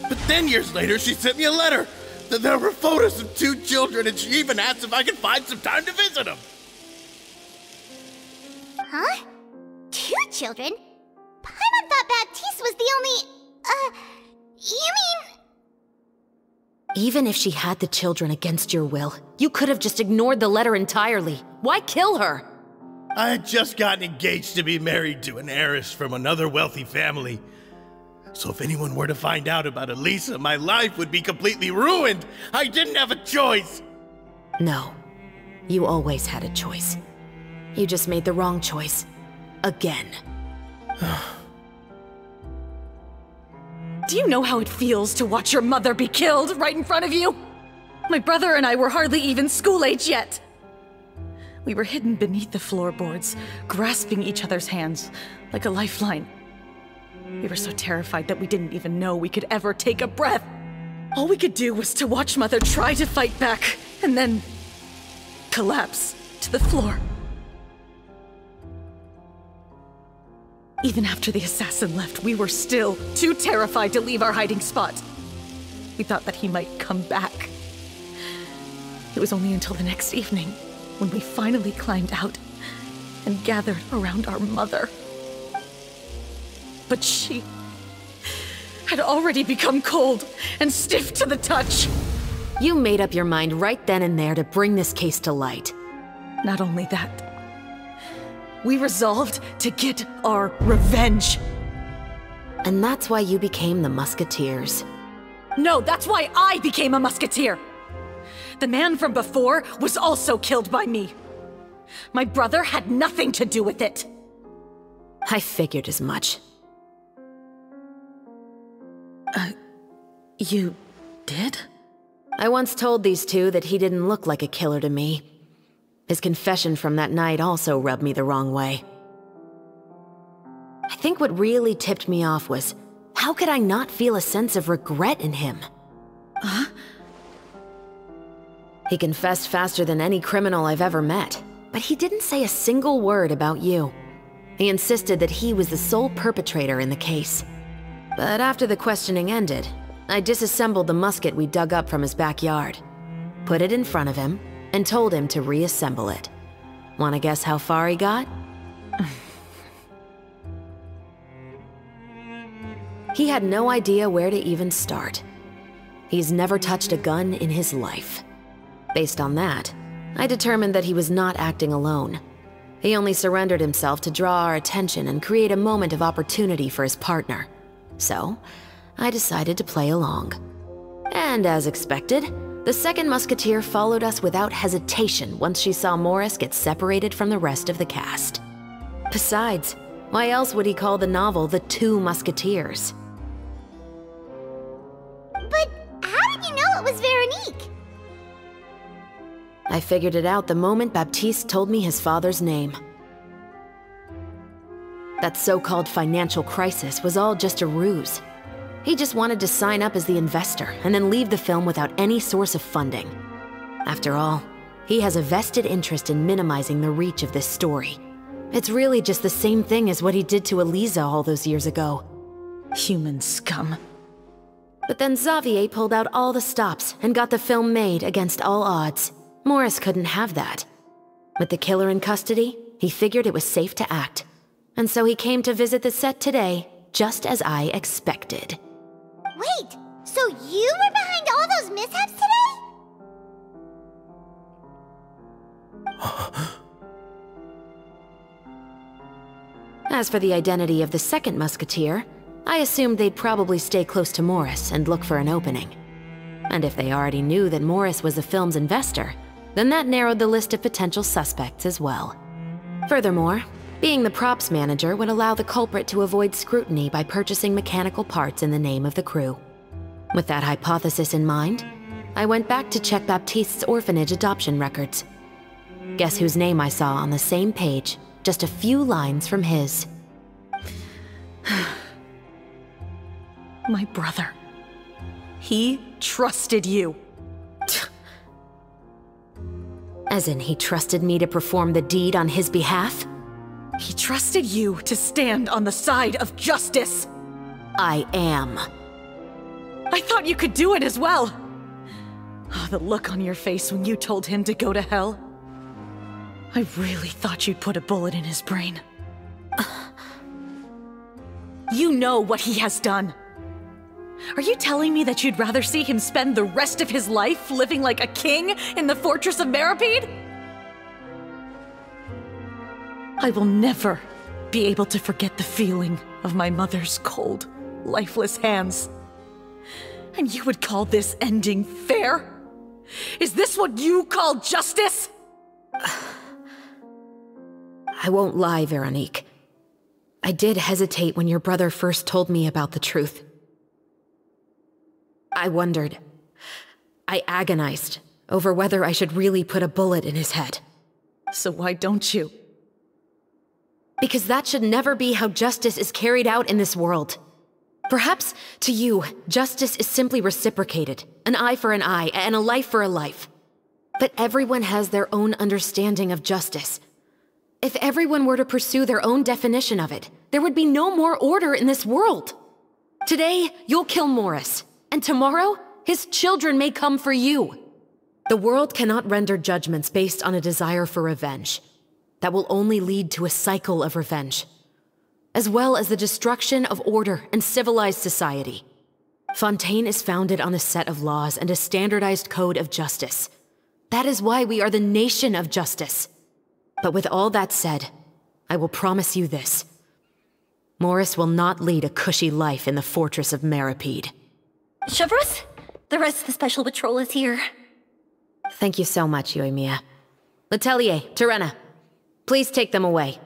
But then years later, she sent me a letter. that There were photos of two children, and she even asked if I could find some time to visit them. Huh? Two children? Paimon thought Baptiste was the only. Uh. You mean. Even if she had the children against your will, you could have just ignored the letter entirely. Why kill her? I had just gotten engaged to be married to an heiress from another wealthy family. So if anyone were to find out about Elisa, my life would be completely ruined. I didn't have a choice. No. You always had a choice. You just made the wrong choice. Again. Do you know how it feels to watch your mother be killed right in front of you? My brother and I were hardly even school age yet. We were hidden beneath the floorboards, grasping each other's hands like a lifeline. We were so terrified that we didn't even know we could ever take a breath. All we could do was to watch Mother try to fight back, and then collapse to the floor. Even after the assassin left, we were still too terrified to leave our hiding spot. We thought that he might come back. It was only until the next evening when we finally climbed out and gathered around our mother. But she had already become cold and stiff to the touch. You made up your mind right then and there to bring this case to light. Not only that, we resolved to get our revenge. And that's why you became the Musketeers. No, that's why I became a musketeer. The man from before was also killed by me. My brother had nothing to do with it. I figured as much. Uh, you did? I once told these two that he didn't look like a killer to me. His confession from that night also rubbed me the wrong way. I think what really tipped me off was how could I not feel a sense of regret in him? Huh? He confessed faster than any criminal I've ever met, but he didn't say a single word about you. He insisted that he was the sole perpetrator in the case. But after the questioning ended, I disassembled the musket we dug up from his backyard, put it in front of him, and told him to reassemble it. Wanna guess how far he got? he had no idea where to even start. He's never touched a gun in his life. Based on that, I determined that he was not acting alone. He only surrendered himself to draw our attention and create a moment of opportunity for his partner. So, I decided to play along. And as expected, the second musketeer followed us without hesitation once she saw Morris get separated from the rest of the cast. Besides, why else would he call the novel The Two Musketeers? But how did you know it was Veronique? I figured it out the moment Baptiste told me his father's name. That so-called financial crisis was all just a ruse. He just wanted to sign up as the investor and then leave the film without any source of funding. After all, he has a vested interest in minimizing the reach of this story. It's really just the same thing as what he did to Eliza all those years ago. Human scum. But then Xavier pulled out all the stops and got the film made against all odds. Morris couldn't have that. With the killer in custody, he figured it was safe to act. And so he came to visit the set today, just as I expected. Wait, so you were behind all those mishaps today? As for the identity of the second musketeer, I assumed they'd probably stay close to Morris and look for an opening. And if they already knew that Morris was the film's investor, then that narrowed the list of potential suspects as well. Furthermore, being the props manager would allow the culprit to avoid scrutiny by purchasing mechanical parts in the name of the crew. With that hypothesis in mind, I went back to check Baptiste's orphanage adoption records. Guess whose name I saw on the same page, just a few lines from his. My brother. He trusted you. As in, he trusted me to perform the deed on his behalf? He trusted you to stand on the side of justice. I am. I thought you could do it as well. Oh, the look on your face when you told him to go to hell. I really thought you'd put a bullet in his brain. You know what he has done. Are you telling me that you'd rather see him spend the rest of his life living like a king in the fortress of Meropide? I will never be able to forget the feeling of my mother's cold, lifeless hands. And you would call this ending fair? Is this what you call justice? I won't lie, Veronique. I did hesitate when your brother first told me about the truth. I wondered. I agonized over whether I should really put a bullet in his head. So why don't you? Because that should never be how justice is carried out in this world. Perhaps, to you, justice is simply reciprocated an eye for an eye and a life for a life. But everyone has their own understanding of justice. If everyone were to pursue their own definition of it, there would be no more order in this world. Today, you'll kill Morris, and tomorrow, his children may come for you. The world cannot render judgments based on a desire for revenge. That will only lead to a cycle of revenge, as well as the destruction of order and civilized society. Fontaine is founded on a set of laws and a standardized code of justice. That is why we are the nation of justice. But with all that said, I will promise you this. Morris will not lead a cushy life in the fortress of Meropide. Chevreuse, the rest of the special patrol is here. Thank you so much, Yoimiya. Letelier, Terena, please take them away.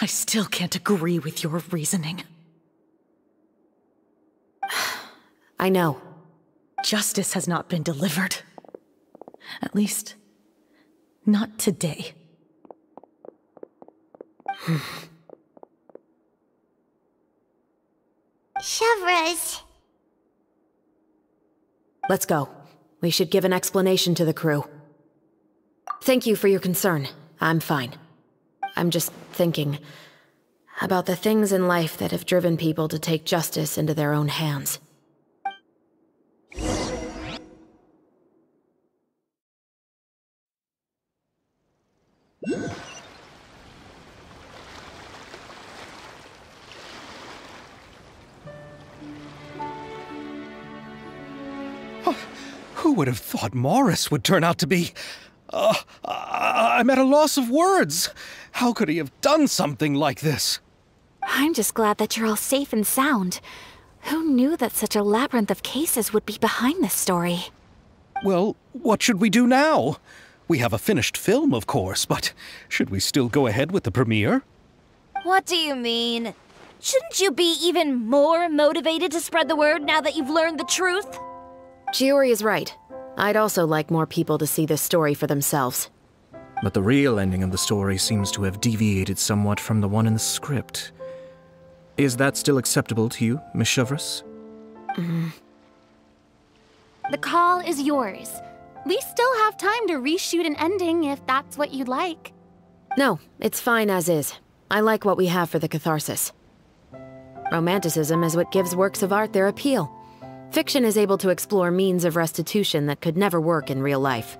I still can't agree with your reasoning. I know. Justice has not been delivered. At least, not today. Chevreuse. Let's go. We should give an explanation to the crew. Thank you for your concern. I'm fine. I'm just thinking about the things in life that have driven people to take justice into their own hands. Who would have thought Morris would turn out to be. Uh, I- I'm at a loss of words. How could he have done something like this? I'm just glad that you're all safe and sound. Who knew that such a labyrinth of cases would be behind this story? Well, what should we do now? We have a finished film, of course, but should we still go ahead with the premiere? What do you mean? Shouldn't you be even more motivated to spread the word now that you've learned the truth? Chiori is right. I'd also like more people to see this story for themselves. But the real ending of the story seems to have deviated somewhat from the one in the script. Is that still acceptable to you, Miss Chevreuse? The call is yours. We still have time to reshoot an ending if that's what you'd like. No, it's fine as is. I like what we have for the catharsis. Romanticism is what gives works of art their appeal. Fiction is able to explore means of restitution that could never work in real life.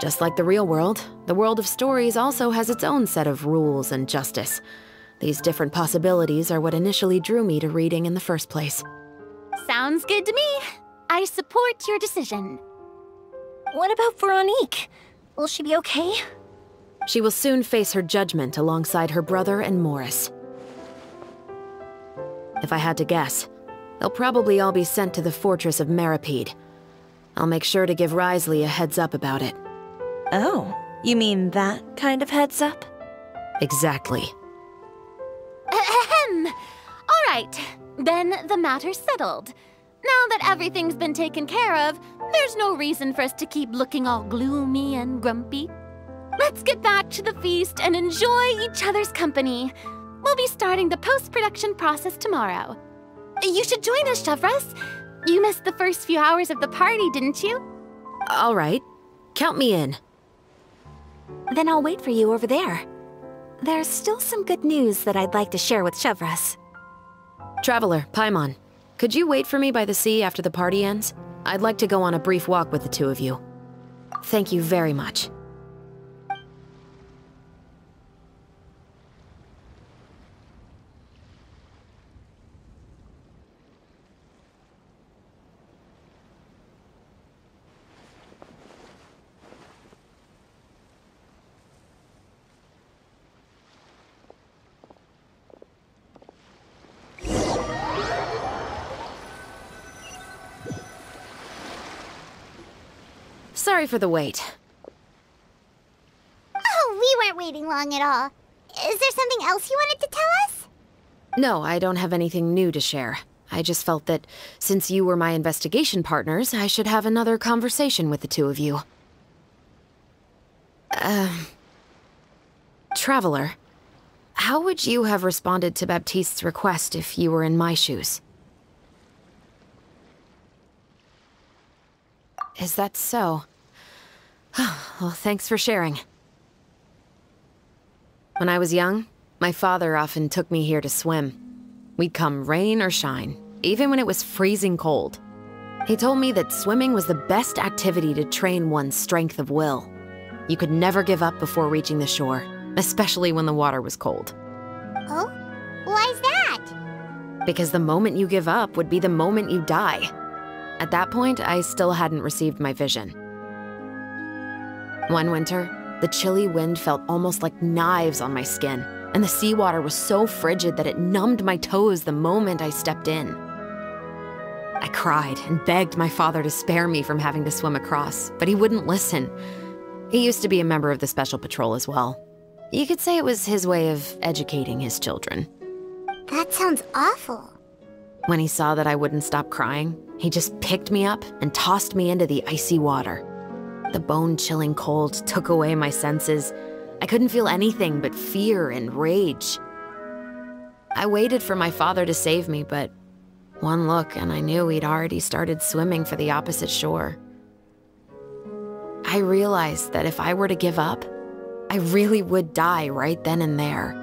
Just like the real world, the world of stories also has its own set of rules and justice. These different possibilities are what initially drew me to reading in the first place. Sounds good to me. I support your decision. What about Veronique? Will she be okay? She will soon face her judgment alongside her brother and Morris. If I had to guess, they'll probably all be sent to the fortress of Meropide. I'll make sure to give Wriothesley a heads up about it. Oh, you mean that kind of heads up? Exactly. Ahem. All right, then the matter's settled. Now that everything's been taken care of, there's no reason for us to keep looking all gloomy and grumpy. Let's get back to the feast and enjoy each other's company. We'll be starting the post-production process tomorrow. You should join us, Chevreuse. You missed the first few hours of the party, didn't you? All right. Count me in. Then I'll wait for you over there. There's still some good news that I'd like to share with Chevreuse. Traveler, Paimon, could you wait for me by the sea after the party ends? I'd like to go on a brief walk with the two of you. Thank you very much. Sorry for the wait. Oh, we weren't waiting long at all. Is there something else you wanted to tell us? No, I don't have anything new to share. I just felt that since you were my investigation partners, I should have another conversation with the two of you. Uh, Traveler, how would you have responded to Baptiste's request if you were in my shoes? Is that so? well, thanks for sharing. When I was young, my father often took me here to swim. We'd come rain or shine, even when it was freezing cold. He told me that swimming was the best activity to train one's strength of will. You could never give up before reaching the shore, especially when the water was cold. Oh? Why's that? Because the moment you give up would be the moment you die. At that point, I still hadn't received my vision. One winter, the chilly wind felt almost like knives on my skin, and the seawater was so frigid that it numbed my toes the moment I stepped in. I cried and begged my father to spare me from having to swim across, but he wouldn't listen. He used to be a member of the Special Patrol as well. You could say it was his way of educating his children. That sounds awful. When he saw that I wouldn't stop crying, he just picked me up and tossed me into the icy water. The bone chilling cold took away my senses. I couldn't feel anything but fear and rage. I waited for my father to save me, but one look and I knew he'd already started swimming for the opposite shore. I realized that if I were to give up, I really would die right then and there.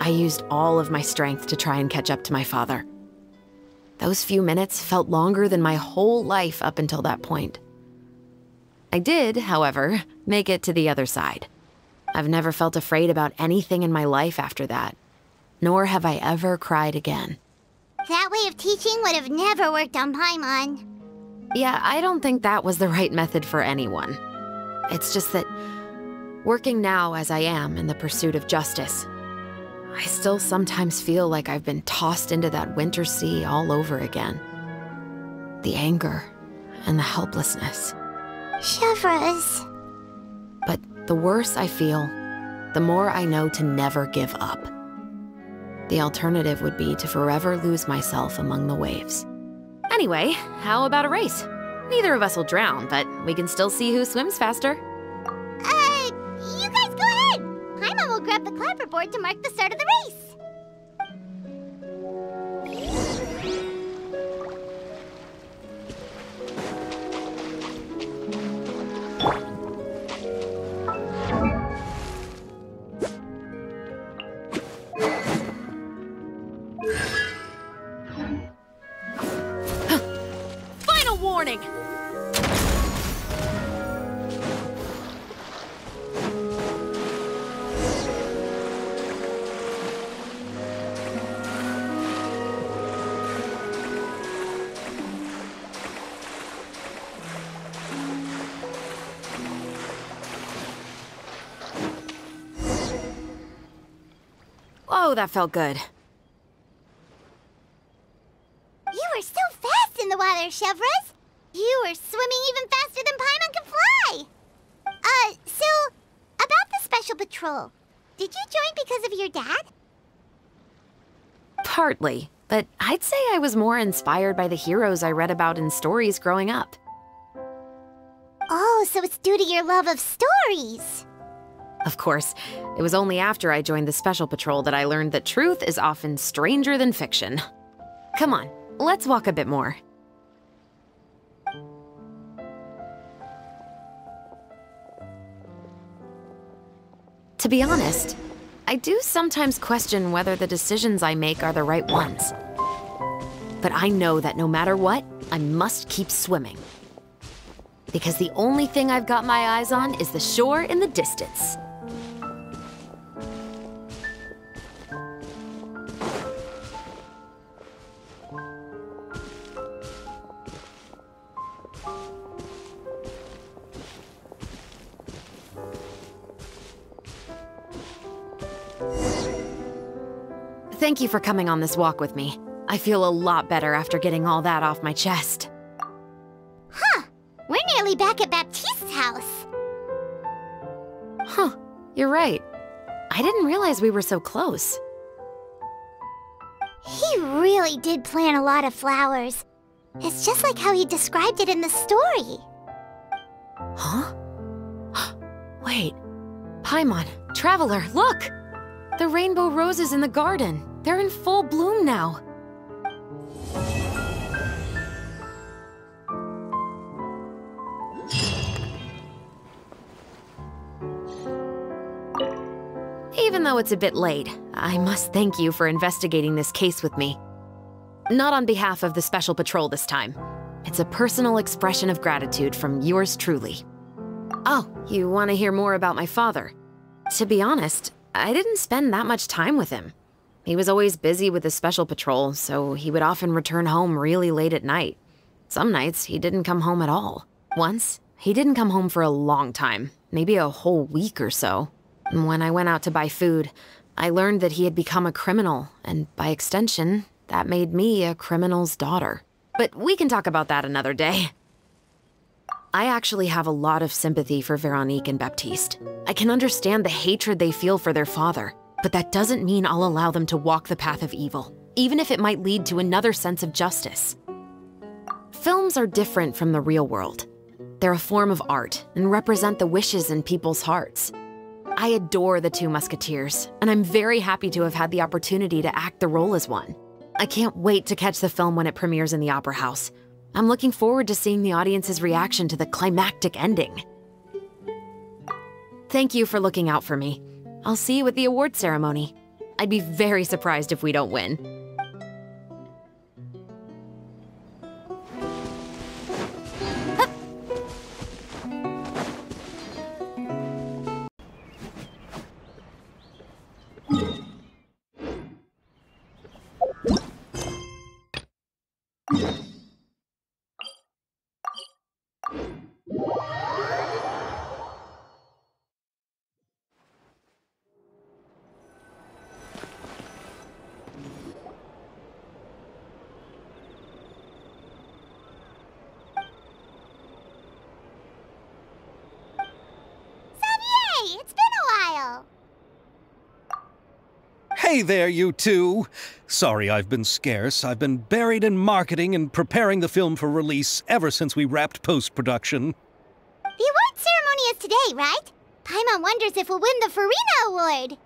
I used all of my strength to try and catch up to my father. Those few minutes felt longer than my whole life up until that point. I did, however, make it to the other side. I've never felt afraid about anything in my life after that, nor have I ever cried again. That way of teaching would have never worked on Paimon. Yeah, I don't think that was the right method for anyone. It's just that, working now as I am in the pursuit of justice, I still sometimes feel like I've been tossed into that winter sea all over again. The anger and the helplessness. Chevreuse. But the worse I feel, the more I know to never give up. The alternative would be to forever lose myself among the waves. Anyway, how about a race? Neither of us will drown, but we can still see who swims faster. Uh, you guys go ahead. Paimon will grab the clapperboard to mark the start of the race. That felt good. You were so fast in the water, Chevreuse. You were swimming even faster than Paimon can fly. Uh, so, about the Special Patrol, did you join because of your dad? Partly, but I'd say I was more inspired by the heroes I read about in stories growing up. Oh, so it's due to your love of stories. Of course, it was only after I joined the Special Patrol that I learned that truth is often stranger than fiction. Come on, let's walk a bit more. To be honest, I do sometimes question whether the decisions I make are the right ones. But I know that no matter what, I must keep swimming. Because the only thing I've got my eyes on is the shore in the distance. Thank you for coming on this walk with me. I feel a lot better after getting all that off my chest. Huh. We're nearly back at Baptiste's house. Huh, you're right. I didn't realize we were so close. He really did plant a lot of flowers. It's just like how he described it in the story. Huh? Wait. Paimon, Traveler, look! The rainbow roses in the garden. They're in full bloom now. Even though it's a bit late, I must thank you for investigating this case with me. Not on behalf of the Special Patrol this time. It's a personal expression of gratitude from yours truly. Oh, you want to hear more about my father? To be honest, I didn't spend that much time with him. He was always busy with his Special Patrol, so he would often return home really late at night. Some nights, he didn't come home at all. Once, he didn't come home for a long time, maybe a whole week or so. When I went out to buy food, I learned that he had become a criminal, and by extension, that made me a criminal's daughter. But we can talk about that another day. I actually have a lot of sympathy for Veronique and Baptiste. I can understand the hatred they feel for their father, but that doesn't mean I'll allow them to walk the path of evil, even if it might lead to another sense of justice. Films are different from the real world. They're a form of art and represent the wishes in people's hearts. I adore the two Musketeers, and I'm very happy to have had the opportunity to act the role as one. I can't wait to catch the film when it premieres in the Opera House. I'm looking forward to seeing the audience's reaction to the climactic ending. Thank you for looking out for me. I'll see you at the award ceremony. I'd be very surprised if we don't win. Hey there, you two! Sorry I've been scarce. I've been buried in marketing and preparing the film for release ever since we wrapped post production. The award ceremony is today, right? Paimon wonders if we'll win the Furina Award.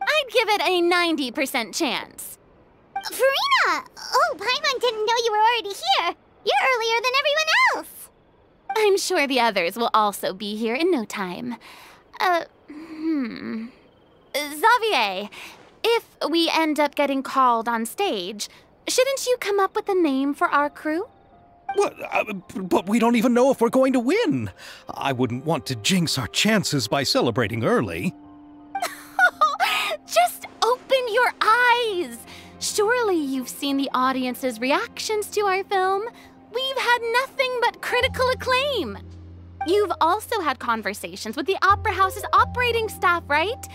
I'd give it a 90% chance. Furina! Oh, Paimon didn't know you were already here. You're earlier than everyone else. I'm sure the others will also be here in no time. Uh, hmm. Xavier, if we end up getting called on stage, shouldn't you come up with a name for our crew? What? Uh, but we don't even know if we're going to win. I wouldn't want to jinx our chances by celebrating early. Just open your eyes! Surely you've seen the audience's reactions to our film. We've had nothing but critical acclaim. You've also had conversations with the Opera House's operating staff, right?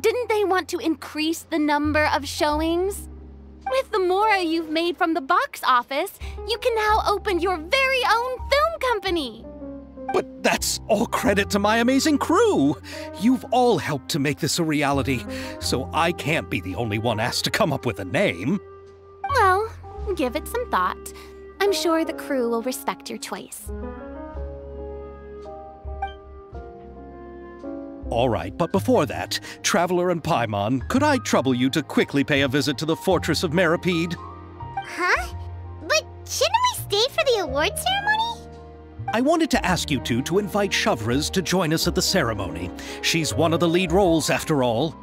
Didn't they want to increase the number of showings? With the Mora you've made from the box office, you can now open your very own film company. But that's all credit to my amazing crew. You've all helped to make this a reality, so I can't be the only one asked to come up with a name. Well, give it some thought. I'm sure the crew will respect your choice. All right, but before that, Traveler and Paimon, could I trouble you to quickly pay a visit to the Fortress of Meropide? Huh? But shouldn't we stay for the award ceremony? I wanted to ask you two to invite Chevreuse to join us at the ceremony. She's one of the lead roles, after all.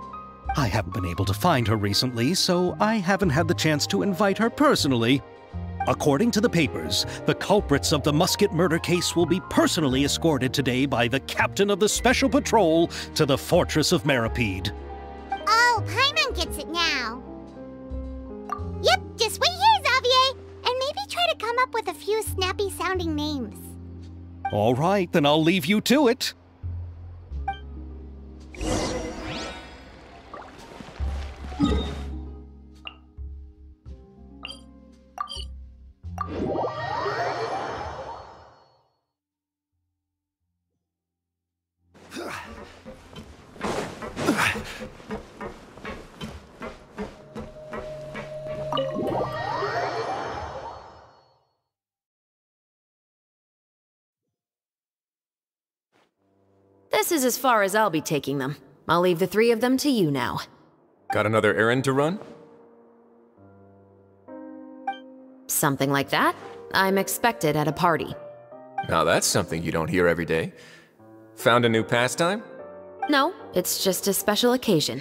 I haven't been able to find her recently, so I haven't had the chance to invite her personally. According to the papers, the culprits of the Musket murder case will be personally escorted today by the captain of the Special Patrol to the Fortress of Meropide. Oh, Paimon gets it now. Yep, just wait here, Xavier, and maybe try to come up with a few snappy sounding names. All right, then I'll leave you to it. This is as far as I'll be taking them. I'll leave the three of them to you now. Got another errand to run? Something like that. I'm expected at a party. Now that's something you don't hear every day. Found a new pastime? No, it's just a special occasion.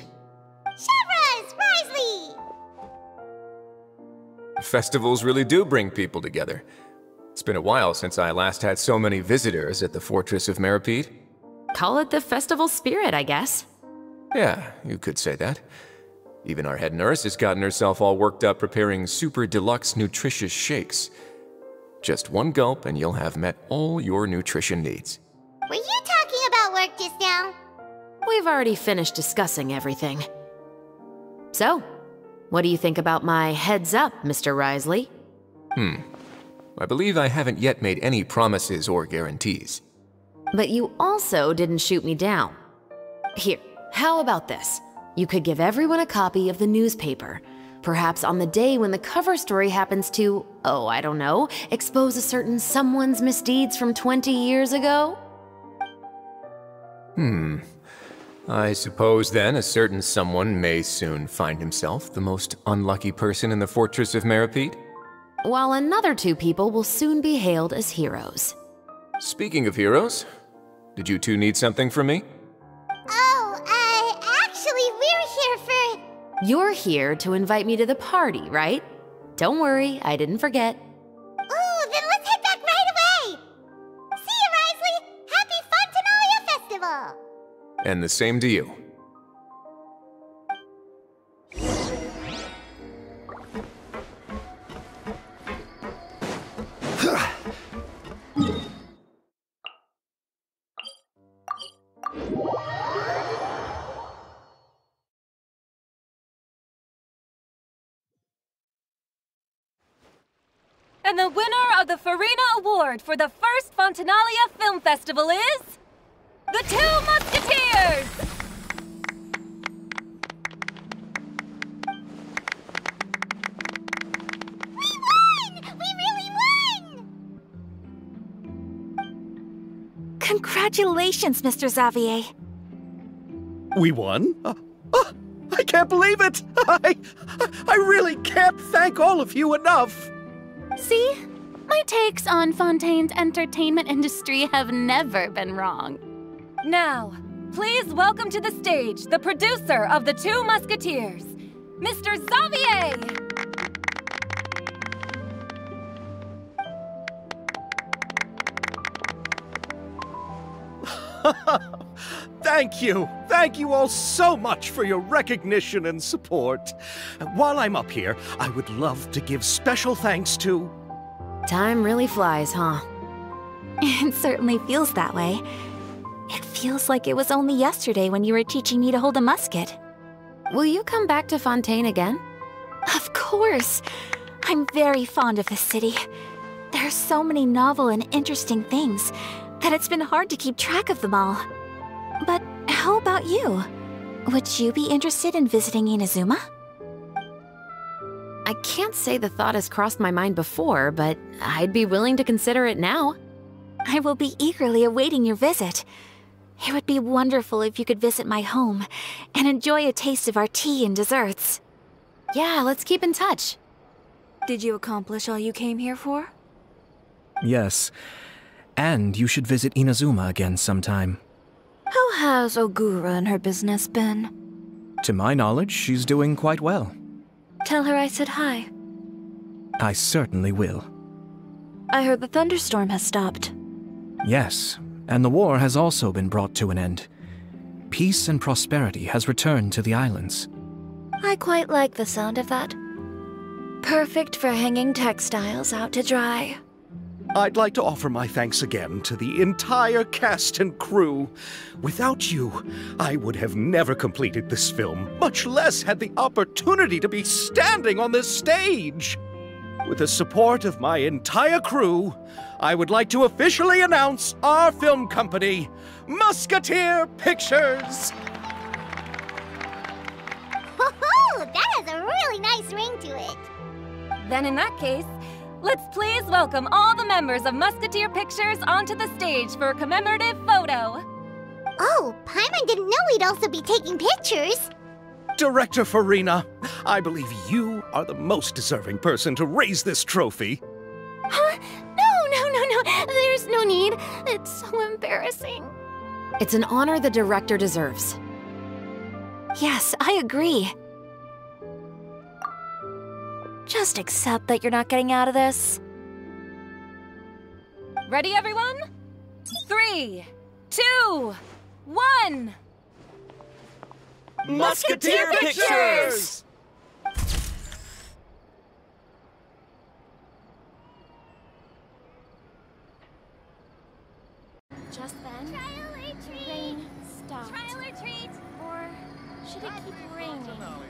Chevreuse! Wriothesley! Festivals really do bring people together. It's been a while since I last had so many visitors at the Fortress of Meropide. Call it the festival spirit, I guess. Yeah, you could say that. Even our head nurse has gotten herself all worked up preparing super deluxe nutritious shakes. Just one gulp and you'll have met all your nutrition needs. Were you talking about work just now? We've already finished discussing everything. So, what do you think about my heads up, Mr. Wriothesley? Hmm. I believe I haven't yet made any promises or guarantees. But you also didn't shoot me down. Here, how about this? You could give everyone a copy of the newspaper. Perhaps on the day when the cover story happens to, oh, I don't know, expose a certain someone's misdeeds from 20 years ago? Hmm. I suppose then a certain someone may soon find himself the most unlucky person in the Fortress of Meropide? While another two people will soon be hailed as heroes. Speaking of heroes, did you two need something from me? Oh, uh, actually, we're here for. You're here to invite me to the party, right? Don't worry, I didn't forget. Ooh, then let's head back right away! See you, Wriothesley! Happy Fontinalia Festival! And the same to you. And the winner of the Furina Award for the first Fontinalia Film Festival is... The Two Musketeers! We won! We really won! Congratulations, Mr. Xavier. We won? Uh, uh, I can't believe it! I, I really can't thank all of you enough! See? My takes on Fontaine's entertainment industry have never been wrong. Now, please welcome to the stage the producer of The Two Musketeers, Mr. Xavier! Thank you. Thank you all so much for your recognition and support. While I'm up here, I would love to give special thanks to. Time really flies, huh? It certainly feels that way. It feels like it was only yesterday when you were teaching me to hold a musket. Will you come back to Fontaine again? Of course. I'm very fond of this city. There are so many novel and interesting things that it's been hard to keep track of them all. But how about you? Would you be interested in visiting Inazuma? I can't say the thought has crossed my mind before, but I'd be willing to consider it now. I will be eagerly awaiting your visit. It would be wonderful if you could visit my home and enjoy a taste of our tea and desserts. Yeah, let's keep in touch. Did you accomplish all you came here for? Yes. And you should visit Inazuma again sometime. How has Ogura and her business been? To my knowledge, she's doing quite well. Tell her I said hi. I certainly will. I heard the thunderstorm has stopped. Yes, and the war has also been brought to an end. Peace and prosperity has returned to the islands. I quite like the sound of that. Perfect for hanging textiles out to dry. I'd like to offer my thanks again to the entire cast and crew. Without you, I would have never completed this film, much less had the opportunity to be standing on this stage. With the support of my entire crew, I would like to officially announce our film company, Musketeer Pictures. that has a really nice ring to it. Then in that case, let's please welcome all the members of Musketeer Pictures onto the stage for a commemorative photo. Oh, Paimon didn't know we'd also be taking pictures. Director Furina, I believe you are the most deserving person to raise this trophy. Huh? No, no, no, no. There's no need. It's so embarrassing. It's an honor the director deserves. Yes, I agree. Just accept that you're not getting out of this. Ready, everyone? Three, two, one. Musketeer Pictures! Just then, rain stopped. Trial or treat? Or should it keep raining?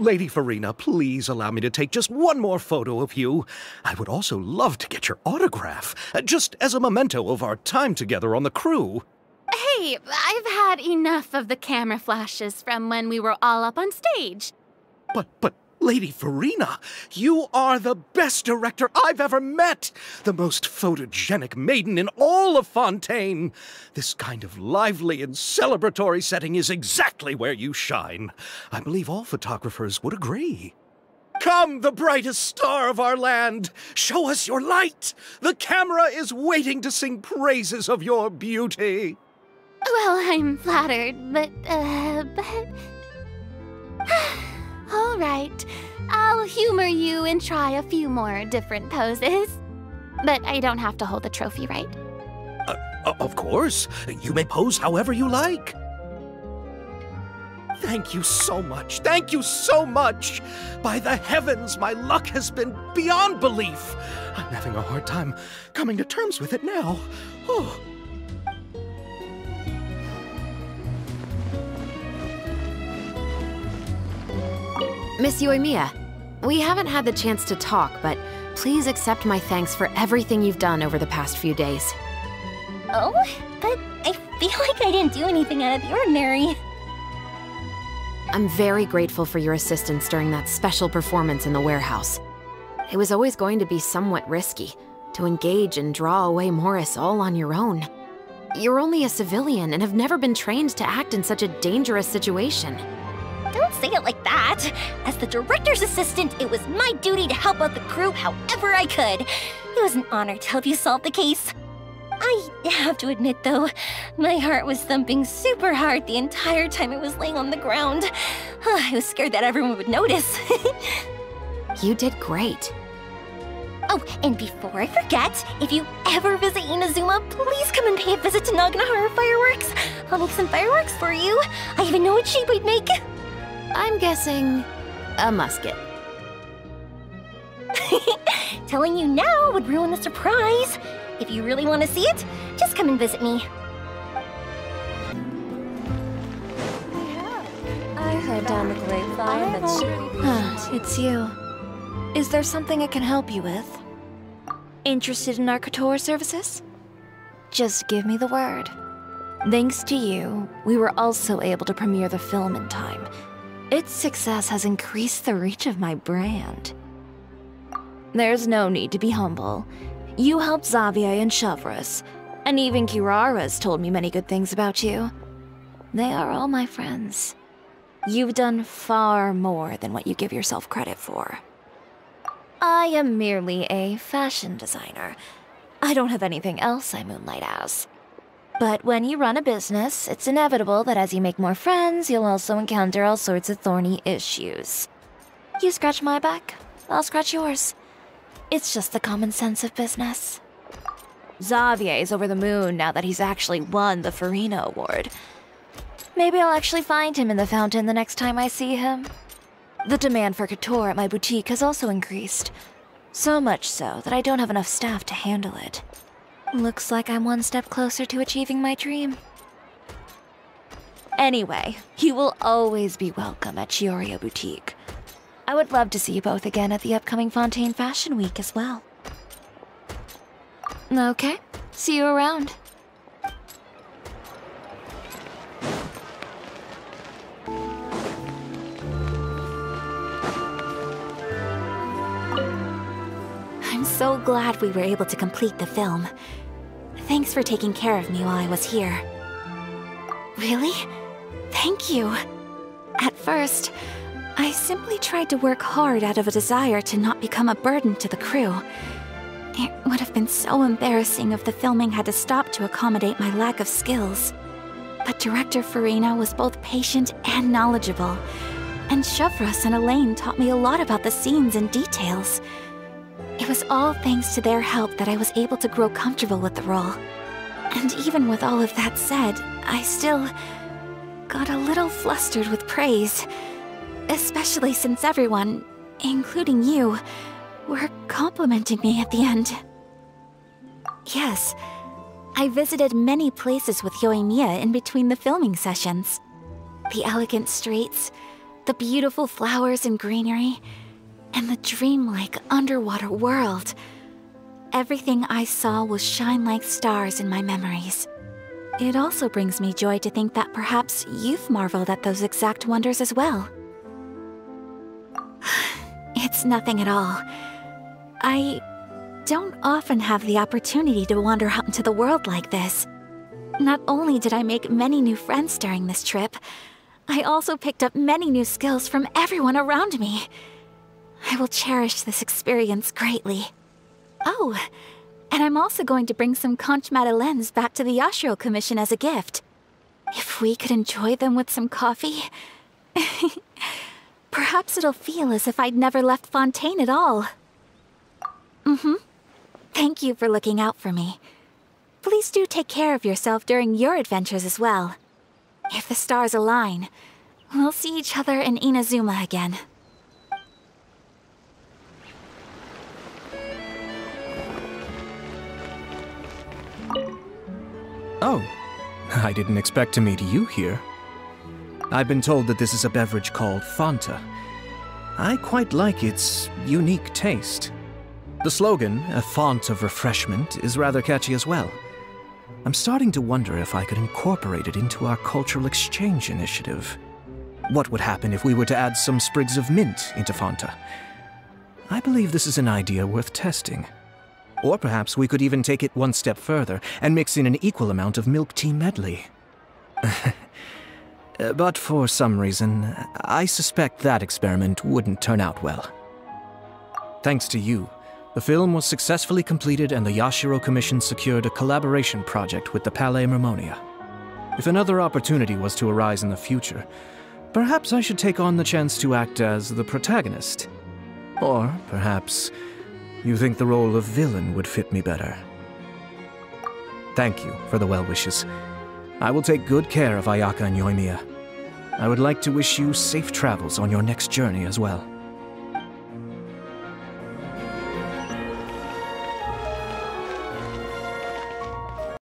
Lady Furina, please allow me to take just one more photo of you. I would also love to get your autograph, uh, just as a memento of our time together on the crew. Hey, I've had enough of the camera flashes from when we were all up on stage. But, but, Lady Furina, you are the best director I've ever met! The most photogenic maiden in all of Fontaine! This kind of lively and celebratory setting is exactly where you shine. I believe all photographers would agree. Come, the brightest star of our land! Show us your light! The camera is waiting to sing praises of your beauty! Well, I'm flattered, but, uh, but... All right, I'll humor you and try a few more different poses. But I don't have to hold the trophy, right? Uh, of course. You may pose however you like. Thank you so much. Thank you so much. By the heavens, my luck has been beyond belief. I'm having a hard time coming to terms with it now. Oh. Miss Yoimiya, we haven't had the chance to talk, but please accept my thanks for everything you've done over the past few days. Oh, but I feel like I didn't do anything out of the ordinary. I'm very grateful for your assistance during that special performance in the warehouse. It was always going to be somewhat risky, to engage and draw away Morris all on your own. You're only a civilian and have never been trained to act in such a dangerous situation. Don't say it like that. As the director's assistant, it was my duty to help out the crew however I could. It was an honor to help you solve the case. I have to admit, though, my heart was thumping super hard the entire time it was laying on the ground. I was scared that everyone would notice. you did great. Oh, and before I forget, if you ever visit Inazuma, please come and pay a visit to Naganohara Fireworks. I'll make some fireworks for you. I even know what shape we'd make. I'm guessing a musket. Telling you now would ruin the surprise. If you really want to see it, just come and visit me. I heard down the grapevine that oh. she... it's you. Is there something I can help you with? Interested in our couture services? Just give me the word. Thanks to you, we were also able to premiere the film in time. Its success has increased the reach of my brand. There's no need to be humble. You helped Xavier and Chevreuse, and even Kirara's told me many good things about you. They are all my friends. You've done far more than what you give yourself credit for. I am merely a fashion designer. I don't have anything else I moonlight as. But when you run a business, it's inevitable that as you make more friends, you'll also encounter all sorts of thorny issues. You scratch my back, I'll scratch yours. It's just the common sense of business. Xavier's over the moon now that he's actually won the Furina Award. Maybe I'll actually find him in the fountain the next time I see him. The demand for couture at my boutique has also increased. So much so that I don't have enough staff to handle it. Looks like I'm one step closer to achieving my dream. Anyway, you will always be welcome at Chioriya Boutique. I would love to see you both again at the upcoming Fontaine Fashion Week as well. Okay, see you around. I'm so glad we were able to complete the film. Thanks for taking care of me while I was here. Really? Thank you. At first, I simply tried to work hard out of a desire to not become a burden to the crew. It would have been so embarrassing if the filming had to stop to accommodate my lack of skills. But Director Furina was both patient and knowledgeable, and Chevreuse and Elaine taught me a lot about the scenes and details. It was all thanks to their help that I was able to grow comfortable with the role. And even with all of that said, I still got a little flustered with praise. Especially since everyone, including you, were complimenting me at the end. Yes, I visited many places with Yoimiya in between the filming sessions. The elegant streets, the beautiful flowers and greenery, and the dreamlike underwater world. Everything I saw will shine like stars in my memories. It also brings me joy to think that perhaps you've marveled at those exact wonders as well. It's nothing at all. I don't often have the opportunity to wander out into the world like this. Not only did I make many new friends during this trip, I also picked up many new skills from everyone around me. I will cherish this experience greatly. Oh, and I'm also going to bring some conch madeleines back to the Yashiro Commission as a gift. If we could enjoy them with some coffee... Perhaps it'll feel as if I'd never left Fontaine at all. Mm-hmm. Thank you for looking out for me. Please do take care of yourself during your adventures as well. If the stars align, we'll see each other in Inazuma again. Oh, I didn't expect to meet you here. I've been told that this is a beverage called Fanta. I quite like its unique taste. The slogan, a font of refreshment, is rather catchy as well. I'm starting to wonder if I could incorporate it into our cultural exchange initiative. What would happen if we were to add some sprigs of mint into Fanta? I believe this is an idea worth testing. Or perhaps we could even take it one step further and mix in an equal amount of milk tea medley. Uh, but for some reason, I suspect that experiment wouldn't turn out well. Thanks to you, the film was successfully completed and the Yashiro Commission secured a collaboration project with the Palais Mermonia. If another opportunity was to arise in the future, perhaps I should take on the chance to act as the protagonist. Or perhaps you think the role of villain would fit me better. Thank you for the well wishes. I will take good care of Ayaka and Yoimiya. I would like to wish you safe travels on your next journey as well.